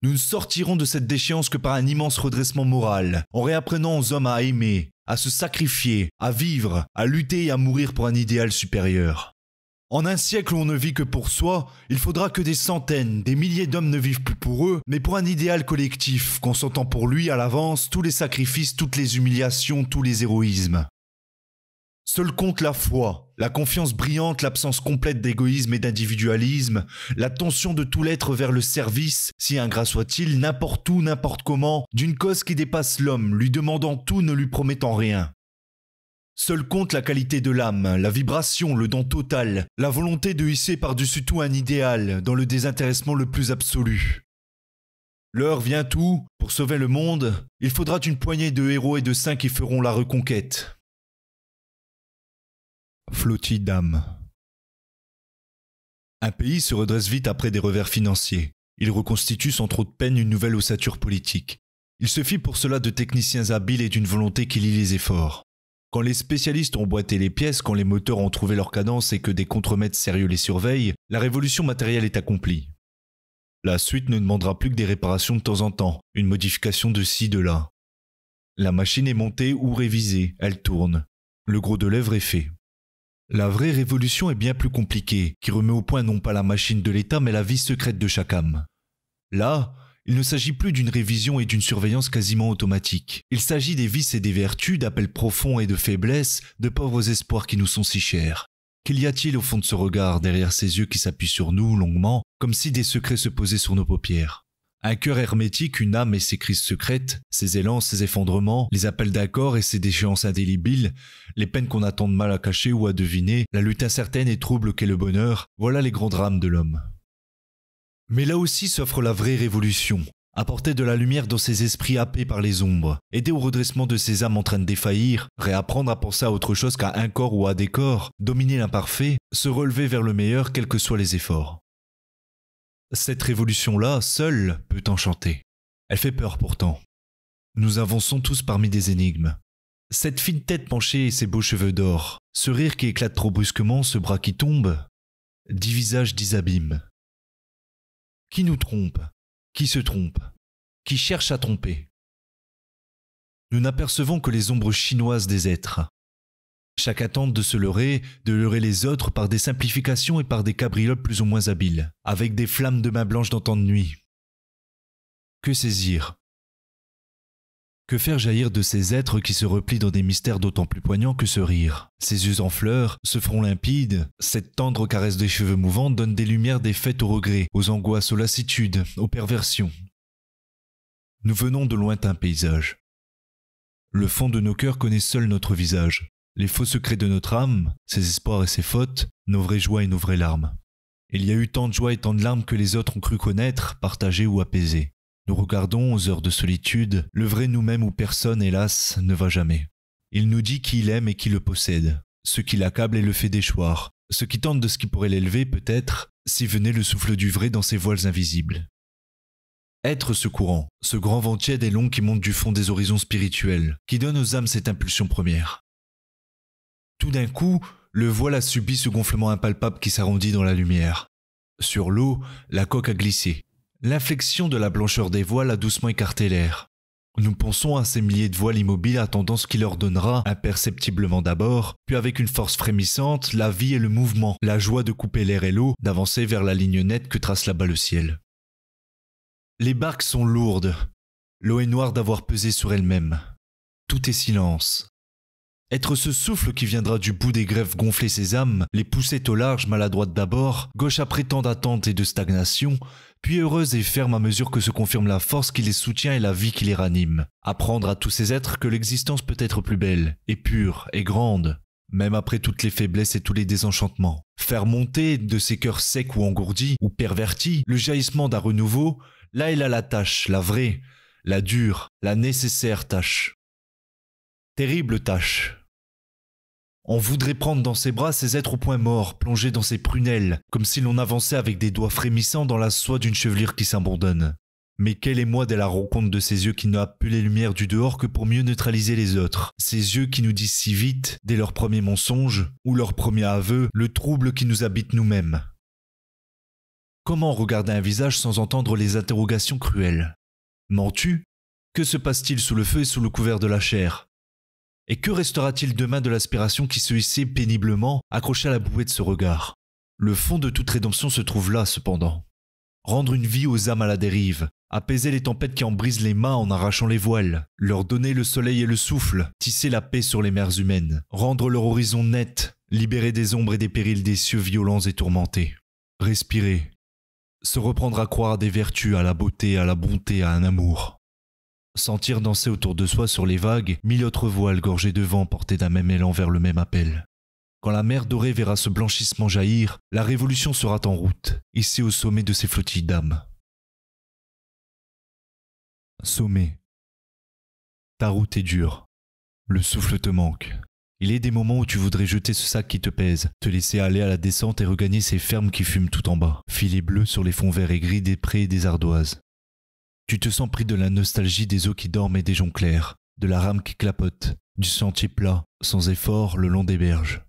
Nous ne sortirons de cette déchéance que par un immense redressement moral, en réapprenant aux hommes à aimer, à se sacrifier, à vivre, à lutter et à mourir pour un idéal supérieur. En un siècle où on ne vit que pour soi, il faudra que des centaines, des milliers d'hommes ne vivent plus pour eux, mais pour un idéal collectif, consentant pour lui à l'avance tous les sacrifices, toutes les humiliations, tous les héroïsmes. Seul compte la foi, la confiance brillante, l'absence complète d'égoïsme et d'individualisme, la tension de tout l'être vers le service, si ingrat soit-il, n'importe où, n'importe comment, d'une cause qui dépasse l'homme, lui demandant tout, ne lui promettant rien. Seul compte la qualité de l'âme, la vibration, le don total, la volonté de hisser par-dessus tout un idéal, dans le désintéressement le plus absolu. L'heure vient où, pour sauver le monde, il faudra une poignée de héros et de saints qui feront la reconquête. Flottille d'âme. Un pays se redresse vite après des revers financiers. Il reconstitue sans trop de peine une nouvelle ossature politique. Il se fit pour cela de techniciens habiles et d'une volonté qui lie les efforts. Quand les spécialistes ont boité les pièces, quand les moteurs ont trouvé leur cadence et que des contremaîtres sérieux les surveillent, la révolution matérielle est accomplie. La suite ne demandera plus que des réparations de temps en temps, une modification de ci, de là. La machine est montée ou révisée, elle tourne. Le gros de l'œuvre est fait. La vraie révolution est bien plus compliquée, qui remet au point non pas la machine de l'État mais la vie secrète de chaque âme. Là, il ne s'agit plus d'une révision et d'une surveillance quasiment automatique. Il s'agit des vices et des vertus, d'appels profonds et de faiblesses, de pauvres espoirs qui nous sont si chers. Qu'y a-t-il au fond de ce regard, derrière ces yeux qui s'appuient sur nous longuement, comme si des secrets se posaient sur nos paupières? Un cœur hermétique, une âme et ses crises secrètes, ses élans, ses effondrements, les appels d'accord et ses déchéances indélébiles, les peines qu'on attend de mal à cacher ou à deviner, la lutte incertaine et trouble qu'est le bonheur, voilà les grands drames de l'homme. Mais là aussi s'offre la vraie révolution, apporter de la lumière dans ces esprits happés par les ombres, aider au redressement de ces âmes en train de défaillir, réapprendre à penser à autre chose qu'à un corps ou à des corps, dominer l'imparfait, se relever vers le meilleur quels que soient les efforts. Cette révolution-là, seule, peut enchanter. Elle fait peur pourtant. Nous avançons tous parmi des énigmes. Cette fine tête penchée et ces beaux cheveux d'or, ce rire qui éclate trop brusquement, ce bras qui tombe, dix visages, dix abîmes. Qui nous trompe? Qui se trompe? Qui cherche à tromper? Nous n'apercevons que les ombres chinoises des êtres. Chaque attente de se leurrer, de leurrer les autres par des simplifications et par des cabrioles plus ou moins habiles, avec des flammes de main blanche dans de nuit. Que saisir? Que faire jaillir de ces êtres qui se replient dans des mystères d'autant plus poignants que ce rire? Ces yeux en fleurs, ce front limpide, cette tendre caresse des cheveux mouvants donnent des lumières des fêtes aux regrets, aux angoisses, aux lassitudes, aux perversions. Nous venons de lointains paysages. Le fond de nos cœurs connaît seul notre visage, les faux secrets de notre âme, ses espoirs et ses fautes, nos vraies joies et nos vraies larmes. Il y a eu tant de joie et tant de larmes que les autres ont cru connaître, partager ou apaiser. Nous regardons aux heures de solitude le vrai nous-mêmes où personne, hélas, ne va jamais. Il nous dit qui il aime et qui le possède, ce qui l'accable et le fait déchoir, ce qui tente de ce qui pourrait l'élever peut-être, si venait le souffle du vrai dans ses voiles invisibles. Être ce courant, ce grand vent tiède et long qui monte du fond des horizons spirituels, qui donne aux âmes cette impulsion première. Tout d'un coup, le voile a subi ce gonflement impalpable qui s'arrondit dans la lumière. Sur l'eau, la coque a glissé, L'inflexion de la blancheur des voiles a doucement écarté l'air. Nous pensons à ces milliers de voiles immobiles attendant ce qui leur donnera, imperceptiblement d'abord, puis avec une force frémissante, la vie et le mouvement, la joie de couper l'air et l'eau, d'avancer vers la ligne nette que trace là-bas le ciel. Les barques sont lourdes. L'eau est noire d'avoir pesé sur elle-même. Tout est silence. Être ce souffle qui viendra du bout des grèves gonfler ses âmes, les pousser au large maladroite d'abord, gauche après tant d'attente et de stagnation, puis heureuse et ferme à mesure que se confirme la force qui les soutient et la vie qui les ranime. Apprendre à tous ces êtres que l'existence peut être plus belle, et pure, et grande, même après toutes les faiblesses et tous les désenchantements. Faire monter de ces cœurs secs ou engourdis, ou pervertis, le jaillissement d'un renouveau, là est là la tâche, la vraie, la dure, la nécessaire tâche. Terrible tâche. On voudrait prendre dans ses bras ces êtres au point mort, plongés dans ses prunelles, comme si l'on avançait avec des doigts frémissants dans la soie d'une chevelure qui s'abandonne. Mais quel émoi dès la rencontre de ces yeux qui n'ont plus les lumières du dehors que pour mieux neutraliser les autres, ces yeux qui nous disent si vite, dès leur premier mensonge, ou leur premier aveu, le trouble qui nous habite nous-mêmes. Comment regarder un visage sans entendre les interrogations cruelles? Mens-tu? Que se passe-t-il sous le feu et sous le couvert de la chair? Et que restera-t-il demain de l'aspiration qui se hissait péniblement, accrochée à la bouée de ce regard? Le fond de toute rédemption se trouve là, cependant. Rendre une vie aux âmes à la dérive, apaiser les tempêtes qui en brisent les mains en arrachant les voiles, leur donner le soleil et le souffle, tisser la paix sur les mers humaines, rendre leur horizon net, libérer des ombres et des périls des cieux violents et tourmentés. Respirer, se reprendre à croire à des vertus, à la beauté, à la bonté, à un amour. Sentir danser autour de soi sur les vagues mille autres voiles gorgées de vent portées d'un même élan vers le même appel. Quand la mer dorée verra ce blanchissement jaillir, la révolution sera en route, ici au sommet de ces flottilles d'âmes. Sommet. Ta route est dure. Le souffle te manque. Il est des moments où tu voudrais jeter ce sac qui te pèse, te laisser aller à la descente et regagner ces fermes qui fument tout en bas, filets bleus sur les fonds verts et gris des prés et des ardoises. Tu te sens pris de la nostalgie des eaux qui dorment et des joncs clairs, de la rame qui clapote, du sentier plat, sans effort, le long des berges.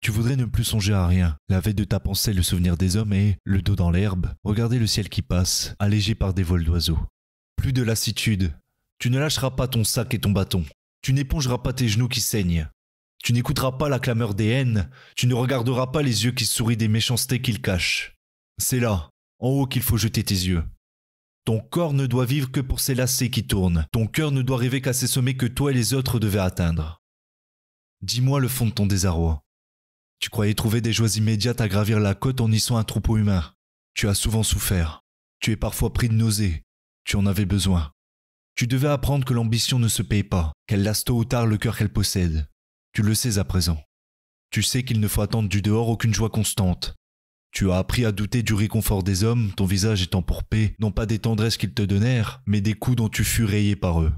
Tu voudrais ne plus songer à rien, laver de ta pensée le souvenir des hommes et, le dos dans l'herbe, regarder le ciel qui passe, allégé par des vols d'oiseaux. Plus de lassitude. Tu ne lâcheras pas ton sac et ton bâton. Tu n'épongeras pas tes genoux qui saignent. Tu n'écouteras pas la clameur des haines. Tu ne regarderas pas les yeux qui sourient des méchancetés qu'ils cachent. C'est là, en haut, qu'il faut jeter tes yeux. Ton corps ne doit vivre que pour ces lacets qui tournent. Ton cœur ne doit rêver qu'à ces sommets que toi et les autres devaient atteindre. Dis-moi le fond de ton désarroi. Tu croyais trouver des joies immédiates à gravir la côte en issant un troupeau humain. Tu as souvent souffert. Tu es parfois pris de nausées. Tu en avais besoin. Tu devais apprendre que l'ambition ne se paye pas, qu'elle lasse tôt ou tard le cœur qu'elle possède. Tu le sais à présent. Tu sais qu'il ne faut attendre du dehors aucune joie constante, tu as appris à douter du réconfort des hommes, ton visage étant pourpé, non pas des tendresses qu'ils te donnèrent, mais des coups dont tu fus rayé par eux.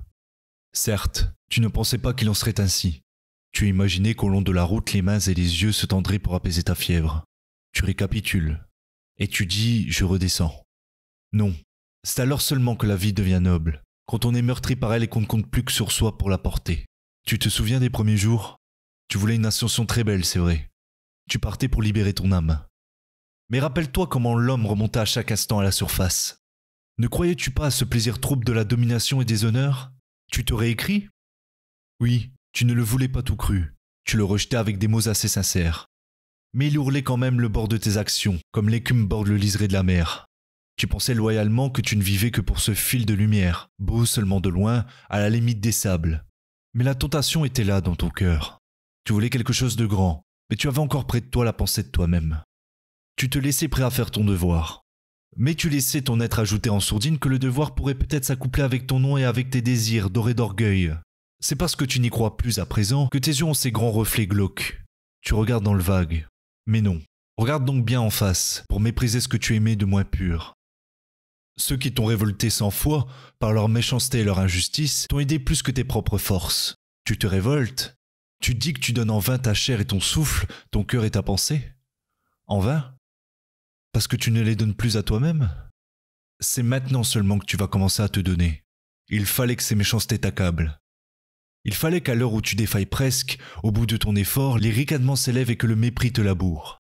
Certes, tu ne pensais pas qu'il en serait ainsi. Tu imaginais qu'au long de la route les mains et les yeux se tendraient pour apaiser ta fièvre. Tu récapitules. Et tu dis je redescends. Non, c'est alors seulement que la vie devient noble, quand on est meurtri par elle et qu'on ne compte plus que sur soi pour la porter. Tu te souviens des premiers jours? Tu voulais une ascension très belle, c'est vrai. Tu partais pour libérer ton âme. Mais rappelle-toi comment l'homme remontait à chaque instant à la surface. Ne croyais-tu pas à ce plaisir trouble de la domination et des honneurs? Tu te réécris? Oui, tu ne le voulais pas tout cru. Tu le rejetais avec des mots assez sincères. Mais il hurlait quand même le bord de tes actions, comme l'écume borde le liseré de la mer. Tu pensais loyalement que tu ne vivais que pour ce fil de lumière, beau seulement de loin, à la limite des sables. Mais la tentation était là dans ton cœur. Tu voulais quelque chose de grand, mais tu avais encore près de toi la pensée de toi-même. Tu te laissais prêt à faire ton devoir. Mais tu laissais ton être ajouter en sourdine que le devoir pourrait peut-être s'accoupler avec ton nom et avec tes désirs dorés d'orgueil. C'est parce que tu n'y crois plus à présent que tes yeux ont ces grands reflets glauques. Tu regardes dans le vague. Mais non. Regarde donc bien en face, pour mépriser ce que tu aimais de moins pur. Ceux qui t'ont révolté cent fois, par leur méchanceté et leur injustice, t'ont aidé plus que tes propres forces. Tu te révoltes. Tu dis que tu donnes en vain ta chair et ton souffle, ton cœur et ta pensée. En vain parce que tu ne les donnes plus à toi-même C'est maintenant seulement que tu vas commencer à te donner. Il fallait que ces méchancetés t'accablent. Il fallait qu'à l'heure où tu défailles presque, au bout de ton effort, les ricanements s'élèvent et que le mépris te laboure.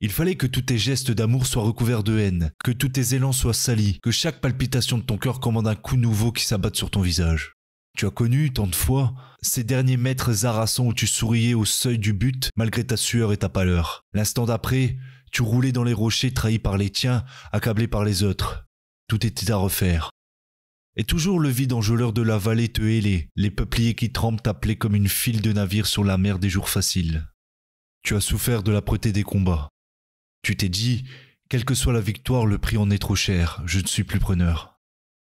Il fallait que tous tes gestes d'amour soient recouverts de haine, que tous tes élans soient salis, que chaque palpitation de ton cœur commande un coup nouveau qui s'abatte sur ton visage. Tu as connu, tant de fois, ces derniers mètres harassants où tu souriais au seuil du but malgré ta sueur et ta pâleur. L'instant d'après, tu roulais dans les rochers trahis par les tiens, accablé par les autres. Tout était à refaire. Et toujours le vide enjôleur de la vallée te hélait, les peupliers qui tremblent t'appelaient comme une file de navires sur la mer des jours faciles. Tu as souffert de l'âpreté des combats. Tu t'es dit, quelle que soit la victoire, le prix en est trop cher, je ne suis plus preneur.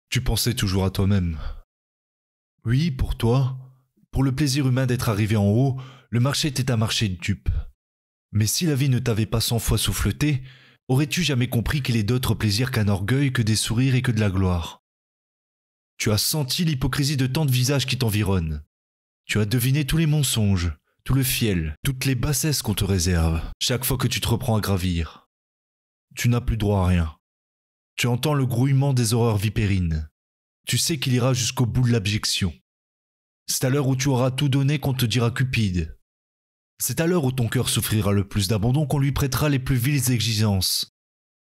Tu pensais toujours à toi-même. Oui, pour toi, pour le plaisir humain d'être arrivé en haut, le marché était un marché de dupes. Mais si la vie ne t'avait pas cent fois souffleté, aurais-tu jamais compris qu'il est d'autres plaisirs qu'un orgueil, que des sourires et que de la gloire? Tu as senti l'hypocrisie de tant de visages qui t'environnent. Tu as deviné tous les mensonges, tout le fiel, toutes les bassesses qu'on te réserve, chaque fois que tu te reprends à gravir. Tu n'as plus droit à rien. Tu entends le grouillement des horreurs vipérines. Tu sais qu'il ira jusqu'au bout de l'abjection. C'est à l'heure où tu auras tout donné qu'on te dira cupide. C'est à l'heure où ton cœur souffrira le plus d'abandon qu'on lui prêtera les plus viles exigences.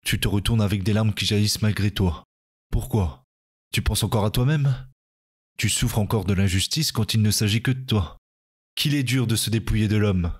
Tu te retournes avec des larmes qui jaillissent malgré toi. Pourquoi? Tu penses encore à toi-même? Tu souffres encore de l'injustice quand il ne s'agit que de toi. Qu'il est dur de se dépouiller de l'homme.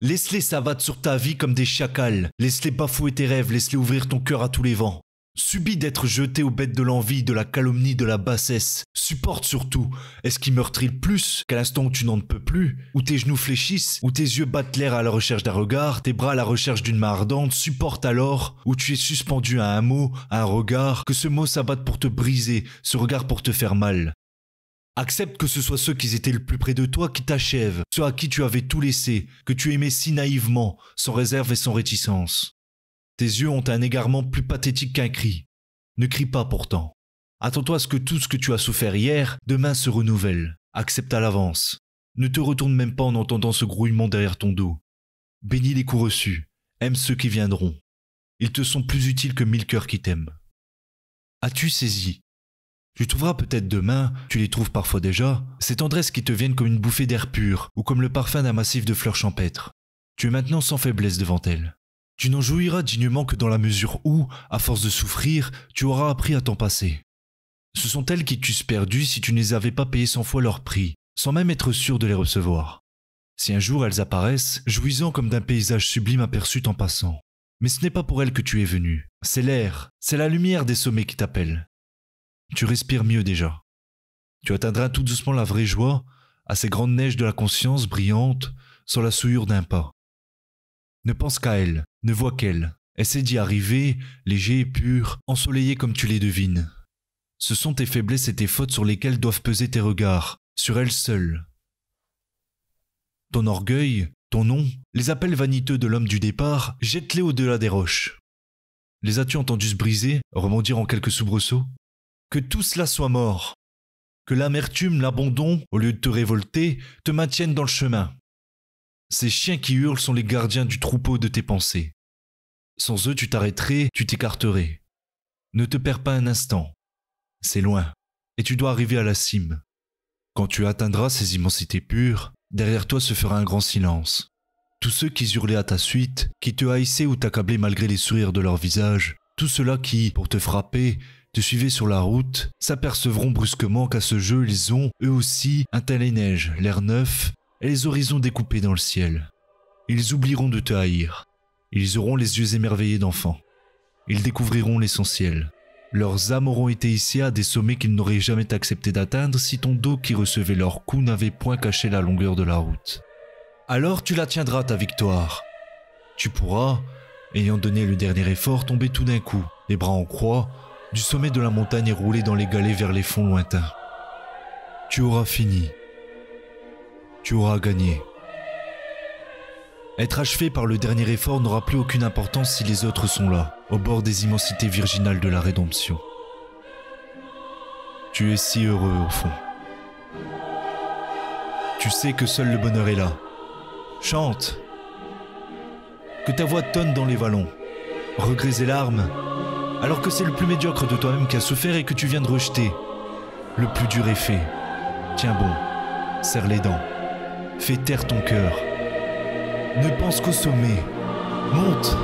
Laisse-les s'abattre sur ta vie comme des chacals, laisse-les bafouer tes rêves, laisse-les ouvrir ton cœur à tous les vents. Subis d'être jeté aux bêtes de l'envie, de la calomnie, de la bassesse. Supporte surtout. Est-ce qu'il meurtrit le plus qu'à l'instant où tu n'en peux plus Où tes genoux fléchissent Où tes yeux battent l'air à la recherche d'un regard Tes bras à la recherche d'une main ardente? Supporte alors Où tu es suspendu à un mot, à un regard Que ce mot s'abatte pour te briser, ce regard pour te faire mal. Accepte que ce soit ceux qui étaient le plus près de toi qui t'achèvent, ceux à qui tu avais tout laissé, que tu aimais si naïvement, sans réserve et sans réticence. Tes yeux ont un égarement plus pathétique qu'un cri. Ne crie pas pourtant. Attends-toi à ce que tout ce que tu as souffert hier, demain se renouvelle. Accepte à l'avance. Ne te retourne même pas en entendant ce grouillement derrière ton dos. Bénis les coups reçus. Aime ceux qui viendront. Ils te sont plus utiles que mille cœurs qui t'aiment. As-tu saisi? Tu trouveras peut-être demain, tu les trouves parfois déjà, ces tendresses qui te viennent comme une bouffée d'air pur ou comme le parfum d'un massif de fleurs champêtres. Tu es maintenant sans faiblesse devant elles. Tu n'en jouiras dignement que dans la mesure où, à force de souffrir, tu auras appris à t'en passer. Ce sont elles qui t'eussent perdu si tu ne les avais pas payées cent fois leur prix, sans même être sûr de les recevoir. Si un jour elles apparaissent, jouissant comme d'un paysage sublime aperçu en passant. Mais ce n'est pas pour elles que tu es venu. C'est l'air, c'est la lumière des sommets qui t'appelle. Tu respires mieux déjà. Tu atteindras tout doucement la vraie joie, à ces grandes neiges de la conscience brillantes, sur la souillure d'un pas. Ne pense qu'à elle, ne vois qu'elle. Essaie d'y arriver, léger et pur, ensoleillé comme tu les devines. Ce sont tes faiblesses et tes fautes sur lesquelles doivent peser tes regards, sur elle seule. Ton orgueil, ton nom, les appels vaniteux de l'homme du départ, jette-les au-delà des roches. Les as-tu entendus se briser, rebondir en quelques soubresauts? Que tout cela soit mort. Que l'amertume, l'abandon, au lieu de te révolter, te maintiennent dans le chemin. Ces chiens qui hurlent sont les gardiens du troupeau de tes pensées. Sans eux, tu t'arrêterais, tu t'écarterais. Ne te perds pas un instant. C'est loin, et tu dois arriver à la cime. Quand tu atteindras ces immensités pures, derrière toi se fera un grand silence. Tous ceux qui hurlaient à ta suite, qui te haïssaient ou t'accablaient malgré les sourires de leur visage, tous ceux-là qui, pour te frapper, te suivaient sur la route, s'apercevront brusquement qu'à ce jeu ils ont, eux aussi, un tel neige, l'air neuf, et les horizons découpés dans le ciel. Ils oublieront de te haïr. Ils auront les yeux émerveillés d'enfants. Ils découvriront l'essentiel. Leurs âmes auront été hissées à des sommets qu'ils n'auraient jamais accepté d'atteindre si ton dos qui recevait leurs coups n'avait point caché la longueur de la route. Alors tu la tiendras ta victoire. Tu pourras, ayant donné le dernier effort, tomber tout d'un coup, les bras en croix, du sommet de la montagne et rouler dans les galets vers les fonds lointains. Tu auras fini, tu auras gagné. Être achevé par le dernier effort n'aura plus aucune importance si les autres sont là, au bord des immensités virginales de la rédemption. Tu es si heureux au fond. Tu sais que seul le bonheur est là. Chante. Que ta voix tonne dans les vallons. Regrets et larmes. Alors que c'est le plus médiocre de toi-même qui a souffert et que tu viens de rejeter. Le plus dur est fait. Tiens bon. Serre les dents. Fais taire ton cœur. Ne pense qu'au sommet. Monte